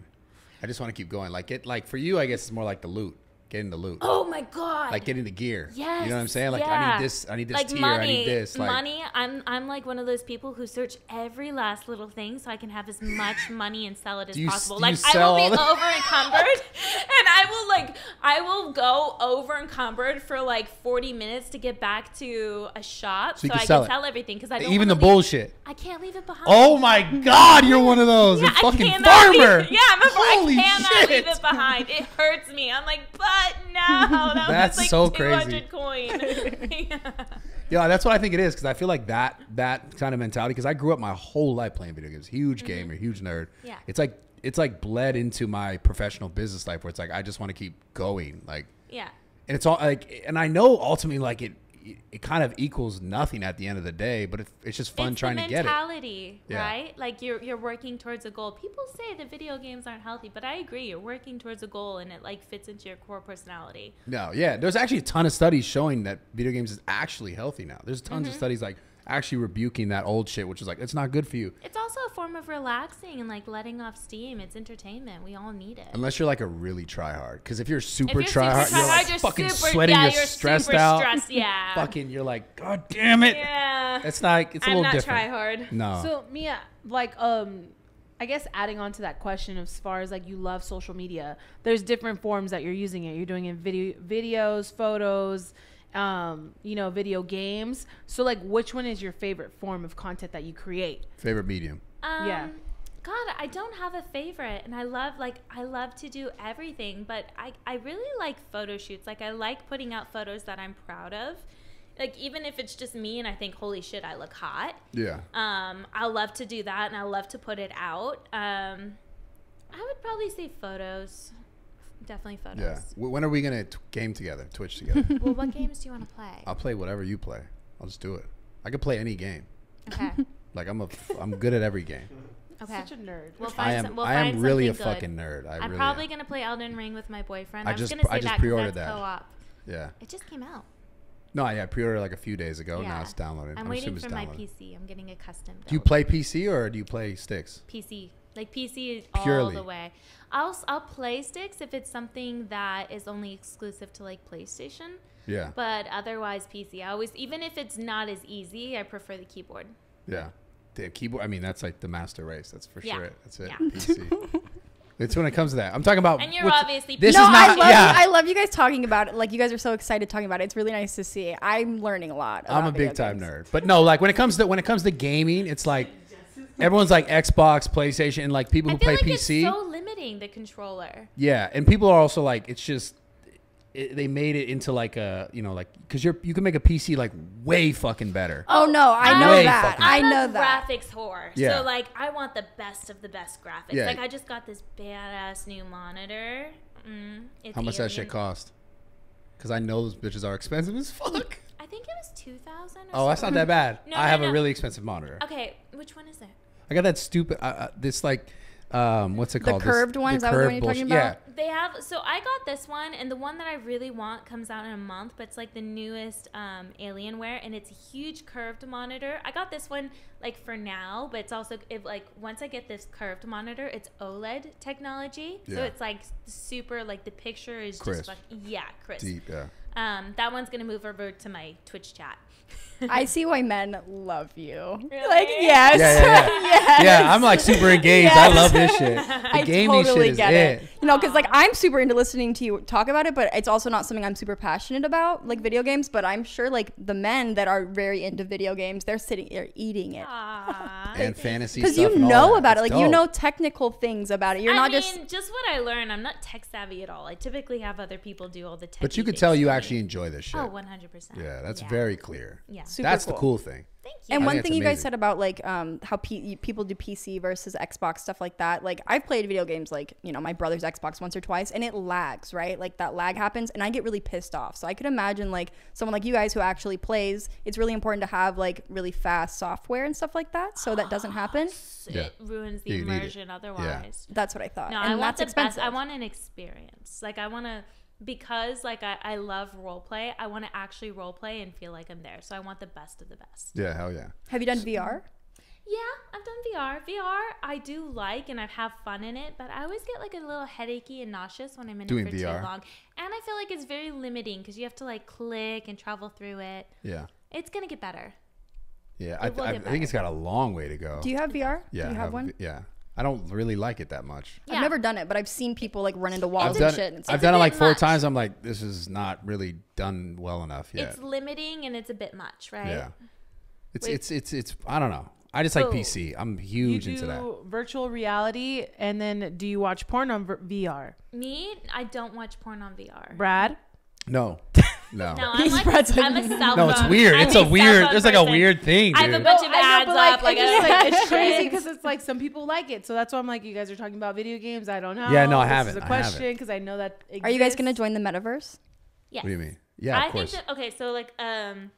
I just want to keep going. Like it like for you, I guess it's more like the loot, getting the loot, Oh my god! like getting the gear. Yes. you know what I'm saying? Like I need this, I need this like tier, money, I need this. Like money. I'm I'm like one of those people who search every last little thing so I can have as much *laughs* money and sell it as you possible. like I will be *laughs* over encumbered, and I will like I will go over encumbered for like 40 minutes to get back to a shop So so, can I can it. sell everything because I don't even the leave- bullshit. I can't leave it behind. Oh my God, you're one of those. Yeah, a fucking farmer. Leave, yeah, I'm a Holy I cannot shit. leave it behind. It hurts me. I'm like, but no, that That's was like so 200 coin. *laughs* yeah. Yeah, that's what I think it is because I feel like that that kind of mentality. Because I grew up my whole life playing video games. Huge mm-hmm. gamer, huge nerd. Yeah. it's like it's like bled into my professional business life where it's like I just want to keep going. Like, yeah. and it's all like, and I know ultimately like it it kind of equals nothing at the end of the day, but it, it's just fun it's trying to get it. mentality, Yeah. right? Like you're you're working towards a goal. People say that video games aren't healthy, but I agree. You're working towards a goal, and it like fits into your core personality. No, yeah, there's actually a ton of studies showing that video games is actually healthy now. There's tons Mm-hmm. of studies like actually rebuking that old shit, which is like it's not good for you. It's also a form of relaxing and like letting off steam. It's entertainment. We all need it. Unless you're like a really try hard, because if you're super if you're try super hard, try you're like hard, fucking super, sweating, yeah, you're, you're stressed out. Stressed, yeah. *laughs* Fucking, you're like, God damn it! Yeah. It's like it's a I'm little not different. try hard. No, So Mia, like um I guess adding on to that question as far as like you love social media, there's different forms that you're using it. You're doing it video videos, photos, um, you know, video games. So like which one is your favorite form of content that you create? favorite medium. Um, Yeah. God, I don't have a favorite, and I love like I love to do everything, but I I really like photo shoots. Like I like putting out photos that I'm proud of. Like even if it's just me and I think, holy shit, I look hot. Yeah, Um, I love to do that, and I love to put it out. Um, I would probably say photos. Definitely photos. yeah. W- When are we gonna t- game together, Twitch together? *laughs* Well, what games do you want to play? I'll play whatever you play. I'll just do it. I could play any game. Okay. *laughs* Like I'm a, f- I'm good at every game. Okay. Such a nerd. We'll find I am, some, we'll I am find really a something good. fucking nerd. I I'm really probably am. gonna play Elden Ring with my boyfriend. I I, was just- gonna say I just that 'cause pre-ordered that's that. co-op. Yeah. It just came out. No, yeah, I pre-ordered like a few days ago. Now Yeah. it's downloaded. I'm, I'm waiting assuming it's for my downloaded. PC. I'm getting a custom. Build. Do you play PC or do you play sticks? PC? Like PC all Purely. the way. I'll s- I'll play sticks if it's something that is only exclusive to like PlayStation. Yeah. But otherwise, PC. I always, even if it's not as easy, I prefer the keyboard. Yeah. The keyboard. I mean, that's like the master race. That's for Yeah. sure. It. That's it. Yeah. PC. *laughs* it's when it comes to that. I'm talking about. And you're what's- obviously This no, is not. I love yeah. I love you guys talking about it. Like you guys are so excited talking about it. It's really nice to see. I'm learning a lot. I'm a big time games. nerd. But no, like when it comes to when it comes to gaming, it's like everyone's like Xbox, PlayStation, and like people I who feel play like PC. it's so limiting the controller. yeah, and people are also like it's just it, they made it into like a you know like because you're you can make a PC like way fucking better. Oh no, I know Way that. I know that. graphics whore. Yeah. So like I want the best of the best graphics. Yeah. Like I just got this badass new monitor. Mm, How much that shit cost? Because I know those bitches are expensive as fuck. I think it was two thousand. Oh, that's not that bad. No, I no, have a really expensive monitor. Okay, which one is it? I got that stupid uh, uh, this like um what's it The called? This- curved one? Is that the one you're talking bullshit- about? They have so I got this one, and the one that I really want comes out in a month. But it's like the newest um, Alienware, and it's a huge curved monitor. I got this one like for now, but it's also if like once I get this curved monitor, it's OLED technology, so it's like super like the picture is Crisp. just like yeah, crisp. Deep, yeah. Um, that one's gonna move over to my Twitch chat. *laughs* I see why men love you. Really? Like yes, Yeah, yeah, yeah. *laughs* yes. Yeah, I'm like super engaged. I love this shit. *laughs* The I gaming totally shit is get it. it. You know, because like I'm super into listening to you talk about it, but it's also not something I'm super passionate about, like video games. But I'm sure like the men that are very into video games, they're sitting, they're eating it Aww. And fantasy because you and know that. about it. It's Like you know technical things about it. You're I not mean, just. just what I learned. I'm not tech savvy at all. I typically have other people do all the tech. But you could tell you actually enjoy this oh, shit. Oh, 100 percent. yeah, that's very clear. Yeah. Super That's the cool. cool thing. Thank you. And I one thing you guys said about like um, how P- people do PC versus Xbox stuff like that. Like I've played video games like you know my brother's Xbox once or twice, and it lags right. Like that lag happens, and I get really pissed off. So I could imagine like someone like you guys who actually plays. It's really important to have like really fast software and stuff like that, so that doesn't happen. *sighs* Yeah. It ruins the You immersion otherwise. That's what I thought. No, and I want that's the expensive. best. I want an experience. Like I want to because like I, I love role play. I want to actually role play and feel like I'm there. So I want the best of the best. Yeah, hell yeah. have you done VR? Yeah, I've done VR. VR I do like and I have fun in it, but I always get like a little headachy and nauseous when I'm in Doing it for VR. too long. And I feel like it's very limiting because you have to like click and travel through it. Yeah. It's gonna get better. Yeah. I, It will I, I think it's got a long way to go. Do you have VR? yeah. Do you have, a one? vi- yeah. I don't really like it that much. Yeah. I've never done it, but I've seen people like run into walls and done shit. it. And I've stuff. done it like four much. times. I'm like, this is not really done well enough yet. It's limiting and it's a bit much, right? Yeah. It's Wait. it's it's it's I don't know. I just like oh. So, PC. I'm You huge do into that. virtual reality, and then do you watch porn on v- VR? Me, I don't watch porn on VR. Brad, No. *laughs* No. No, I'm like I'm a cell No, it's weird. I'm It's a cell weird. phone There's like a weird thing, I have a dude. bunch of I know, ads like, up. Like, it's, just, I- like, it's *laughs* crazy because it's like some people like it. So that's why I'm like, you guys are talking about video games. I don't know. Yeah, no, I This haven't. Is a I haven't. question because I know that. Are you guys gonna join the metaverse? Yeah. What do you mean? Yeah, of I course. think that okay, so like um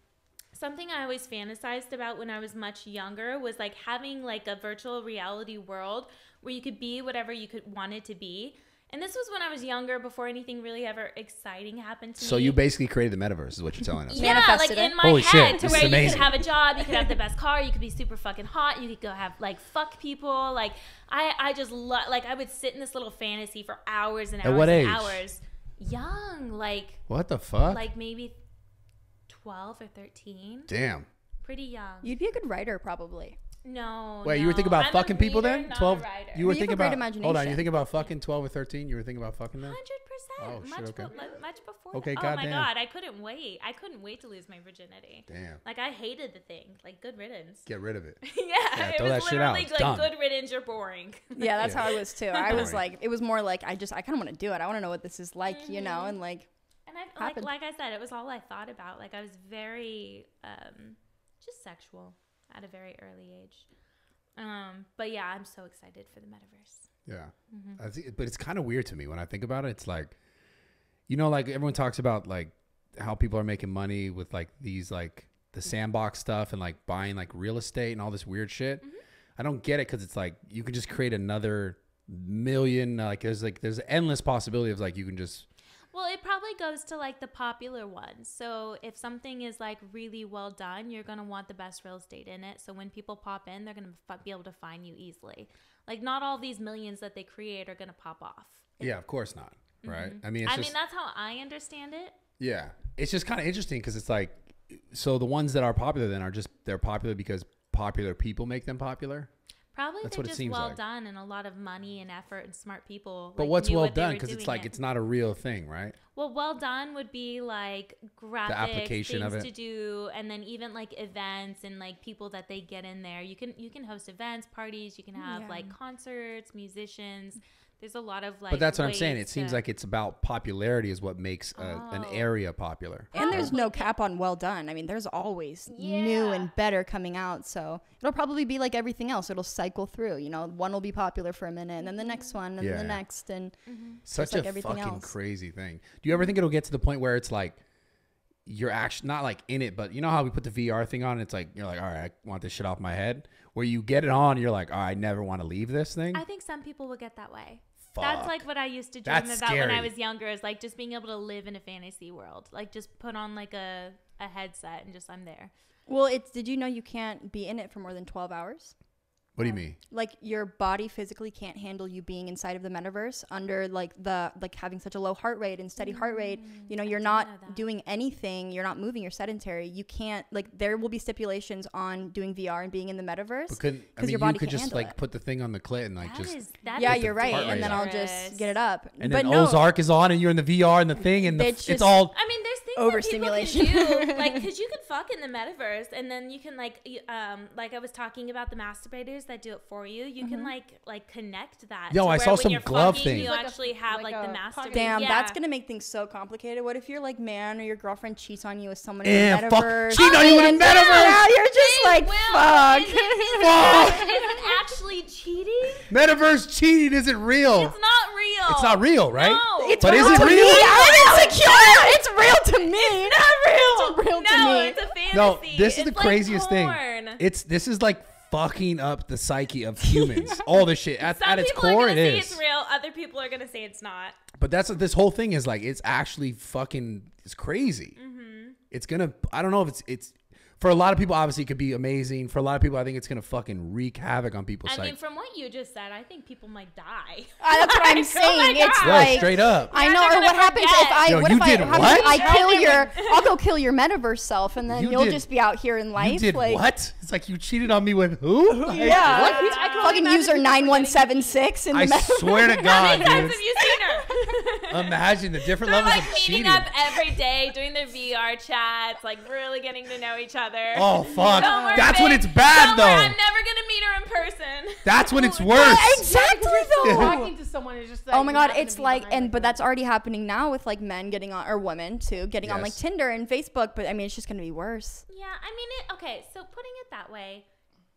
something I always fantasized about when I was much younger was like having like a virtual reality world where you could be whatever you could wanted to be. And this was when I was younger before anything really ever exciting happened to so me. you basically created the metaverse, is what you're telling us. yeah, like manifested it? in my Holy head shit, to this where is you amazing. could have a job, you could have the *laughs* best car, you could be super fucking hot, you could go have like fuck people. Like I, I just love like I would sit in this little fantasy for hours and At hours what and age? hours. Young, like What the fuck? like maybe twelve or thirteen. Damn. Pretty young. You'd be a good writer, probably. No. Wait, you were thinking about I'm a fucking people then? Twelve. You were But you thinking a great about. Hold on. You imagination. think about fucking twelve or thirteen? You were thinking about fucking them? Hundred percent. Oh, shit, Much, okay. be- much before. Okay, that. Oh my goddamn. god, I couldn't wait. I couldn't wait to lose my virginity. Damn. Like I hated the thing. Like good riddance. Get rid of it. *laughs* yeah, Yeah, it throw was that shit out. literally like done. good riddance. You're boring. *laughs* Yeah, that's Yeah. how I was too. I was like, it was more like I just I kind of want to do it. I want to know what this is like, you know, and like And I like like I said, it was all I thought about. Like I was very um just sexual at a very early age. Um, but yeah, I'm so excited for the metaverse. Yeah. Mm-hmm. Think, but it's kind of weird to me when I think about it. It's like, you know, like everyone talks about like how people are making money with like these like the sandbox stuff and like buying like real estate and all this weird shit. Mm-hmm. I don't get it because it's like you can just create another million. Like there's like there's endless possibility of like you can just Well, it goes to like the popular ones. So if something is like really well done, you're gonna want the best real estate in it. So when people pop in, they're gonna f- be able to find you easily. Like not all these millions that they create are gonna pop off. yeah, of course not, right? I mean, it's Mm-hmm. I just mean, that's how I understand it. Yeah, it's just kind of interesting because it's like, so the ones that are popular then are just they're popular because popular people make them popular. Probably That's they're what it just seems well like. done and a lot of money and effort and smart people. But like, what's well what done because it's like it. it's not a real thing, right? Well, well done would be like graphics, application things of it. to do, and then even like events and like people that they get in there. You can you can host events, parties. You can have Yeah. like concerts, musicians. There's a lot of like. but that's what I'm saying. ways It seems like it's about popularity is what makes a, an Oh. area popular. And there's no cap on well done. I mean, there's always new and better coming out. So it'll probably be like everything else. It'll cycle through. You know, one will be popular for a minute, and then the next one, and Yeah. then the next, and mm-hmm. Such like a everything fucking else. crazy thing. Do you ever think it'll get to the point where it's like you're actually not like in it, but you know how we put the VR thing on? It's like you're like, all right, I want this shit off my head. Where you get it on, you're like, oh, I never want to leave this thing. I think some people will get that way. Fuck. That's like what I used to dream That's about when I was younger. Is like just being able to live in a fantasy world. Like just put on like a a headset and just I'm there. well, it's. Did you know you can't be in it for more than twelve hours? What do you mean? Like your body physically can't handle you being inside of the metaverse under like the like having such a low heart rate and steady heart rate. You know, mm, you're didn't know doing anything. You're not moving. You're sedentary. You can't like. There will be stipulations on doing VR and being in the metaverse But couldn't I because mean your you body could just like it. put the thing on the clit and like That just is that yeah, you're right. And then I'll just get it up. and but then no, Ozark is on and you're in the VR and the thing and the, It's it's, all I mean, there's things Overstimulation. that people can do, like *laughs* because you can fuck in the metaverse, and then you can like, y- um, like I was talking about the masturbators that do it for you. You Mm-hmm. can like, like connect that. Yo, to I where saw when some you're glove fucking, thing. You Like a- actually have like like, the a masturbator. Damn, yeah. that's gonna make things so complicated. What if your like man or your girlfriend cheats on you with someone Yeah, in the fuck. metaverse? Cheat on you in the and metaverse. Now you're just like, Will, fuck. Is it, is, it, is it actually cheating? metaverse cheating isn't real. It's not real. It's not real, right? No. It's But real is it real? Me. I'm insecure. It's real to me. Me *laughs* not real. It's real no, to me. it's a fantasy. No, this is It's the like craziest thing. It's this is like fucking up the psyche of humans. *laughs* All this shit at, Some at its people are core, gonna it say is. it's real. Other people are gonna say it's not. But that's what this whole thing is like. It's actually fucking. It's crazy. Mm-hmm. It's gonna. I don't know if it's. It's for a lot of people. Obviously, it could be amazing. For a lot of people, I think it's gonna fucking wreak havoc on people's I psyche. mean, from what you just said, I think people might die. Uh, that's what I'm *laughs* Oh saying. my it's God. Yo, like straight up. I know. Or what happens forget. if I? Yo, what you if did I? what? about I kill they your? would. I'll go kill your metaverse self, and then You you will did- just be out here in life. you did like, what? It's like you cheated on me with who? Like, Yeah. what? I can Fucking imagine user nine one seven six in the I metaverse. swear to *laughs* How God, many times dude. have you seen her? *laughs* Imagine the different They're levels like of meeting cheating. up every day, doing their VR chats, like really getting to know each other. Oh fuck! Don't worry, That's when it's bad Don't though. worry, I'm never gonna meet her in person. That's when it's *laughs* worse. Exactly though. talking to someone is just like, Oh my god, it's like and but that's already happening now with like men getting on or women too, getting on like Tinder and Facebook, but I mean it's just gonna be worse. Yeah, I mean it. Okay, so putting it that way,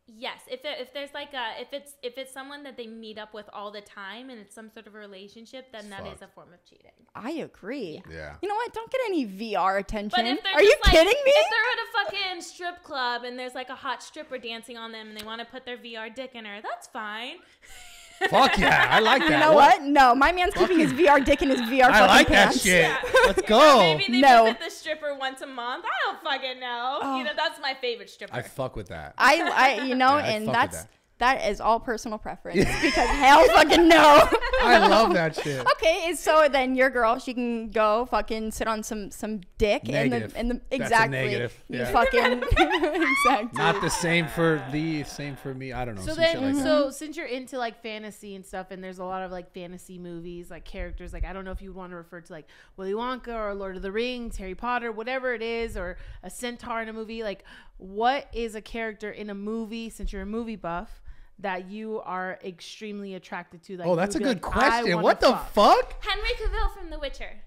yes. If there, if there's like a if it's if it's someone that they meet up with all the time and it's some sort of a relationship, then that is fucked. a form of cheating. I agree. Yeah. You know what? Don't get any VR attention. But if they're Are you like, kidding me? If they're at a fucking strip club and there's like a hot stripper dancing on them and they want to put their VR dick in her, that's fine. *laughs* Fuck yeah, I like that. You know what? No, my man's keeping his VR dick in his VR I fucking like that pants. shit. Let's Or go. maybe they No. visit the stripper once a month. I don't fucking know. Oh. You know, that's my favorite stripper. I fuck with that. I, I, you know, Yeah, and that's that. That is all personal preference *laughs* because hell fucking no. I love that shit. *laughs* okay, so then your girl, she can go fucking sit on some some dick Negative. in the in the That's a exactly. negative. You Yeah. *laughs* fucking exactly. Not the same for the same for me. I don't know. So some shit then, like that. so since you're into like fantasy and stuff, and there's a lot of like fantasy movies, like characters, like I don't know if you would want to refer to like Willy Wonka or Lord of the Rings, Harry Potter, whatever it is, or a centaur in a movie. Like, what is a character in a movie? Since you're a movie buff, that you are extremely attracted to. Like, oh, that's a good like, question. What the fuck. fuck? Henry Cavill from The Witcher. *laughs*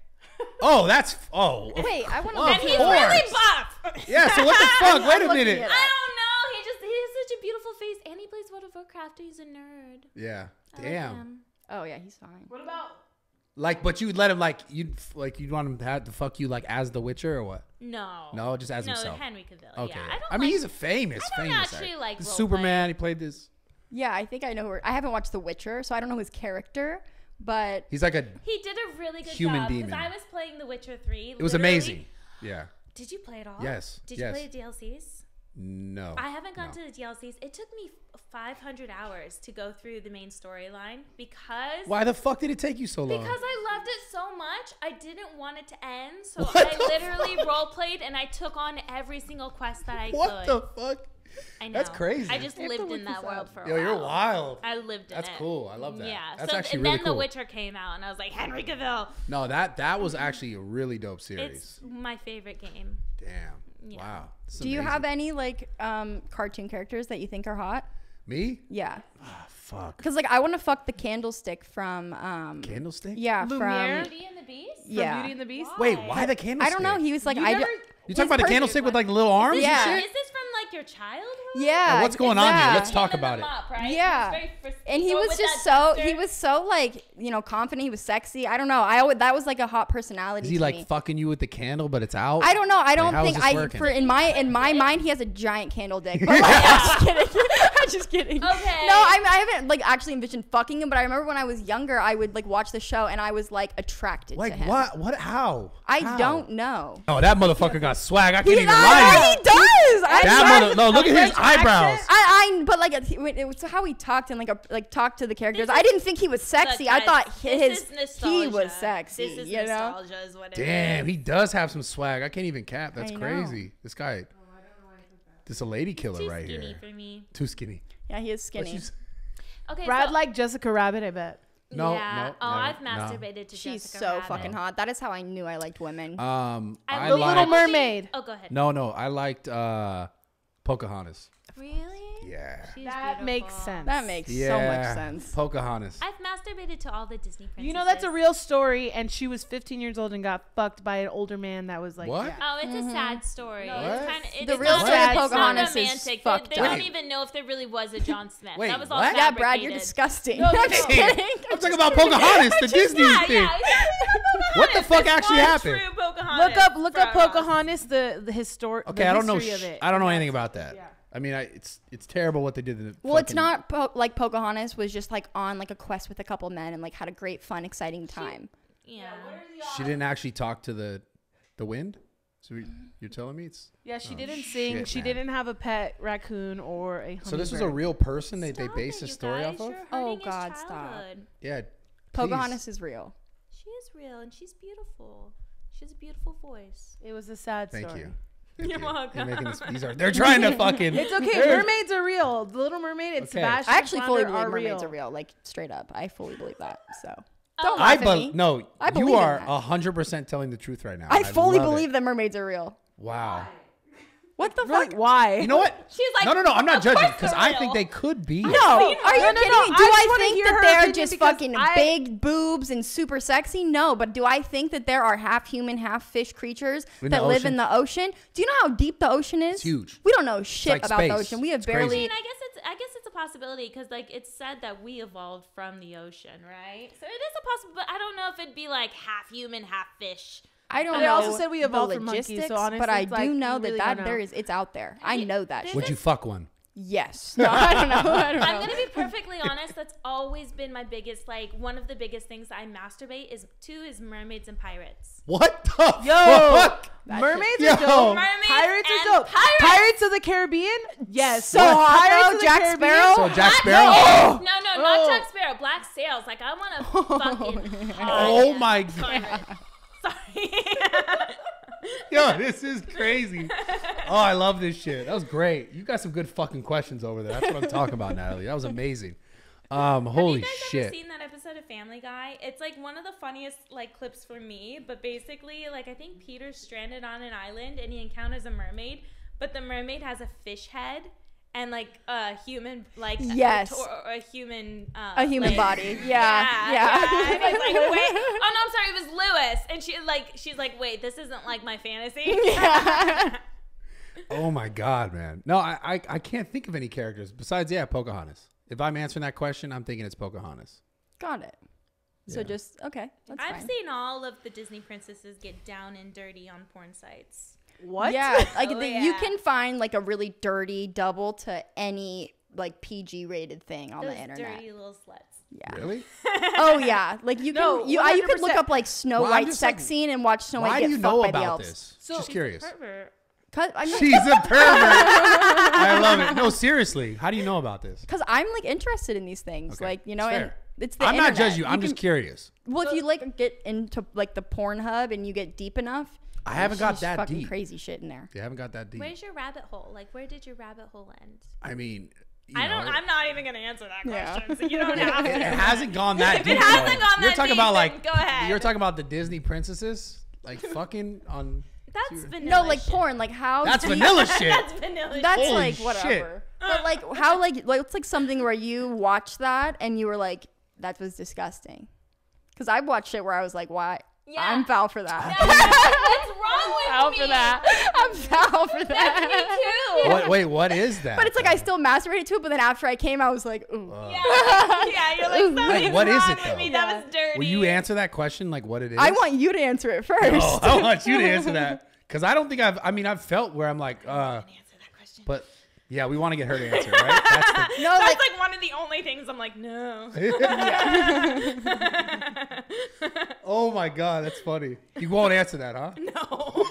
Oh, that's oh. Wait, I want to Of and he's course. really buff. *laughs* Yeah. So what the *laughs* fuck? Wait a minute. I don't know. He just he has such a beautiful face, and he plays World of Warcraft. He's a nerd. Yeah. I Damn. him. Oh yeah, he's fine. What about? Like, but you'd let him like you'd like you'd want him to, have to fuck you like as the Witcher or what? No. No, just as no, himself. Henry Cavill. Okay. Yeah, I don't. I mean, like, he's a famous, I don't famous. actually actor. like The role Superman. He played this. Yeah, I think I know. Who, I haven't watched The Witcher, so I don't know his character, but He's like a. He did a really good Human job demon. I was playing The Witcher Three. It was amazing. Yeah. Did you play it all? Yes, Did yes. you play the DLCs? No. I haven't gone no. to the DLCs. It took me 500 hours to go through the main storyline because Why the fuck did it take you so long? because I loved it so much. I didn't want it to end, so What I the literally role played and I took on every single quest that I what could. the fuck? I know. That's crazy. I just I lived in that world up. for a Yo, while. you're wild. I lived in That's it. cool. I love that. Yeah. That's so actually and really then cool. The Witcher came out, and I was like, Henry Cavill. No, that that was actually a really dope series. It's my favorite game. Damn. Yeah. Wow. This is Do you have any like um, cartoon characters that you think are hot? me? Yeah, Ah, fuck. because like I want to fuck the candlestick from um, Candlestick? yeah Lumiere? from Beauty and the Beast. From yeah. Beauty and the Beast. Wait, why the candlestick? I don't know. He was like You I. never- do- You talking about the person- candlestick with like the little arms Yeah. shit? Is this from like your childhood? Yeah. what's going on here? Let's talk about it. mop, right? Yeah. He was very fris- and he was just so duster. he was so like you know confident. He was sexy. I don't know. I always, that was like a hot personality. Is he to like me. fucking you with the candle, but it's out? I don't know. I don't how is think I working? for in my in my mind he has a giant candle dick. But *laughs* like, I'm just kidding. *laughs* I'm *laughs* just kidding. Okay. No, I, I haven't like actually envisioned fucking him, but I remember when I was younger, I would like watch the show and I was like attracted Like to him. what? What? How? I How? don't know. Oh, that motherfucker got swag. I can't He, even I lie. know to you. he does. I That swear. mother. No, look at his eyebrows. I, I, but like it, it was how he talked and like a, like talked to the characters. This I didn't think he was sexy. Look, I thought his he was sexy. This is you know. nostalgia, is what it Damn, is. he does have some swag. I can't even cap. That's crazy. This guy. This is a lady killer Too right skinny here. for me. Too skinny. Yeah, he is But skinny. she's- Okay, Brad so, like Jessica Rabbit, I bet. No, yeah. no, oh, never. I've No. masturbated to She's Jessica so Rabbit. fucking hot. That is how I knew I liked women. Um, I I The like. Little Mermaid. Oh, go ahead. No, no, I liked uh, Pocahontas. Really? Yeah. She's That makes sense. that makes Yeah. so much sense. Pocahontas. I've masturbated to all the Disney princesses. You know that's a real story, and she was 15 years old and got fucked by an older man that was like, What? yeah. Oh, it's a mm-hmm. sad story. What? It's kind of, The real story of Pocahontas is romantic. They- fucked they, up. don't even know if there really was a *laughs* John Smith. Wait, that was all what? Yeah, Brad, you're disgusting. No, *laughs* I'm just kidding. I'm talking about Pocahontas, the *laughs* Disney Yeah, thing. yeah. What the fuck actually happened? Look up, look up. Pocahontas, the the historic. Okay, I don't know. history Sh- of it. I don't know anything about that. Yeah. I mean, I, it's it's terrible what they did. To the Well, it's not po- like Pocahontas was just like on like a quest with a couple men and like had a great, fun, exciting time. Yeah. She didn't actually talk to the the wind. So we- you're telling me it's Yeah, she Oh, didn't sing. shit, she man. didn't have a pet raccoon or a. so this was a real person they they Stop based it, a story guys. off of. You're Oh, hurting his God, stop. Yeah. Pocahontas is real. She is real and she's beautiful. She has a beautiful voice. It was a sad Thank story. you. Thank You're you. welcome. making this, *laughs* these are they're trying to fucking. It's okay. Mermaids are real. The Little Mermaid and Okay. Sebastian. I actually fully Flounder believe mermaids real. are real, like straight up. I fully believe that. So don't I laugh at me. no. I believe you are that. hundred percent telling the truth right now. I fully love it. believe that mermaids are real. Wow. What the Really? fuck? Why? You know what? *laughs* She's like, no, no, no. I'm not judging because I think they could be. No, are you No, no, kidding no, me? Do I I, think that they're just fucking I- big boobs and super sexy? No, but do I think that there are half human, half fish creatures In that live in the ocean? Do you know how deep the ocean is? It's huge. We don't know shit like about space. the ocean. We have It's crazy. I barely. mean, I guess it's I guess it's a possibility because like it's said that we evolved from the ocean, right? So it is a possible, but I don't know if it'd be like half human, half fish. I don't They know. also said we evolved from monkeys, so honestly, but I it's do like, know you that really that don't there know. is. It's out there. I know that. shit. Would you fuck one? Yes. *laughs* No, I don't know. I don't know. I'm gonna be *laughs* perfectly honest. That's always been my biggest, like one of the biggest things I masturbate is to is mermaids and pirates. What the Yo, fuck? mermaids Yo. are dope. Mermaids pirates are dope. pirates. of the Caribbean. Yes. So hot Pirates though, of the Jack Caribbean? Sparrow. So Jack Not- Sparrow? Oh. No, no, Oh. not Jack oh. Sparrow. Black sails. Like I want to *laughs* oh fucking. Oh my Sorry. god. Sorry. *laughs* Yo, this is crazy. Oh, I love this shit. That was great. You got some good fucking questions over there. That's what I'm talking about, Natalie. That was amazing. Um, Have holy you guys shit. ever seen that episode of Family Guy? It's like one of the funniest like clips for me. But basically, like I think Peter's stranded on an island and he encounters a mermaid, but the mermaid has a fish head and like a human like Yes. or, or a human uh, A human like- body. Yeah. yeah, Yeah. And it's like, wait. *laughs* Oh no, I'm sorry. It was Lewis, and she like she's like, wait, this isn't like my fantasy. *laughs* *laughs* Oh my god, man. No, I, I I can't think of any characters besides yeah, Pocahontas. If I'm answering that question, I'm thinking it's Pocahontas. Got it. So Yeah. just okay. That's I've fine. seen all of the Disney princesses get down and dirty on porn sites. What? Yeah, *laughs* like Oh, the, you can find like a really dirty double to any like PG rated thing on Those the internet. dirty little sluts. Yeah. Really? *laughs* Oh yeah, like you can No, you I, you could look up like Snow Well, White sex like, scene and watch Snow Why White do get you fucked know by the about elves. this? So- Just curious. Pervert. Cause I'm She's a pervert. *laughs* I love it. No, seriously. How do you know about this? because I'm like interested in these things, Okay, like you know, it's and it's the I'm not internet. judging you. I'm just can- curious. Well, if you like get into like the Pornhub and you get deep enough, I haven't got that fucking deep. crazy shit in there. You haven't got that deep. Where's your rabbit hole? Like, where did your rabbit hole end? I mean, you I don't. know, I'm not even gonna answer that Yeah. question. So you don't *laughs* have *laughs* It, to. hasn't gone that If deep. it hasn't though. gone You're that talking deep, about then like go ahead. You're talking about the Disney princesses, like fucking on. *laughs* That's vanilla. No, like shit. porn, like how That's deep- vanilla shit. That's vanilla. That's Holy like shit. whatever. But like how like like it's like something where you watch that and you were like, that was disgusting. Because I watched it where I was like, why? Yeah. I'm foul for that. *laughs* What's wrong with foul me? for that. I'm foul for that. Me that. too. *laughs* What, wait, what is that? But it's like I still masturbated to it, but then after I came, I was like, ooh. Yeah, *laughs* yeah, you're like, something's what is wrong it, with though? me. That was dirty. Will you answer that question? Like what it is? I want you to answer it first. Oh, I want you to answer that because I don't think I've. I mean, I've felt where I'm like, uh, Answer that question. but yeah, we want to get her to answer, right? That's the, *laughs* no, That's like, like, one of the only things I'm like, no. *laughs* oh my god, that's funny. You won't answer that, huh? *laughs* no.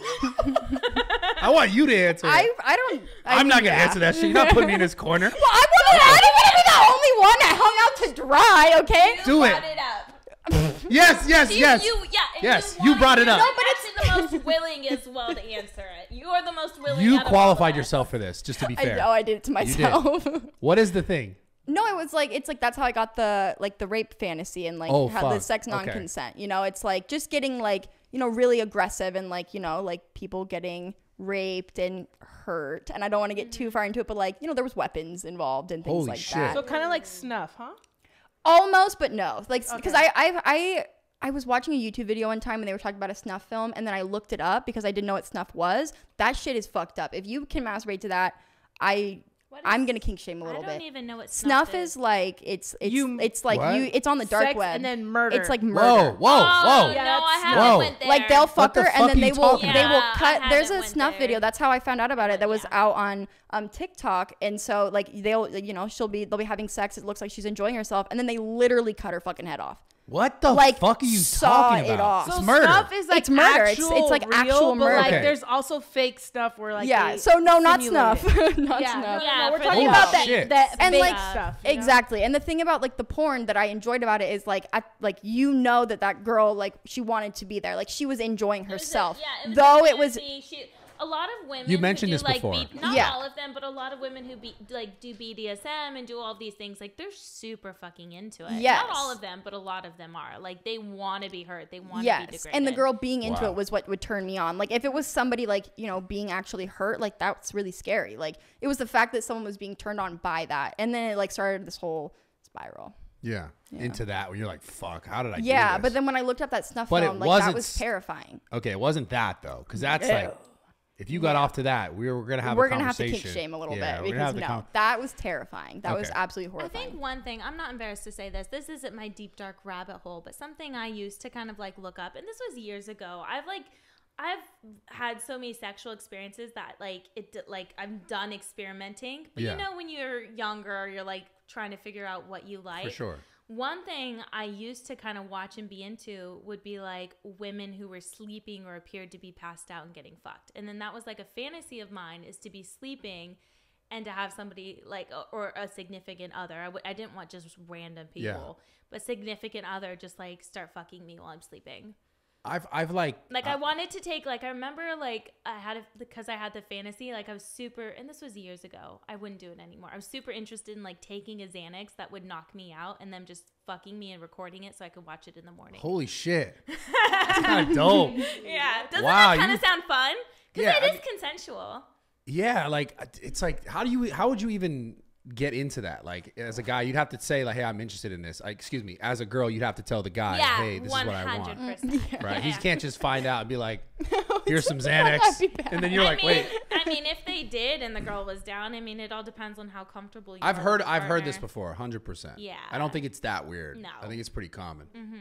I want you to answer. I, I don't. I I'm not gonna yeah. answer that shit. You're not putting me in this corner. Well, I wasn't. I didn't want to be the only one that hung out to dry. Okay. Do it. It up. *laughs* Yes, yes, You, yes. you, yeah, Yes, you, you brought it up. No, but it's the most willing as well to answer it. You are the most willing. You out of all qualified yourself for this, just to be I fair. know I did it to myself. *laughs* What is the thing? no, it was like it's like that's how I got the like the rape fantasy and like Oh, how the sex non-consent. You know, it's like just getting like you know really aggressive and like you know like people getting raped and hurt. And I don't want to get too mm-hmm. far into it, but like you know there was weapons involved and things Holy like shit. that. So kind of like snuff, huh? Almost, but no. Like, because Okay. I, I, I, I was watching a YouTube video one time and they were talking about a snuff film, and then I looked it up because I didn't know what snuff was. That shit is fucked up. If you can masturbate to that, I, What I'm gonna kink shame a I little bit. I don't bit. even know what Snuff snuff, is like it's it's You- it's like What? you it's on the dark Sex web and then murder. It's like Whoa, murder. whoa, Oh, whoa! no, I haven't Whoa. went there. Like they'll fuck the her fuck and then they will talking they will cut. There's a snuff there. video. That's how I found out about it. That was Yeah. out on um TikTok, and so like they'll you know she'll be they'll be having sex. It looks like she's enjoying herself, and then they literally cut her fucking head off. What the Like, fuck are you saw talking it about? off. It's so murder. snuff is like It's murder. Actual it's like real, actual but, Like murder. there's also fake stuff where like yeah. So no, not simulate snuff. *laughs* not Yeah, snuff. no, no, Yeah, no, we're talking the- about Holy that, that And, fake like, stuff. you know? Exactly. And the thing about like the porn that I enjoyed about it is like I, like you know that that girl like she wanted to be there. Like she was enjoying It was a- herself. yeah, it was though it was. She, a lot of women. You who mentioned do, this like, before. B- not Yeah. all of them, but a lot of women who be like do BDSM and do all these things. Like they're super fucking into it. Yes. Not all of them, but a lot of them are. Like they want to be hurt. They want to be yes. degraded. And the girl being into Wow. it was what would turn me on. Like if it was somebody like, you know, being actually hurt, like that's really scary. Like it was the fact that someone was being turned on by that. And then it like started this whole spiral. yeah. into that when you're like, fuck, how did I? do Yeah, this? but then when I looked up that snuff But it film, like that wasn't was terrifying. okay, it wasn't that though, because that's Ew. like, if you got off to that, we were gonna have we're a gonna have to conversation. kick shame a little Yeah, bit because no, con- that was terrifying. That was absolutely absolutely I think one thing, I'm not embarrassed to say this, this isn't my deep dark rabbit hole, but something I used to kind of like look up, and this was years ago. I've like, I've had so many sexual experiences that like it d- like I'm done experimenting. But Yeah. you know when you're younger, you're like trying to figure out what you like. for sure. One thing I used to kind of watch and be into would be like women who were sleeping or appeared to be passed out and getting fucked. And then that was like a fantasy of mine is to be sleeping and to have somebody like or a significant other. I w- I didn't want just random Yeah. people, but significant other just like start fucking me while I'm sleeping. I've I've like Like I- I wanted to take like I remember like I had a because I had the fantasy like I was super and this was years ago. I wouldn't do it anymore. I was super interested in like taking a Xanax that would knock me out and then just fucking me and recording it so I could watch it in the morning. holy shit, *laughs* that's kind of dope. Yeah, doesn't Wow, that kind of sound fun? Because Yeah, it I is mean- consensual. Yeah, like uh, it's like how do you how would you even get into that? Like as a guy, you'd have to say like, "Hey, I'm interested in this." Like, excuse me, as a girl, you'd have to tell the guy, yeah, "Hey, this one is what I hundred want." percent. *laughs* Right? He can't just find out and be like, *laughs* "Here's some *laughs* That'd Xanax," be bad. and then you're I like, mean, "Wait." I mean, if they did and the girl was down, I mean, it all depends on how comfortable you. I've are heard with I've heard this partner. before, hundred percent. Yeah. I don't think it's that weird. No. I think it's pretty common. Mm-hmm.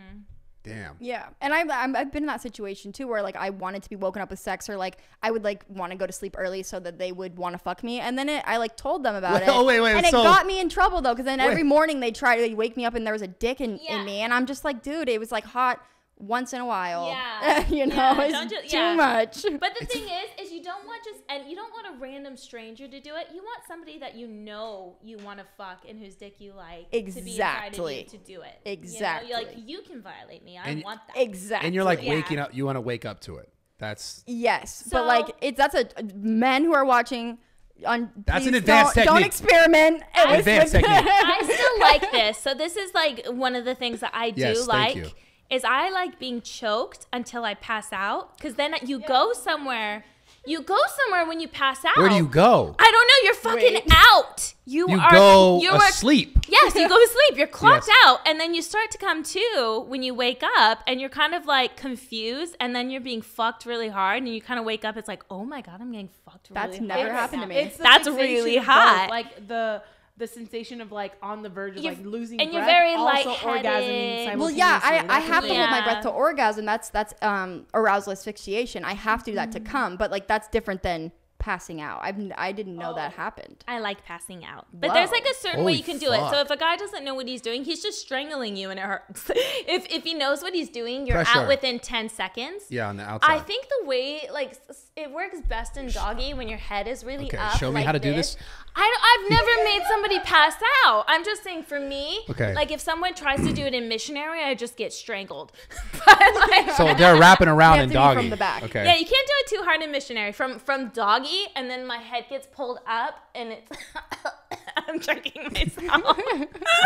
Damn. Yeah, and I've, I'm, I've been in that situation too, where like I wanted to be woken up with sex, or like I would like want to go to sleep early so that they would want to fuck me, and then it, I like told them about Wait, it. *laughs* oh, wait, wait, and it got me in trouble though, because then every morning they try to wake me up and there was a dick in, Yeah. in me, and I'm just like, dude, it was like hot once in a while. Yeah. *laughs* you know, Yeah, is don't ju- too yeah. much. But the *laughs* thing is, is you don't want just and you don't want a random stranger to do it. You want somebody that you know you want to fuck and whose dick you like to be inside of Exactly. to do it. Exactly. You know? You're like you can violate me. I And- want that. Exactly. And you're like Yeah. waking up. You want to wake up to it. That's Yes, So- but like it's that's a men who are watching. On That's an advanced don't, Don't experiment. Advanced technique. *laughs* I still like this. So this is like one of the things that I do Yes, like thank you. Is I like being choked until I pass out because then you go somewhere. You go somewhere when you pass out. where do you go? I don't know. You're fucking Wait. out. You, You are. go you are asleep. Yes, you go *laughs* to sleep. You're clocked Yes. out, and then you start to come to when you wake up, and you're kind of like confused, and then you're being fucked really hard, and you kind of wake up. It's like, oh my god, I'm getting fucked. Really That's really never hard happened to me. It's That's really of both, hot. Like the the sensation of like on the verge of You're- like losing and you're breath, very also lightheaded. orgasming Well, yeah, I. I have to hold my breath to orgasm. That's that's um arousal asphyxiation. I have to do that to come, but like that's different than passing out. I've n- I didn't know that oh, happened. I like passing out. But there's like a certain Holy way you can do it. So if a guy doesn't know what he's doing, he's just strangling you and it hurts. *laughs* if if he knows what he's doing, you're Pressure. out within 10 seconds. Yeah, on the outside. I think the way like it works best in doggy when your head is really Okay, up. show me like how to do this. this. I, have never made somebody pass out. I'm just saying for me, Okay. like if someone tries to do it in missionary, I just get strangled. but *laughs* like, so they're wrapping around in to doggy from the back. Okay. yeah, you can't do it too hard in missionary. From from doggy, and then my head gets pulled up, and it's *laughs* I'm drinking myself. *laughs*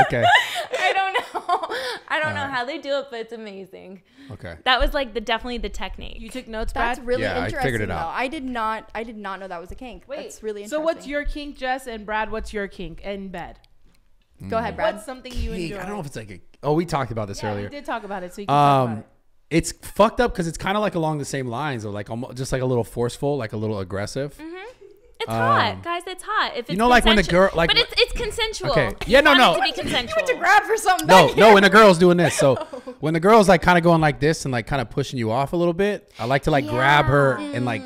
Okay. I don't know. I don't know how they do it, but it's amazing. Okay. That was like the definitely the technique. you took notes, That's Brad. really Yeah, I interesting. figured it though. out. I did not I did not know that was a kink. Wait, That's really interesting. so what's your kink, Jess and Brad? What's your kink in bed? Go ahead, Brad. What's something you Kink, enjoy? I don't know if it's like a. Oh, we talked about this yeah, earlier. we did talk about it, so you can talk about Um, it. It's fucked up because it's kind of like along the same lines, of like almost just like a little forceful, like a little aggressive. It's hot, Um, guys. It's hot. If it's know, like, when the girl- like- but it's it's consensual. Okay. Yeah, no, want it no. to be consensual. you consensual. went to grab for something. No, back *laughs* no, when the girl's doing this. So when the girl's like kind of going like this and like kind of pushing you off a little bit, I like to like grab her and like.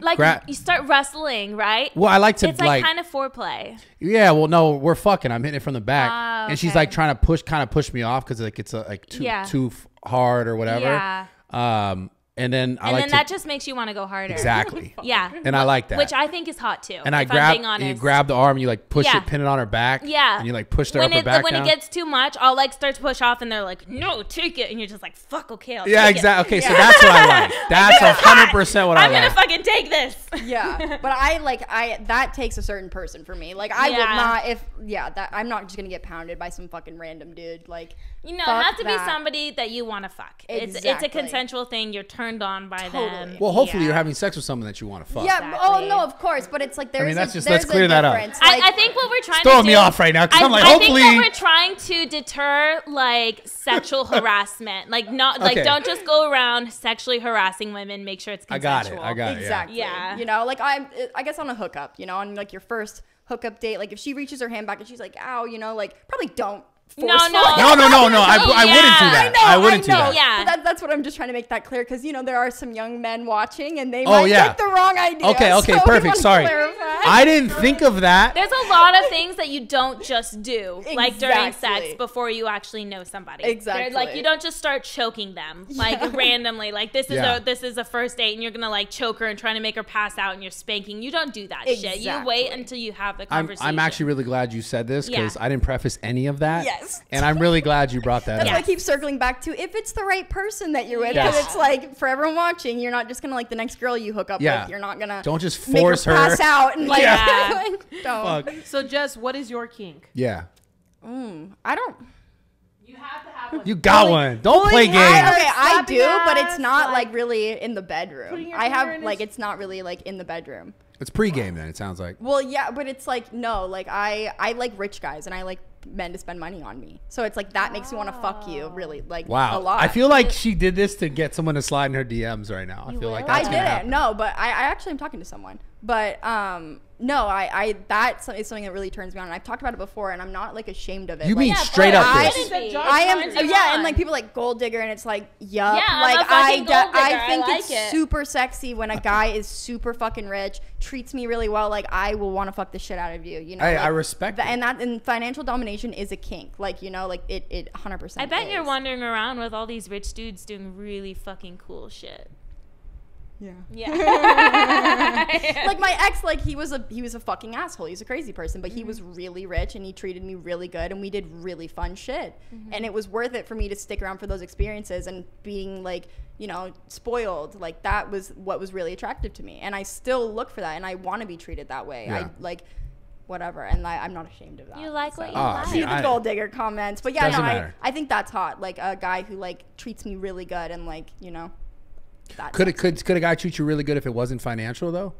like Gra- you start wrestling, right? Well, I like to it's like, like, kind of foreplay. yeah. Well, no, we're fucking. I'm hitting it from the back, Ah, and she's like trying to push, kind of push me off because like it's uh, like too Yeah. too f- hard or whatever. Yeah. Um, and then I And like then to that just makes you want to go harder. exactly. *laughs* Yeah. And I like that. Which I think is hot too. and I if grab I'm being and honest. you grab the arm and you like push Yeah. it, pin it on her back. Yeah. And you like push her when upper it back when down. it gets too much, I'll like start to push off, and they're like, "No, take it," and you're just like, "Fuck, okay, I'll yeah, take it." exactly. Okay, so that's what I like. *laughs* That's a hundred percent what I like. I'm gonna fucking take this. yeah, *laughs* but I like I that takes a certain person for me. Like I Yeah. will not if yeah that I'm not just gonna get pounded by some fucking random dude. Like You know, Fuck it has to that. be somebody that you want to fuck. It's it's a consensual thing. You're turned on by them. Well, hopefully Yeah. you're having sex with someone that you want to fuck. yeah, oh no, of course, but it's like there's I mean, that's a, just- let's clear that up. Like, I, I think what we're trying throwing to me do, off right now, 'cause I, I'm like, I hopefully- think what we're trying to deter like sexual *laughs* harassment, like not like Okay. don't just go around sexually harassing women. Make sure it's I got it. I got it. exactly. Yeah. You know, like I'm uh, I guess on a hookup, you know, on like your first hookup date, like if she reaches her hand back and she's like, "Ow," you know, like probably don't. No, no. No, no, no, no. I, I Yeah. wouldn't do that. I I, wouldn't do know. that. Yeah. That, that's what I'm just trying to make that clear because you know there are some young men watching and they Oh, might yeah. get the wrong idea. Okay, okay, so *laughs* perfect. Sorry. I didn't think of that. There's a lot of things that you don't just do, like during sex, before you actually know somebody. Exactly. They're, like you don't just start choking them *laughs* like randomly. Like this is Yeah. a this is a first date, and you're gonna like choke her and trying to make her pass out, and you're spanking. You don't do that shit. You wait until you have the I'm, conversation. I'm actually really glad you said this because Yeah. I didn't preface any of that. Yes. And I'm really glad you brought that That's up. why I keep circling back to if it's the right person that you're with. Yes. Because it's like for everyone watching, you're not just gonna like the next girl you hook up Yeah. with. You're not gonna Don't just force her, her. pass out and like, Yeah. *laughs* like, don't. Fuck. So, Jess, what is your kink? Yeah. Mm, I don't. You have to have one. You got one. Don't play I, games. okay, I slapping do, but it's not like, like, really in the bedroom. I have like it's not really like in the bedroom. It's pregame then, it sounds like. Well, yeah, but it's like no, like I I like rich guys and I like men to spend money on me. So it's like that makes me want to fuck you really like Wow. a lot. I feel like she did this to get someone to slide in her DMs right now. I feel like will? that's I gonna didn't. happen. No, but I, I actually am talking to someone. But um No, I, I that is something that really turns me on. And I've talked about it before, and I'm not like ashamed of it. You like, mean straight up I, this? I am, yeah, you and like people like gold digger, and it's like, yup. Yeah, I'm like a fucking I, gold digger. I I think like it's it. super sexy when a guy is super fucking rich, treats me really well. Like I will want to fuck the shit out of you. You know, Hey, like, I respect that, and that and financial domination is a kink. Like you know, like it, it 100. percent I bet you're wandering around with all these rich dudes doing really fucking cool shit. Yeah. Yeah. *laughs* *laughs* like my ex like he was a he was a fucking asshole he's a crazy person but he Mm-hmm. was really rich and he treated me really good and we did really fun shit Mm-hmm. and it was worth it for me to stick around for those experiences and being like you know spoiled like that was what was really attractive to me and i still look for that and i want to be treated that way Yeah. i like whatever and I, i'm not ashamed of that You like what you Ah, like. See the I- gold digger comments but yeah Doesn't no I. I think that's hot like a guy who like treats me really good and like you know that Could it could could a guy treat you really good if it wasn't financial though?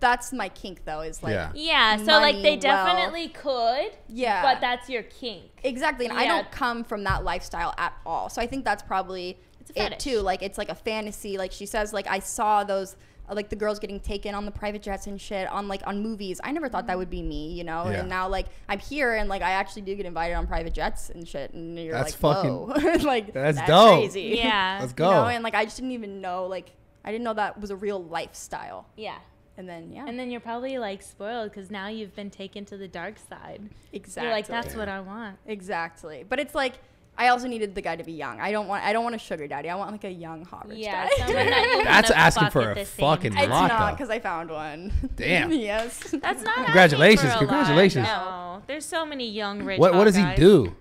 that's my kink though is like Yeah. Yeah, so like they money, wealth. definitely could. Yeah. But that's your kink. Exactly, and I don't come from that lifestyle at all. So I think that's probably It's a it too. Like it's like a fantasy. Like she says, like I saw those, like the girls getting taken on the private jets and shit on like on movies. I never thought that would be me, you know. Yeah. And now like I'm here and like I actually do get invited on private jets and shit, and you're That's like, fucking- whoa, *laughs* like that's that's, dope. crazy. Yeah. *laughs* Let's You go. know, and like I just didn't even know like I didn't know that was a real lifestyle. Yeah. And then yeah, And then you're probably like spoiled because now you've been taken to the dark side. exactly. You're like, that's what I want. Exactly. But it's like I also needed the guy to be young. I don't want I don't want a sugar daddy. I want like a young hot rich Yeah, guy. someone that *laughs* That's asking for a fucking time. it's lot, not because I found one. *laughs* Damn. yes. That's not asking Congratulations, for a lot. congratulations. No, there's so many young rich. What what hot does he do?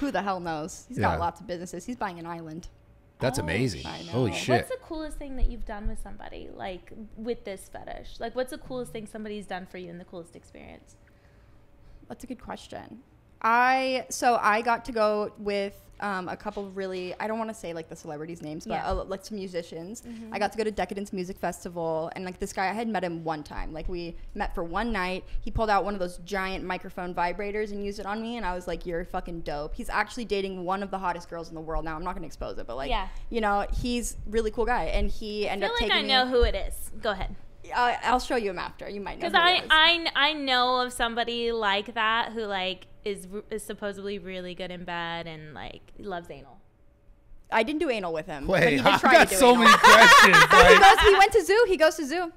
Who the hell knows? He's Yeah. got lots of businesses. He's buying an island. That's Oh, amazing. I know. Holy shit. What's the coolest thing that you've done with somebody, like with this fetish? Like, what's the coolest thing somebody's done for you and the coolest experience? That's a good question. I so I got to go with um, a couple of really I don't want to say like the celebrities' names, but Yeah. uh, like some musicians. I got to go to Decadence Music Festival, and like this guy, I had met him one time. Like we met for one night. He pulled out one of those giant microphone vibrators and used it on me, and I was like, "You're fucking dope." He's actually dating one of the hottest girls in the world now. I'm not gonna expose it, but like, Yeah. you know, he's really cool guy, and he I ended feel up like taking I know me. who it is. Go ahead. Uh, I'll show you him after. You might know. Because I. I, I know of somebody like that who like is, is supposedly really good in bed and like loves anal. I didn't do anal with him. but he Wait, did I try got to do so anal. many questions. *laughs* he goes. He went to zoo. He goes to zoo.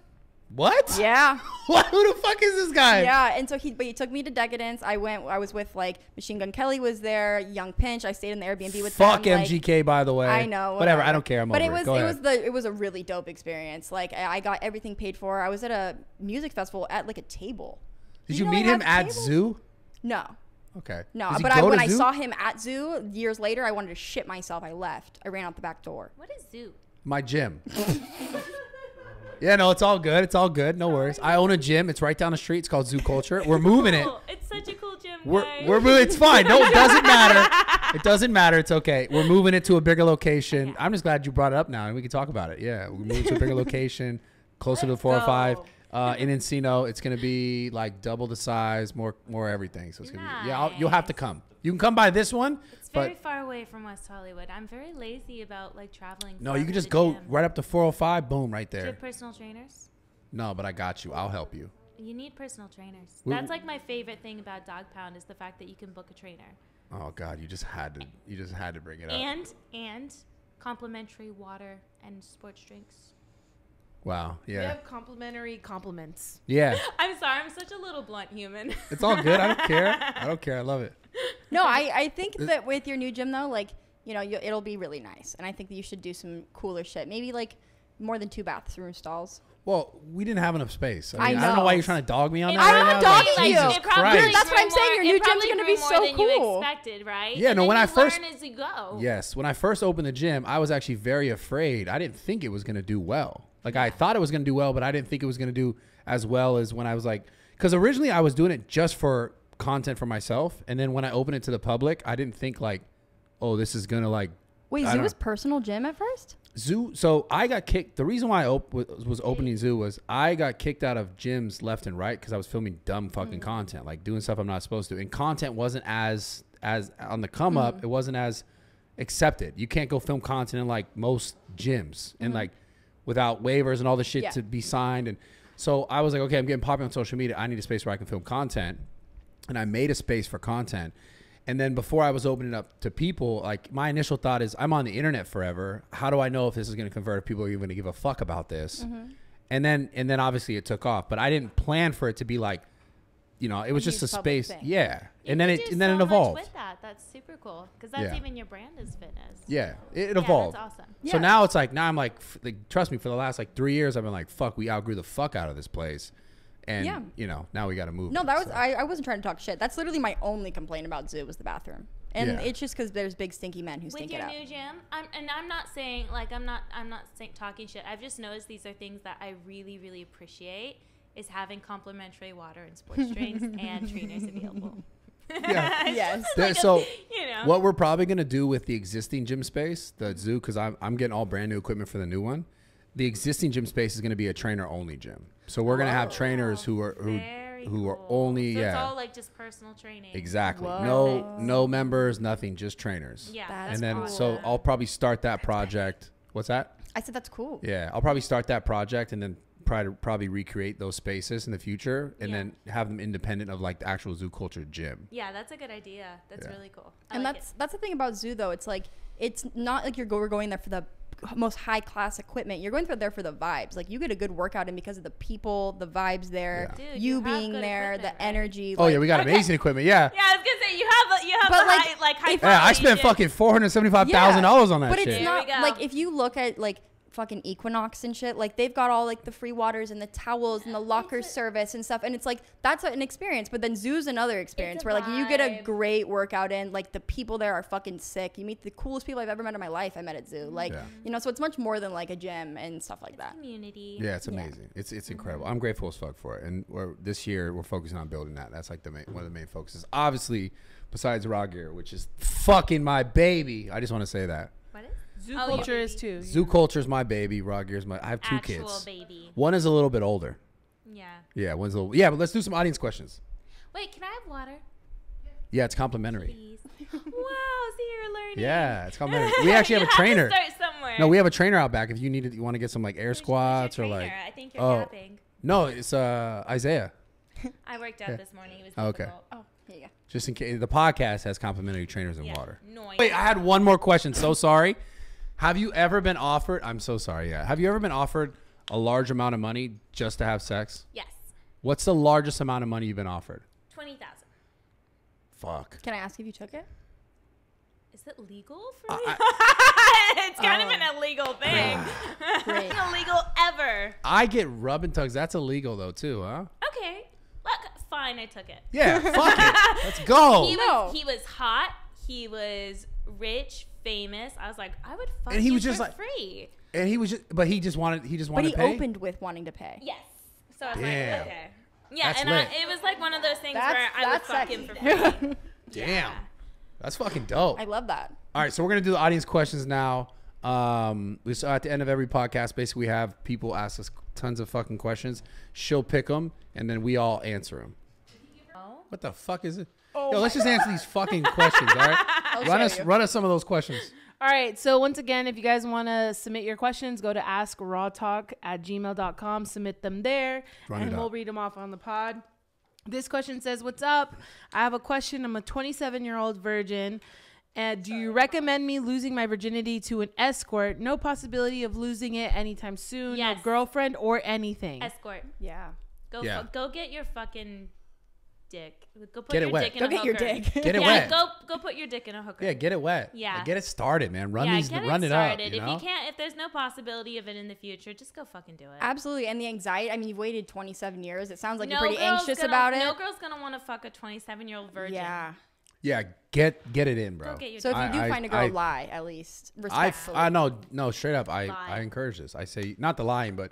what? Yeah, *laughs* What? Who the fuck is this guy? yeah. And so he, but he took me to Decadence. I went. I was with like Machine Gun Kelly was there. Yung Pinch. I stayed in the Airbnb with Fuck them. like- MGK, by the way. I know. Whatever. I don't care. I'm but over it was Go it ahead. was the it was a really dope experience. Like I I got everything paid for. I was at a music festival at like a table. Did you you know meet him at tables? Zoo? No, Okay. no. But I, when I Zoo? saw him at zoo years later, I wanted to shit myself. I left. I ran out the back door. What is zoo? my gym. *laughs* *laughs* yeah, no, it's all good. It's all good. No worries. I own a gym. It's right down the street. It's called Zoo Culture. We're moving it. Cool. *laughs* It's such a cool gym. We're guys. we're moving. It's fine. No, it doesn't matter. It doesn't matter. It's okay. We're moving it to a bigger location. I'm just glad you brought it up now, and we can talk about it. Yeah, we're moving to a bigger location, closer to the 405. Uh, in Encino, it's gonna be like double the size, more more everything. So it's gonna be yeah. I'll, you'll have to come. You can come by this one, It's very far away from West Hollywood. I'm very lazy about like traveling. no, you can just go gym. right up to 405. Boom, right Do you there. have personal trainers? No, but I got you. I'll help you. You need personal trainers. We- That's like my favorite thing about Dogpound is the fact that you can book a trainer. Oh God, you just had to. You just had to bring it up. And and complimentary water and sports drinks. Wow. Yeah. We have complimentary compliments. Yeah. *laughs* I'm sorry, I'm such a little blunt human. It's all good. I don't care. *laughs* I don't care. I love it. No, I, I think that with your new gym though, like you know, you, it'll be really nice, and I think that you should do some cooler shit. Maybe like more than two bathroom stalls. Well, we didn't have enough space. I, I mean, I, don't know why you're trying to dog me on It that. I'm right not now. Like, dogging you. Jesus Christ. That's what I'm saying, your new gym's gonna be more so than you cool. expected, right? Yeah, And no, then when you I first- learn as you go. Yes, when I first opened the gym, I was actually very afraid. I didn't think it was going to do well. Like I thought it was going to do well, but I didn't think it was going to do as well as when I was like cuz originally I was doing it just for content for myself, and then when I opened it to the public, I didn't think like oh, this is going to like Wait, I Zoo was personal gym at first? Zoo. So I got kicked. The reason why I op- was, was opening Zoo was I got kicked out of gyms left and right because I was filming dumb fucking mm. content, like doing stuff I'm not supposed to. And content wasn't as as on the come up. Mm-hmm. It wasn't as accepted. You can't go film content in like most gyms and mm-hmm. like without waivers and all the shit Yeah. to be signed. And So I was like, okay, I'm getting popular on social media. I need a space where I can film content, and I made a space for content. And then before I was opening up to people, like my initial thought is, I'm on the internet forever. How do I know if this is going to convert? If people are even going to give a fuck about this? Mm-hmm. And then and then obviously it took off, but I didn't plan for it to be like, you know, it was just a space, thing. yeah. You and then can it do and then so it much evolved. with that. That's super cool because that's Yeah. even your brand is fitness. Yeah, it, it Yeah, evolved. that's awesome. So now it's like now I'm like, f- like, trust me, for the last like three years I've been like, fuck, we outgrew the fuck out of this place, and Yeah. you know now we got to move. No, it, that was so. I, I wasn't trying to talk shit. That's literally my only complaint about Zoo was the bathroom, and Yeah. it's just because there's big stinky men who With stink your it up. new gym, I'm, and I'm not saying like I'm not I'm not saying, talking shit. I've just noticed these are things that I really really appreciate is having complimentary water and sports drinks and trainers available. *laughs* Yeah. *laughs* yes. There- so you know. what we're probably gonna do with the existing gym space, the zoo, because I'm I'm getting all brand new equipment for the new one. The existing gym space is gonna be a trainer only gym. So we're gonna have oh, trainers who are who Very who are cool. only so yeah It's all like just personal training. exactly Whoa. no no members nothing just trainers. Yeah. That's and then cool. so I'll probably start that project. What's that? I said that's cool. Yeah, I'll probably start that project and then probably probably recreate those spaces in the future and Yeah. then have them independent of like the actual zoo culture gym. Yeah, that's a good idea. That's Yeah. really cool. I and like that's that's the thing about zoo though. It's like it's not like you're go, we're going there for the most high class equipment. You're going for there for the vibes. Like you get a good workout in because of the people, the vibes there, Yeah. Dude, you, you being there, the right? energy. Oh like- yeah, we got Okay. amazing equipment. Yeah. Yeah, I was gonna say you have a, you have But, like, high, like high. if- Yeah, I spent fucking four hundred seventy five thousand dollars on that but shit. it's not like if you look at like fucking Equinox and shit, like they've got all like the free waters and the towels and the locker service and stuff, and it's like that's an experience. But then Zoo's another experience where like you get a great workout in, like the people there are fucking sick. You meet the coolest people I've ever met in my life. I met at Zoo, like Yeah. you know, so it's much more than like a gym and stuff like that. community. Yeah, it's amazing. It's it's incredible. I'm grateful as fuck for it. And we're, this year we're focusing on building that. That's like the main, one of the main focuses. Obviously, besides raw gear, which is fucking my baby. I just want to say that. What is? Zoo Oh, culture is baby. too. Zoo culture is my baby. Raw gear is my. I have two Actual kids. baby. One is a little bit older. Yeah. Yeah, one's a little. Yeah, but let's do some audience questions. Wait, can I have water, Yeah, it's complimentary. please? wow, see, you're learning. Yeah, it's complimentary. *laughs* We actually have a You to trainer. start somewhere. No, we have a trainer out back. If you need, to, you want to get some like air Who's- who's your squats or like. I think you're Oh. yapping. No, it's uh Isaiah. I worked out this morning. It was Oh, okay. Oh, here you go. Just in case the podcast has complimentary trainers and Yeah. water. Noise. Wait, I had one more question. So sorry. Have you ever been offered? I'm so sorry. Yeah. Have you ever been offered a large amount of money just to have sex? Yes. What's the largest amount of money you've been offered? Twenty thousand. Fuck. Can I ask if you took it? Is it legal for I- me? *laughs* it's kind of uh, an illegal thing. *laughs* Great. illegal ever. I get rub and tugs. That's illegal though too, huh? Okay. Look, fine. I took it. Yeah. fuck it. *laughs* Let's go. He No. was he was hot. He was rich, famous. I was like, I would fuck And he you was just for like- free. and he was just, but he just wanted, he just wanted. But he to pay. opened with wanting to pay. Yes. So I was Damn. like, okay. Yeah, That's and lit. I, it was like one of those things That's- where I would that's fuck him for free. *laughs* Damn. Yeah. That's fucking dope. I love that. All right, so we're gonna do the audience questions now. Um, we so at the end of every podcast, basically, we have people ask us tons of fucking questions. She'll pick them, and then we all answer them. What the fuck is it? Oh Yo, let's just answer these fucking questions. All right, *laughs* run us you. run us some of those questions. All right. So once again, if you guys want to submit your questions, go to askrawtalk at gmail.com. Submit them there, Run and we'll up. read them off on the pod. This question says, "What's up? I have a question. I'm a 27 year old virgin." And do you recommend me losing my virginity to an escort? No possibility of losing it anytime soon. Yes. No girlfriend or anything. Escort. Yeah. Go Yeah. fu- go get your fucking dick. Go put Get it your wet. dick in Go a get your dick. Get it yeah, wet. go go put your dick in a hooker. Yeah, get it wet. Yeah. Like, get it started, man. Run yeah, these, get run it it, up. started. You if you can't, if there's no possibility of it in the future, just go fucking do it. Absolutely. And the anxiety, I mean, you've waited 27 years. It sounds like no you're pretty anxious gonna, about it. No girl's gonna want to fuck a 27 year old virgin. Yeah. yeah, get get it in, bro. Go get your So if dick. you do I- find a girl, I- lie at least. I, Respectfully. I know, no, straight up. I, Lie. I encourage this. I say not the lying, but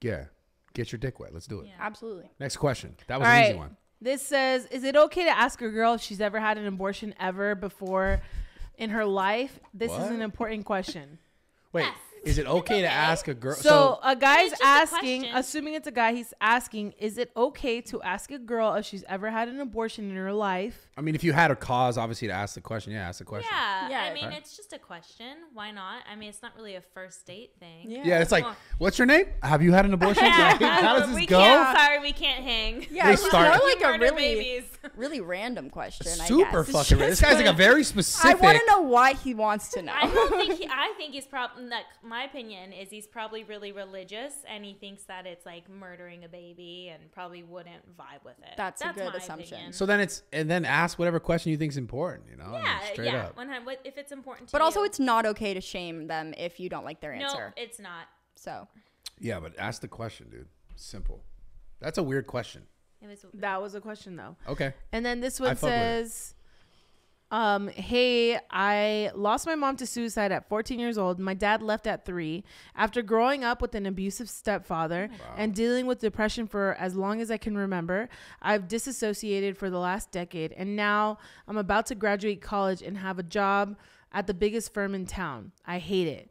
yeah, get your dick wet. Let's do it. Yeah. Absolutely. Next question. That was All an right. easy one. This says, is it okay to ask a girl if she's ever had an abortion ever before in her life? This is an important question. Wait, Yes. Is it okay to ask a girl? So, a guy's It's just a asking, assuming it's a guy, he's asking, is it okay to ask a girl if she's ever had an abortion in her life? I mean, if you had a cause, obviously, to ask the question, yeah, ask the question. Yeah, Yeah. I mean, Right. it's just a question. Why not? I mean, it's not really a first date thing. Yeah, it's like, Well- what's your name? Have you had an abortion? *laughs* Yeah, *laughs* how does we this go? Can't, sorry, we can't hang. Yeah, They it's start- more like a really, babies. *laughs* really random question. Super I guess. fucking. This guy's like a very specific. I want to know why he wants to know. I don't think he, I think he's probably like my opinion is he's probably really religious and he thinks that it's like murdering a baby and probably wouldn't vibe with it. That's a good assumption. opinion. So then it's and then ask whatever question you think's important. You know, I mean, yeah, straight yeah. up. When I, what, if it's important to but also, you. it's not okay to shame them if you don't like their answer. no, answer. it's not. So Yeah, but ask the question, dude. Simple. That's a weird question. It was That was a question, though. Okay. And then this I one fuck with it. says, um, hey, I lost my mom to suicide at 14 years old. My dad left at three. After growing up with an abusive stepfather and dealing with depression for as long as I can remember, I've disassociated for the last decade. And now I'm about to graduate college and have a job at the biggest firm in town. I hate it.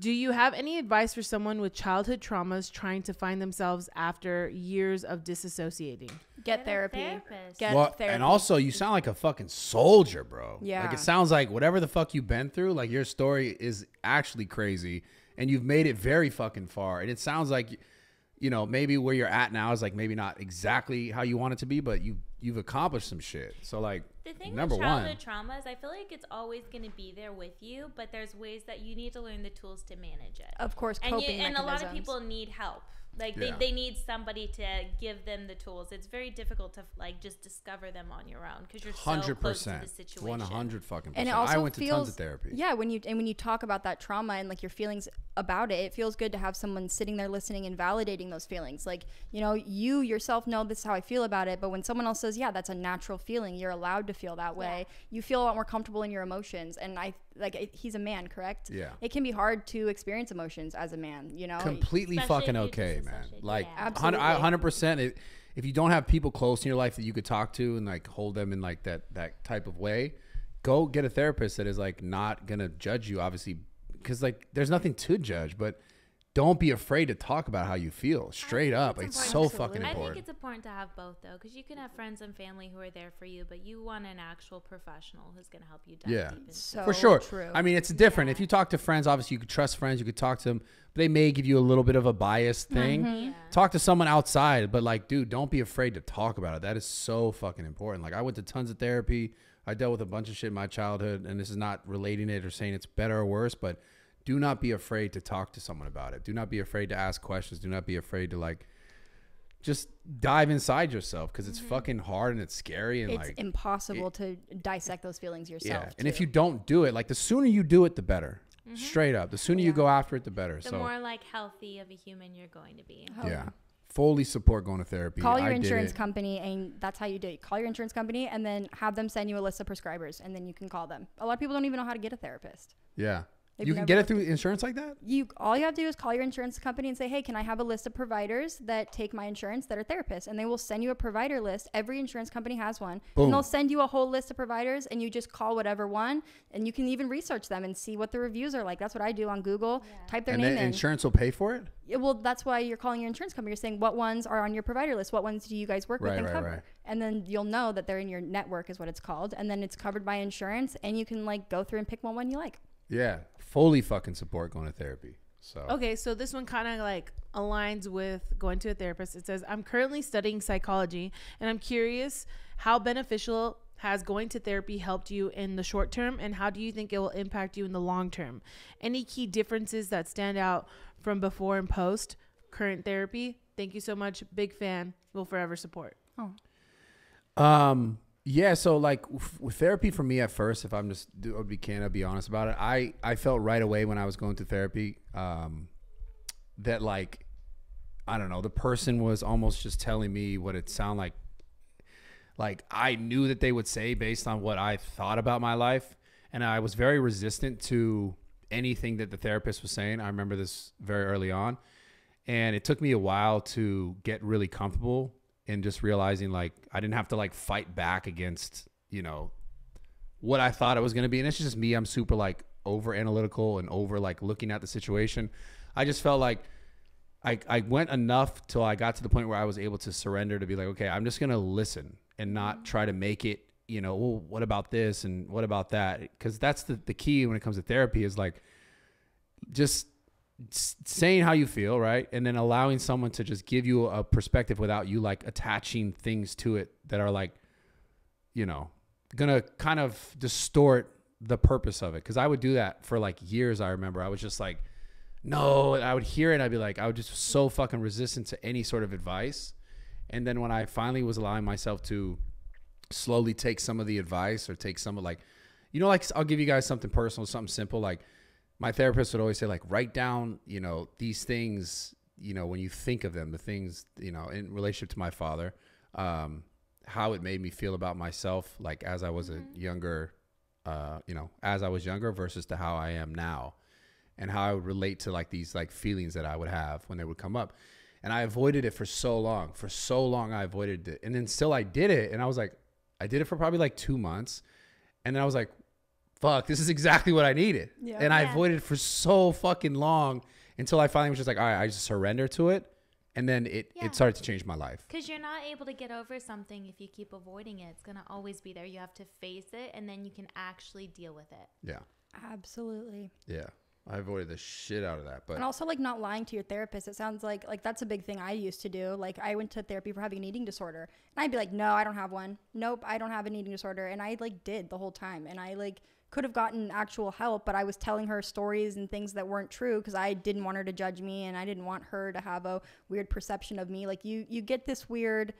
Do you have any advice for someone with childhood traumas trying to find themselves after years of disassociating? get Get therapy. Get well, therapy. and also you sound like a fucking soldier, bro. Yeah. Like it sounds like whatever the fuck you've been through, like your story is actually crazy, and you've made it very fucking far. And it sounds like, you know, maybe where you're at now is like maybe not exactly how you want it to be, but you you've accomplished some shit. So like, The thing number with one, childhood traumas, I feel like it's always going to be there with you, but there's ways that you need to learn the tools to manage it. of course, and you, and a lot of people need help. Like Yeah. they, they need somebody to give them the tools. It's very difficult to like just discover them on your own because you're so hundred close to the percent, situation. one hundred fucking and percent. it also I went to feels, tons of therapy. Yeah, when you and when you talk about that trauma and like your feelings about it, it feels good to have someone sitting there listening and validating those feelings. Like you know, you yourself know this is how I feel about it, but when someone else says, "Yeah, that's a natural feeling," you're allowed to feel that way. You feel a lot more comfortable in your emotions. And I like it, he's a man, correct? Yeah. It can be hard to experience emotions as a man. You know, completely Especially fucking okay, man. Like, Yeah. Absolutely. hundred percent. If you don't have people close in your life that you could talk to and like hold them in like that that type of way, go get a therapist that is like not gonna judge you, obviously, because like there's nothing to judge, but don't be afraid to talk about how you feel straight up. it's It's, so important. fucking I think it's important to have both though, because you can have friends and family who are there for you, but you want an actual professional who's going to help you dive Yeah. deep into so For sure. True. I mean, it's different. If you talk to friends, obviously you could trust friends. You could talk to them, but they may give you a little bit of a biased mm-hmm. thing. Yeah. Talk to someone outside, but like, dude, don't be afraid to talk about it. That is so fucking important. Like, I went to tons of therapy. I dealt with a bunch of shit in my childhood, and this is not relating it or saying it's better or worse, but do not be afraid to talk to someone about it. Do not be afraid to ask questions. Do not be afraid to like just dive inside yourself because it's mm-hmm. fucking hard and it's scary and it's like impossible to dissect those feelings yourself. yeah. And if you don't do it, like the sooner you do it, the better. Mm-hmm. Straight up, the sooner you go after it, the better. The so more like healthy of a human you're going to be. yeah, fully support going to therapy. call your I insurance company and that's how you do it. Call your insurance company and then have them send you a list of prescribers and then you can call them. A lot of people don't even know how to get a therapist. Yeah, They've you can get it through insurance like that. you all you have to do is call your insurance company and say hey can i have a list of providers that take my insurance that are therapists and they will send you a provider list every insurance company has one Boom. and they'll send you a whole list of providers and you just call whatever one and you can even research them and see what the reviews are like that's what i do on google type their and name then in insurance will pay for it. Yeah, well, that's why you're calling your insurance company. You're saying what ones are on your provider list, what ones do you guys work with Right, and right, cover, right. and then you'll know that they're in your network, is what it's called, and then it's covered by insurance, and you can like go through and pick one one you like. Yeah, fully fucking support going to therapy. So Okay, so this one kind of like aligns with going to a therapist. It says, I'm currently studying psychology and I'm curious how beneficial has going to therapy helped you in the short term and how do you think it will impact you in the long term? Any key differences that stand out from before and post current therapy? Thank you so much. Big fan. Will forever support. Um. Yeah. So like with therapy for me at first, if I'm just I'll be can I be honest about it, I I felt right away when I was going to therapy, um, that like I don't know, the person was almost just telling me what it sounded like. Like I knew that they would say based on what I thought about my life, and I was very resistant to anything that the therapist was saying. I remember this very early on, and it took me a while to get really comfortable in just realizing like I didn't have to like fight back against you know what I thought it was gonna be. And it's just me. I'm super like over analytical and over like looking at the situation. I just felt like I, I went enough till I got to the point where I was able to surrender to be like, okay, I'm just gonna listen and not mm-hmm. try to make it, you know, well, what about this and what about that? Because that's the, the key when it comes to therapy is like just saying how you feel, right? And then allowing someone to just give you a perspective without you like attaching things to it that are like, you know, gonna kind of distort the purpose of it. Cause I would do that for like years. I remember I was just like, no, I would hear it. I'd be like, I would just so fucking resistant to any sort of advice. And then when I finally was allowing myself to slowly take some of the advice or take some of like, you know, like I'll give you guys something personal, something simple. Like my therapist would always say, like, write down, you know, these things, you know, when you think of them, the things, you know, in relationship to my father, um, how it made me feel about myself, like as I was a younger, uh, you know, as I was younger versus to how I am now and how I would relate to like these like feelings that I would have when they would come up. And I avoided it for so long. For so long I avoided it. And then still I did it and I was like I did it for probably like 2 months. And then I was like fuck, this is exactly what I needed. Yeah. And I Yeah. avoided it for so fucking long until I finally was just like, all right, I just surrender to it. And then it, Yeah. it started to change my life. Because you're not able to get over something if you keep avoiding it. It's going to always be there. You have to face it and then you can actually deal with it. Yeah. Absolutely. Yeah. I avoided the shit out of that. But And also like not lying to your therapist. It sounds like like that's a big thing I used to do. Like I went to therapy for having an eating disorder. And I'd be like, "No, I don't have one. Nope, I don't have an eating disorder." And I like did the whole time. And I like could have gotten actual help, but I was telling her stories and things that weren't true because I didn't want her to judge me and I didn't want her to have a weird perception of me. Like you you get this weird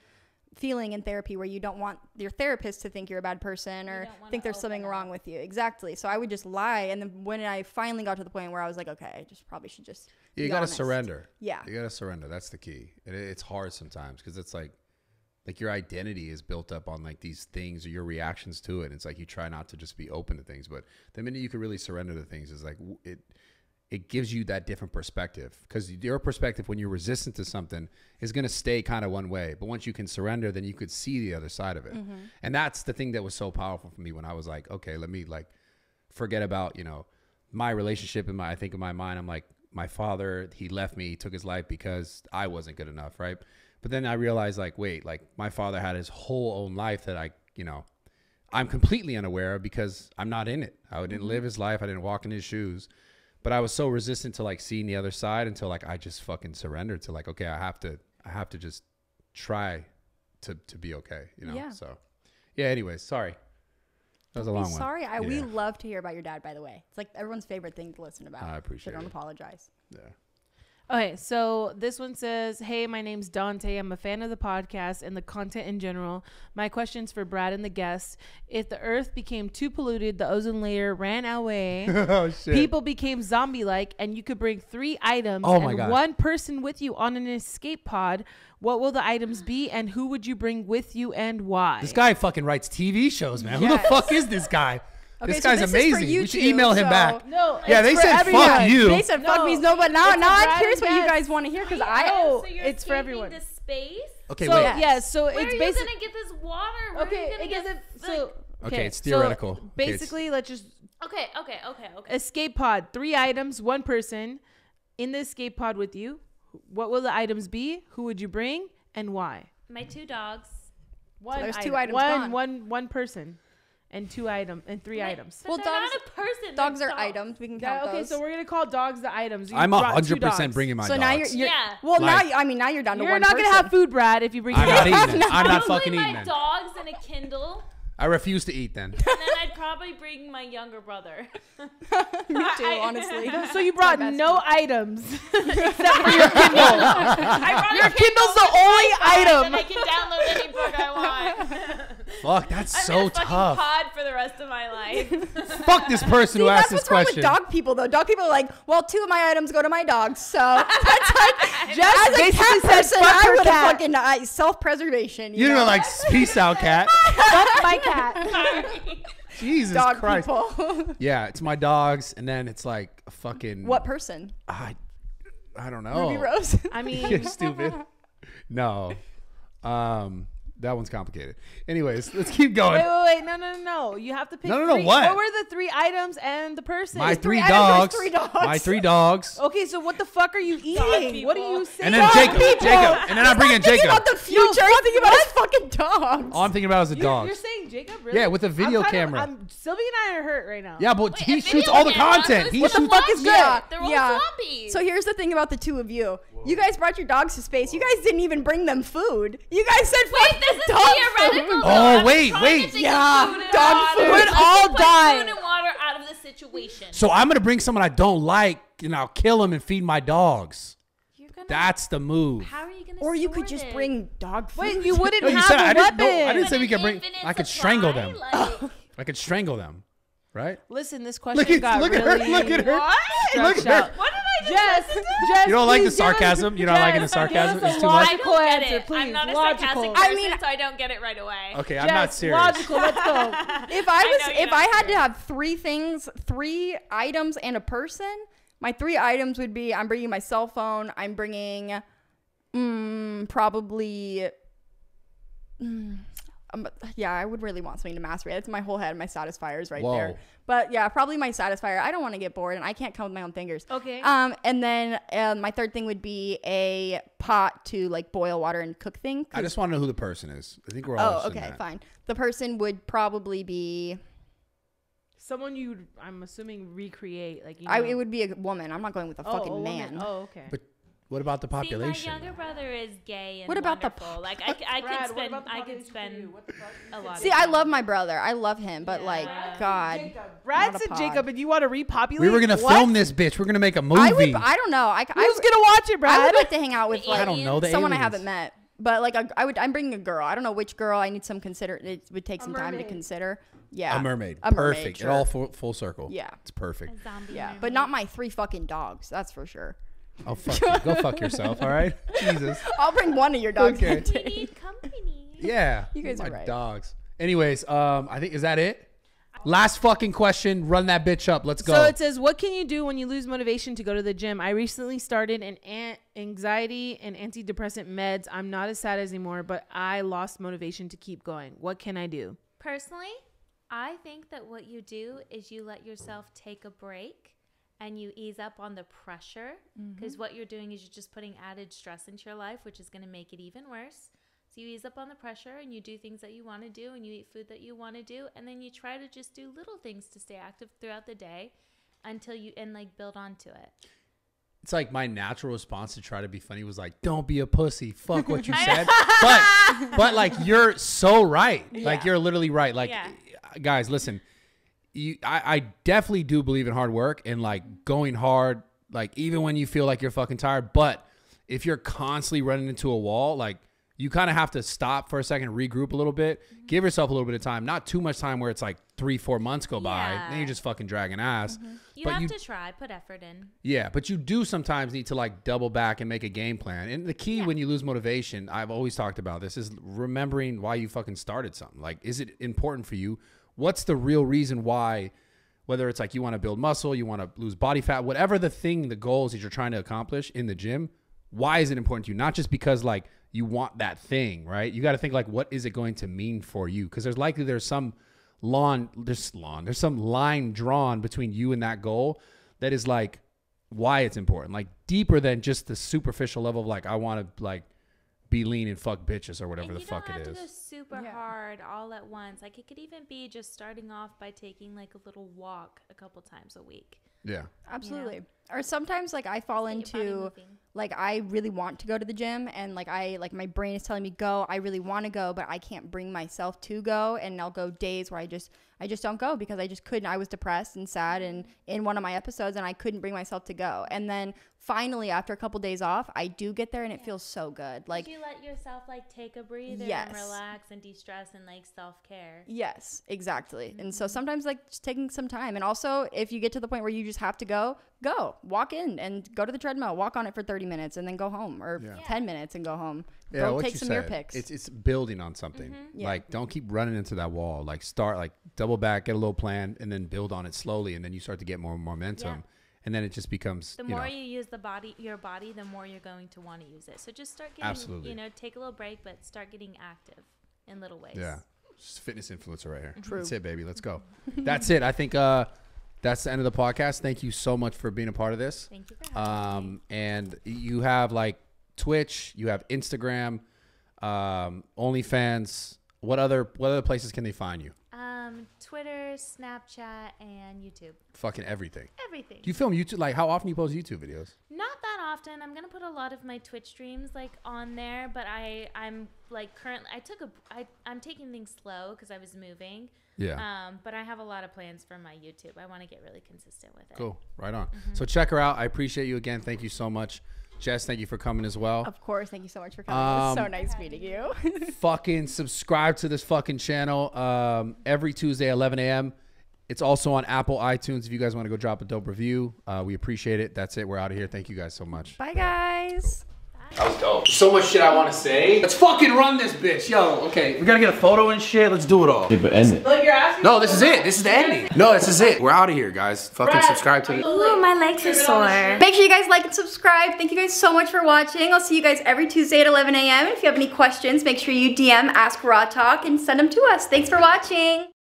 feeling in therapy where you don't want your therapist to think you're a bad person or think there's something wrong with you. Exactly. So I would just lie and then when I finally got to the point where I was like, okay, I just probably should just you got to surrender. Yeah. You got to surrender. That's the key. And it, it's hard sometimes because it's like, like your identity is built up on like these things or your reactions to it. It's like you try not to just be open to things, but the minute you can really surrender to things is like it. It gives you that different perspective because your perspective when you're resistant to something is going to stay kind of one way. But once you can surrender, then you could see the other side of it. Mm-hmm. And that's the thing that was so powerful for me when I was like, okay, let me like forget about you know my relationship in my I think in my mind I'm like my father he left me he took his life because I wasn't good enough right but then I realized like wait like my father had his whole own life that I you know I'm completely unaware of because I'm not in it I didn't mm-hmm. live his life I didn't walk in his shoes but I was so resistant to like seeing the other side until like I just fucking surrendered to like okay I have to I have to just try to to be okay you know Yeah. so yeah anyways sorry that was a long one sorry. I, We love to hear about your dad, by the way. It's like everyone's favorite thing to listen about. I appreciate So don't it. apologize. yeah Okay, so this one says, "Hey, my name's Dante. I'm a fan of the podcast and the content in general. My question's for Brad and the guests. If the Earth became too polluted, the ozone layer ran away, *laughs* oh shit people became zombie-like, and you could bring three items Oh my and one person with you on an escape pod, what will the items be, and who would you bring with you, and why?" This guy fucking writes TV shows, man. Who the fuck is this guy? Okay, this so guy's this amazing. you we should two, email him so- back. No, Yeah, they said everyone. fuck you. They said fuck No. me, no, but now now I'm curious and what you guys want to hear because I Oh, so it's for everyone. to space? Okay, so wait. yes, yeah, so Where it's basically gonna get this water? Where are okay. you gonna It get doesn't. So Okay, it's so theoretical. Okay, it's- basically, let's just Okay, okay, okay, okay. escape pod three items one person in the escape pod with you what will the items be who would you bring and why My two dogs. one there's two item- items one gone. one one person and two item and three My- items But Well, they're dogs- not a person. dogs they're are items. We can Yeah, count okay those. so we're gonna call dogs the items You I'm brought two hundred percent bringing my dogs. so dogs. now you're, you're Yeah. well Like- now I mean now you're down to you're one not person. gonna have food brad if you bring I'm two not eating. I'm not *laughs* fucking my eating. Then. dogs and a Kindle, I refuse to eat. Then. and then I'd probably bring my younger brother. *laughs* *laughs* Me too, honestly. *laughs* so you brought My bestie. no items except for your kindle I brought your a kindle's the only with my phone, item And I can download any book I want. Fuck, that's I'm so in a fucking tough. pod for the rest of my life. Fuck this person See, who that's asked this what's wrong question. with dog people, though. Dog people are like, well, two of my items go to my dogs, so that's like, Just as a basically cat said, person, "Fuck I her would cat." have fucking uh, self-preservation. You, You know, know, like peace out, cat. fuck my cat *laughs* Jesus dog Christ. people. *laughs* Yeah, it's my dogs, and then it's like a fucking what person? I, I don't know. Ruby Rose. i *laughs* mean You're stupid. No. Um, that one's complicated. Anyways, let's keep going. Wait, wait, wait! No, no, no, no! You have to pick. No, no, no, three- what? What were the three items and the person? My three, items, dogs, three dogs. My three dogs. Okay, so what the fuck are you eating? What are you saying? And then Jacob, Jacob, and then I'm bringing Thinking Jacob. about the future. I'm thinking about his fucking dogs. All I'm thinking about is the You're, dogs. you're saying Jacob? Really? Yeah, with a video I'm kinda- camera. I'm, Sylvia and I are hurt right now. yeah, but Wait, he shoots all the camera? content. What He the shoots. fuck is Yeah, They're all yeah. zombies. So here's the thing about the two of you. You guys brought your dogs to space. You guys didn't even bring them food. You guys said Wait, fuck this is dog theoretical. food. Oh, I'm wait, wait. Yeah, dog water. food. Let's Would all die. Food and water out of the situation. So I'm gonna bring someone I don't like, and I'll kill him and feed my dogs. You're gonna. That's the move. How are you gonna? Or you could just it? bring dog food. Wait, you wouldn't No, *laughs* you have said a I didn't. weapon. No, I didn't say we an could bring. I could supply, strangle them. like- *laughs* I could strangle them, right? Listen, this question Look at got look at her. really. Look at her. Look at her. What did I Jess. Jess, You don't like the please give us- sarcasm? You're not liking the sarcasm? It's too much? I don't get answer, it. Please. I'm not a logical. sarcastic I person, mean- so I don't get it right away. Okay, I'm Jess, not serious. Logical. Let's go. *laughs* if I was know you're if I had to have three things, three items and a person, my three items would be I'm bringing my cell phone, I'm bringing mm, probably mm, um, yeah, I would really want something to masturbate. That's my whole head, my Satisfyers right Whoa. there. But yeah, probably my Satisfyer. I don't want to get bored and I can't come with my own fingers. Okay. Um, and then uh, my third thing would be a pot to like boil water and cook thing. I just want to know who the person is. I think we're all. Oh, okay, that. fine. The person would probably be Someone you, would I'm assuming, recreate. Like you I, it would be a woman. I'm not going with a Oh, fucking a woman. man. Oh, okay. But what about the population? See, my younger brother is gay and What about the wonderful. like I, c- I Brad, could what spend about the I could population for spend? What the fuck? a lot. See, of I love my brother. I love him, but like, Yeah. God, Brad Not a said pod. Jacob, and you want to repopulate? we were gonna What? film this bitch. We're gonna make a movie. I would. I don't know. I, I, Who's gonna watch it, Brad? I Brad? would like to hang out with The like I don't know the someone I aliens. haven't met. But like, a, I would. I'm bringing a girl. I don't know which girl. I need some consider. It would take some time to mermaid. consider. Yeah, a mermaid. A mermaid, perfect. sure. It all full, full circle. Yeah. it's perfect. A zombie Yeah, but not my three fucking dogs. That's for sure. Oh fuck you. Go fuck *laughs* yourself. All right. Jesus. I'll bring one of your dogs. Okay. *laughs* We need company. Yeah. You guys my are right. dogs. Anyways, um, I think is that it. Last fucking question. Run that bitch up. Let's go. So it says, "What can you do when you lose motivation to go to the gym?" I recently started an an- anxiety and antidepressant meds. I'm not as sad as anymore, but I lost motivation to keep going. What can I do? Personally, I think that what you do is you let yourself take a break and you ease up on the pressure because mm-hmm. what you're doing is you're just putting added stress into your life, which is going to make it even worse. So you ease up on the pressure and you do things that you want to do and you eat food that you want to do and then you try to just do little things to stay active throughout the day until you and like build onto it. it's like my natural response to try to be funny was like, "Don't be a pussy. Fuck what you *laughs* said." *laughs* but but like you're so right. Like you're literally right. Like Yeah. guys, listen. You, I, I definitely do believe in hard work and like going hard. Like even when you feel like you're fucking tired, but if you're constantly running into a wall, like you kind of have to stop for a second, regroup a little bit, Mm-hmm. give yourself a little bit of time. Not too much time where it's like three, four months go by, then Yeah. You're just fucking dragging ass. You but have you to try, put effort in. yeah, but you do sometimes need to like double back and make a game plan. And the key when you lose motivation, I've always talked about this, is remembering why you fucking started something. Like, is it important for you? What's the real reason why? Whether it's like you want to build muscle, you want to lose body fat, whatever the thing, the goals that you're trying to accomplish in the gym, why is it important to you? Not just because like you want that thing, right? You got to think like, what is it going to mean for you? Because there's likely there's some lawn, there's lawn, there's some line drawn between you and that goal that is like why it's important, like deeper than just the superficial level of like I want to like be lean and fuck bitches or whatever and the fuck it is. Super Yeah. hard all at once. Like it could even be just starting off by taking like a little walk a couple times a week. Yeah, Absolutely. Or sometimes like I fall Get your body into like I really want to go to the gym and like I like my brain is telling me go. I really want to go, but I can't bring myself to go and I'll go days where I just I just don't go because I just couldn't. I was depressed and sad and in one of my episodes and I couldn't bring myself to go. And then finally after a couple days off, I do get there and it feels so good. Like Like you let yourself like take a breather Yes. and relax and de-stress and like self-care. Yes, exactly. And Mm-hmm. so sometimes like just taking some time. And also if you get to the point where you just have to go, go. Walk in and go to the treadmill, walk on it for 30 minutes and then go home or Yeah. 10 minutes and go home. yeah. go what take you some said. ear picks. It's it's building on something. Yeah. Like don't keep running into that wall. Like start like double back, get a little plan, and then build on it slowly, and then you start to get more momentum, Yeah. and then it just becomes The you more know you use the body, your body, the more you're going to want to use it. So just start getting, Absolutely. you know, take a little break, but start getting active. in little ways. Yeah. Just fitness influencer right here. True. That's it, baby. Let's go. *laughs* That's it. I think uh that's the end of the podcast. Thank you so much for being a part of this. Thank you for having Um and you have like Twitch, you have Instagram, um, OnlyFans. What other what other places can they find you? Um, Twitter, Snapchat, and YouTube. Fucking everything. Everything. Do you film YouTube? Like, how often do you post YouTube videos? Not that often. I'm gonna put a lot of my Twitch streams like on there, but I I'm like currently I took a I I'm taking things slow because I was moving. Yeah. Um, but I have a lot of plans for my YouTube. I want to get really consistent with it. Cool. Right on. Mm-hmm. So check her out. I appreciate you again. Thank you so much. Jess, thank you for coming as well. Of course. Thank you so much for coming. it was so Um, nice meeting you. *laughs* fucking subscribe to this fucking channel um, every Tuesday, 11 a.m. It's also on Apple iTunes if you guys want to go drop a dope review. Uh, we appreciate it. That's it. We're out of here. Thank you guys so much. Bye, guys. That was dope. So much shit I want to say. Let's fucking run this bitch. Yo, okay. We gotta get a photo and shit. Let's do it all. Yeah, but end it. Look, you're asking. No, this is it. This is the ending. No, this is it. We're out of here, guys. Fucking subscribe to the. Ooh, my legs are sore. Make sure you guys like and subscribe. Thank you guys so much for watching. I'll see you guys every Tuesday at 11 a.m. If you have any questions, make sure you DM Ask Raw Talk and send them to us. Thanks for watching.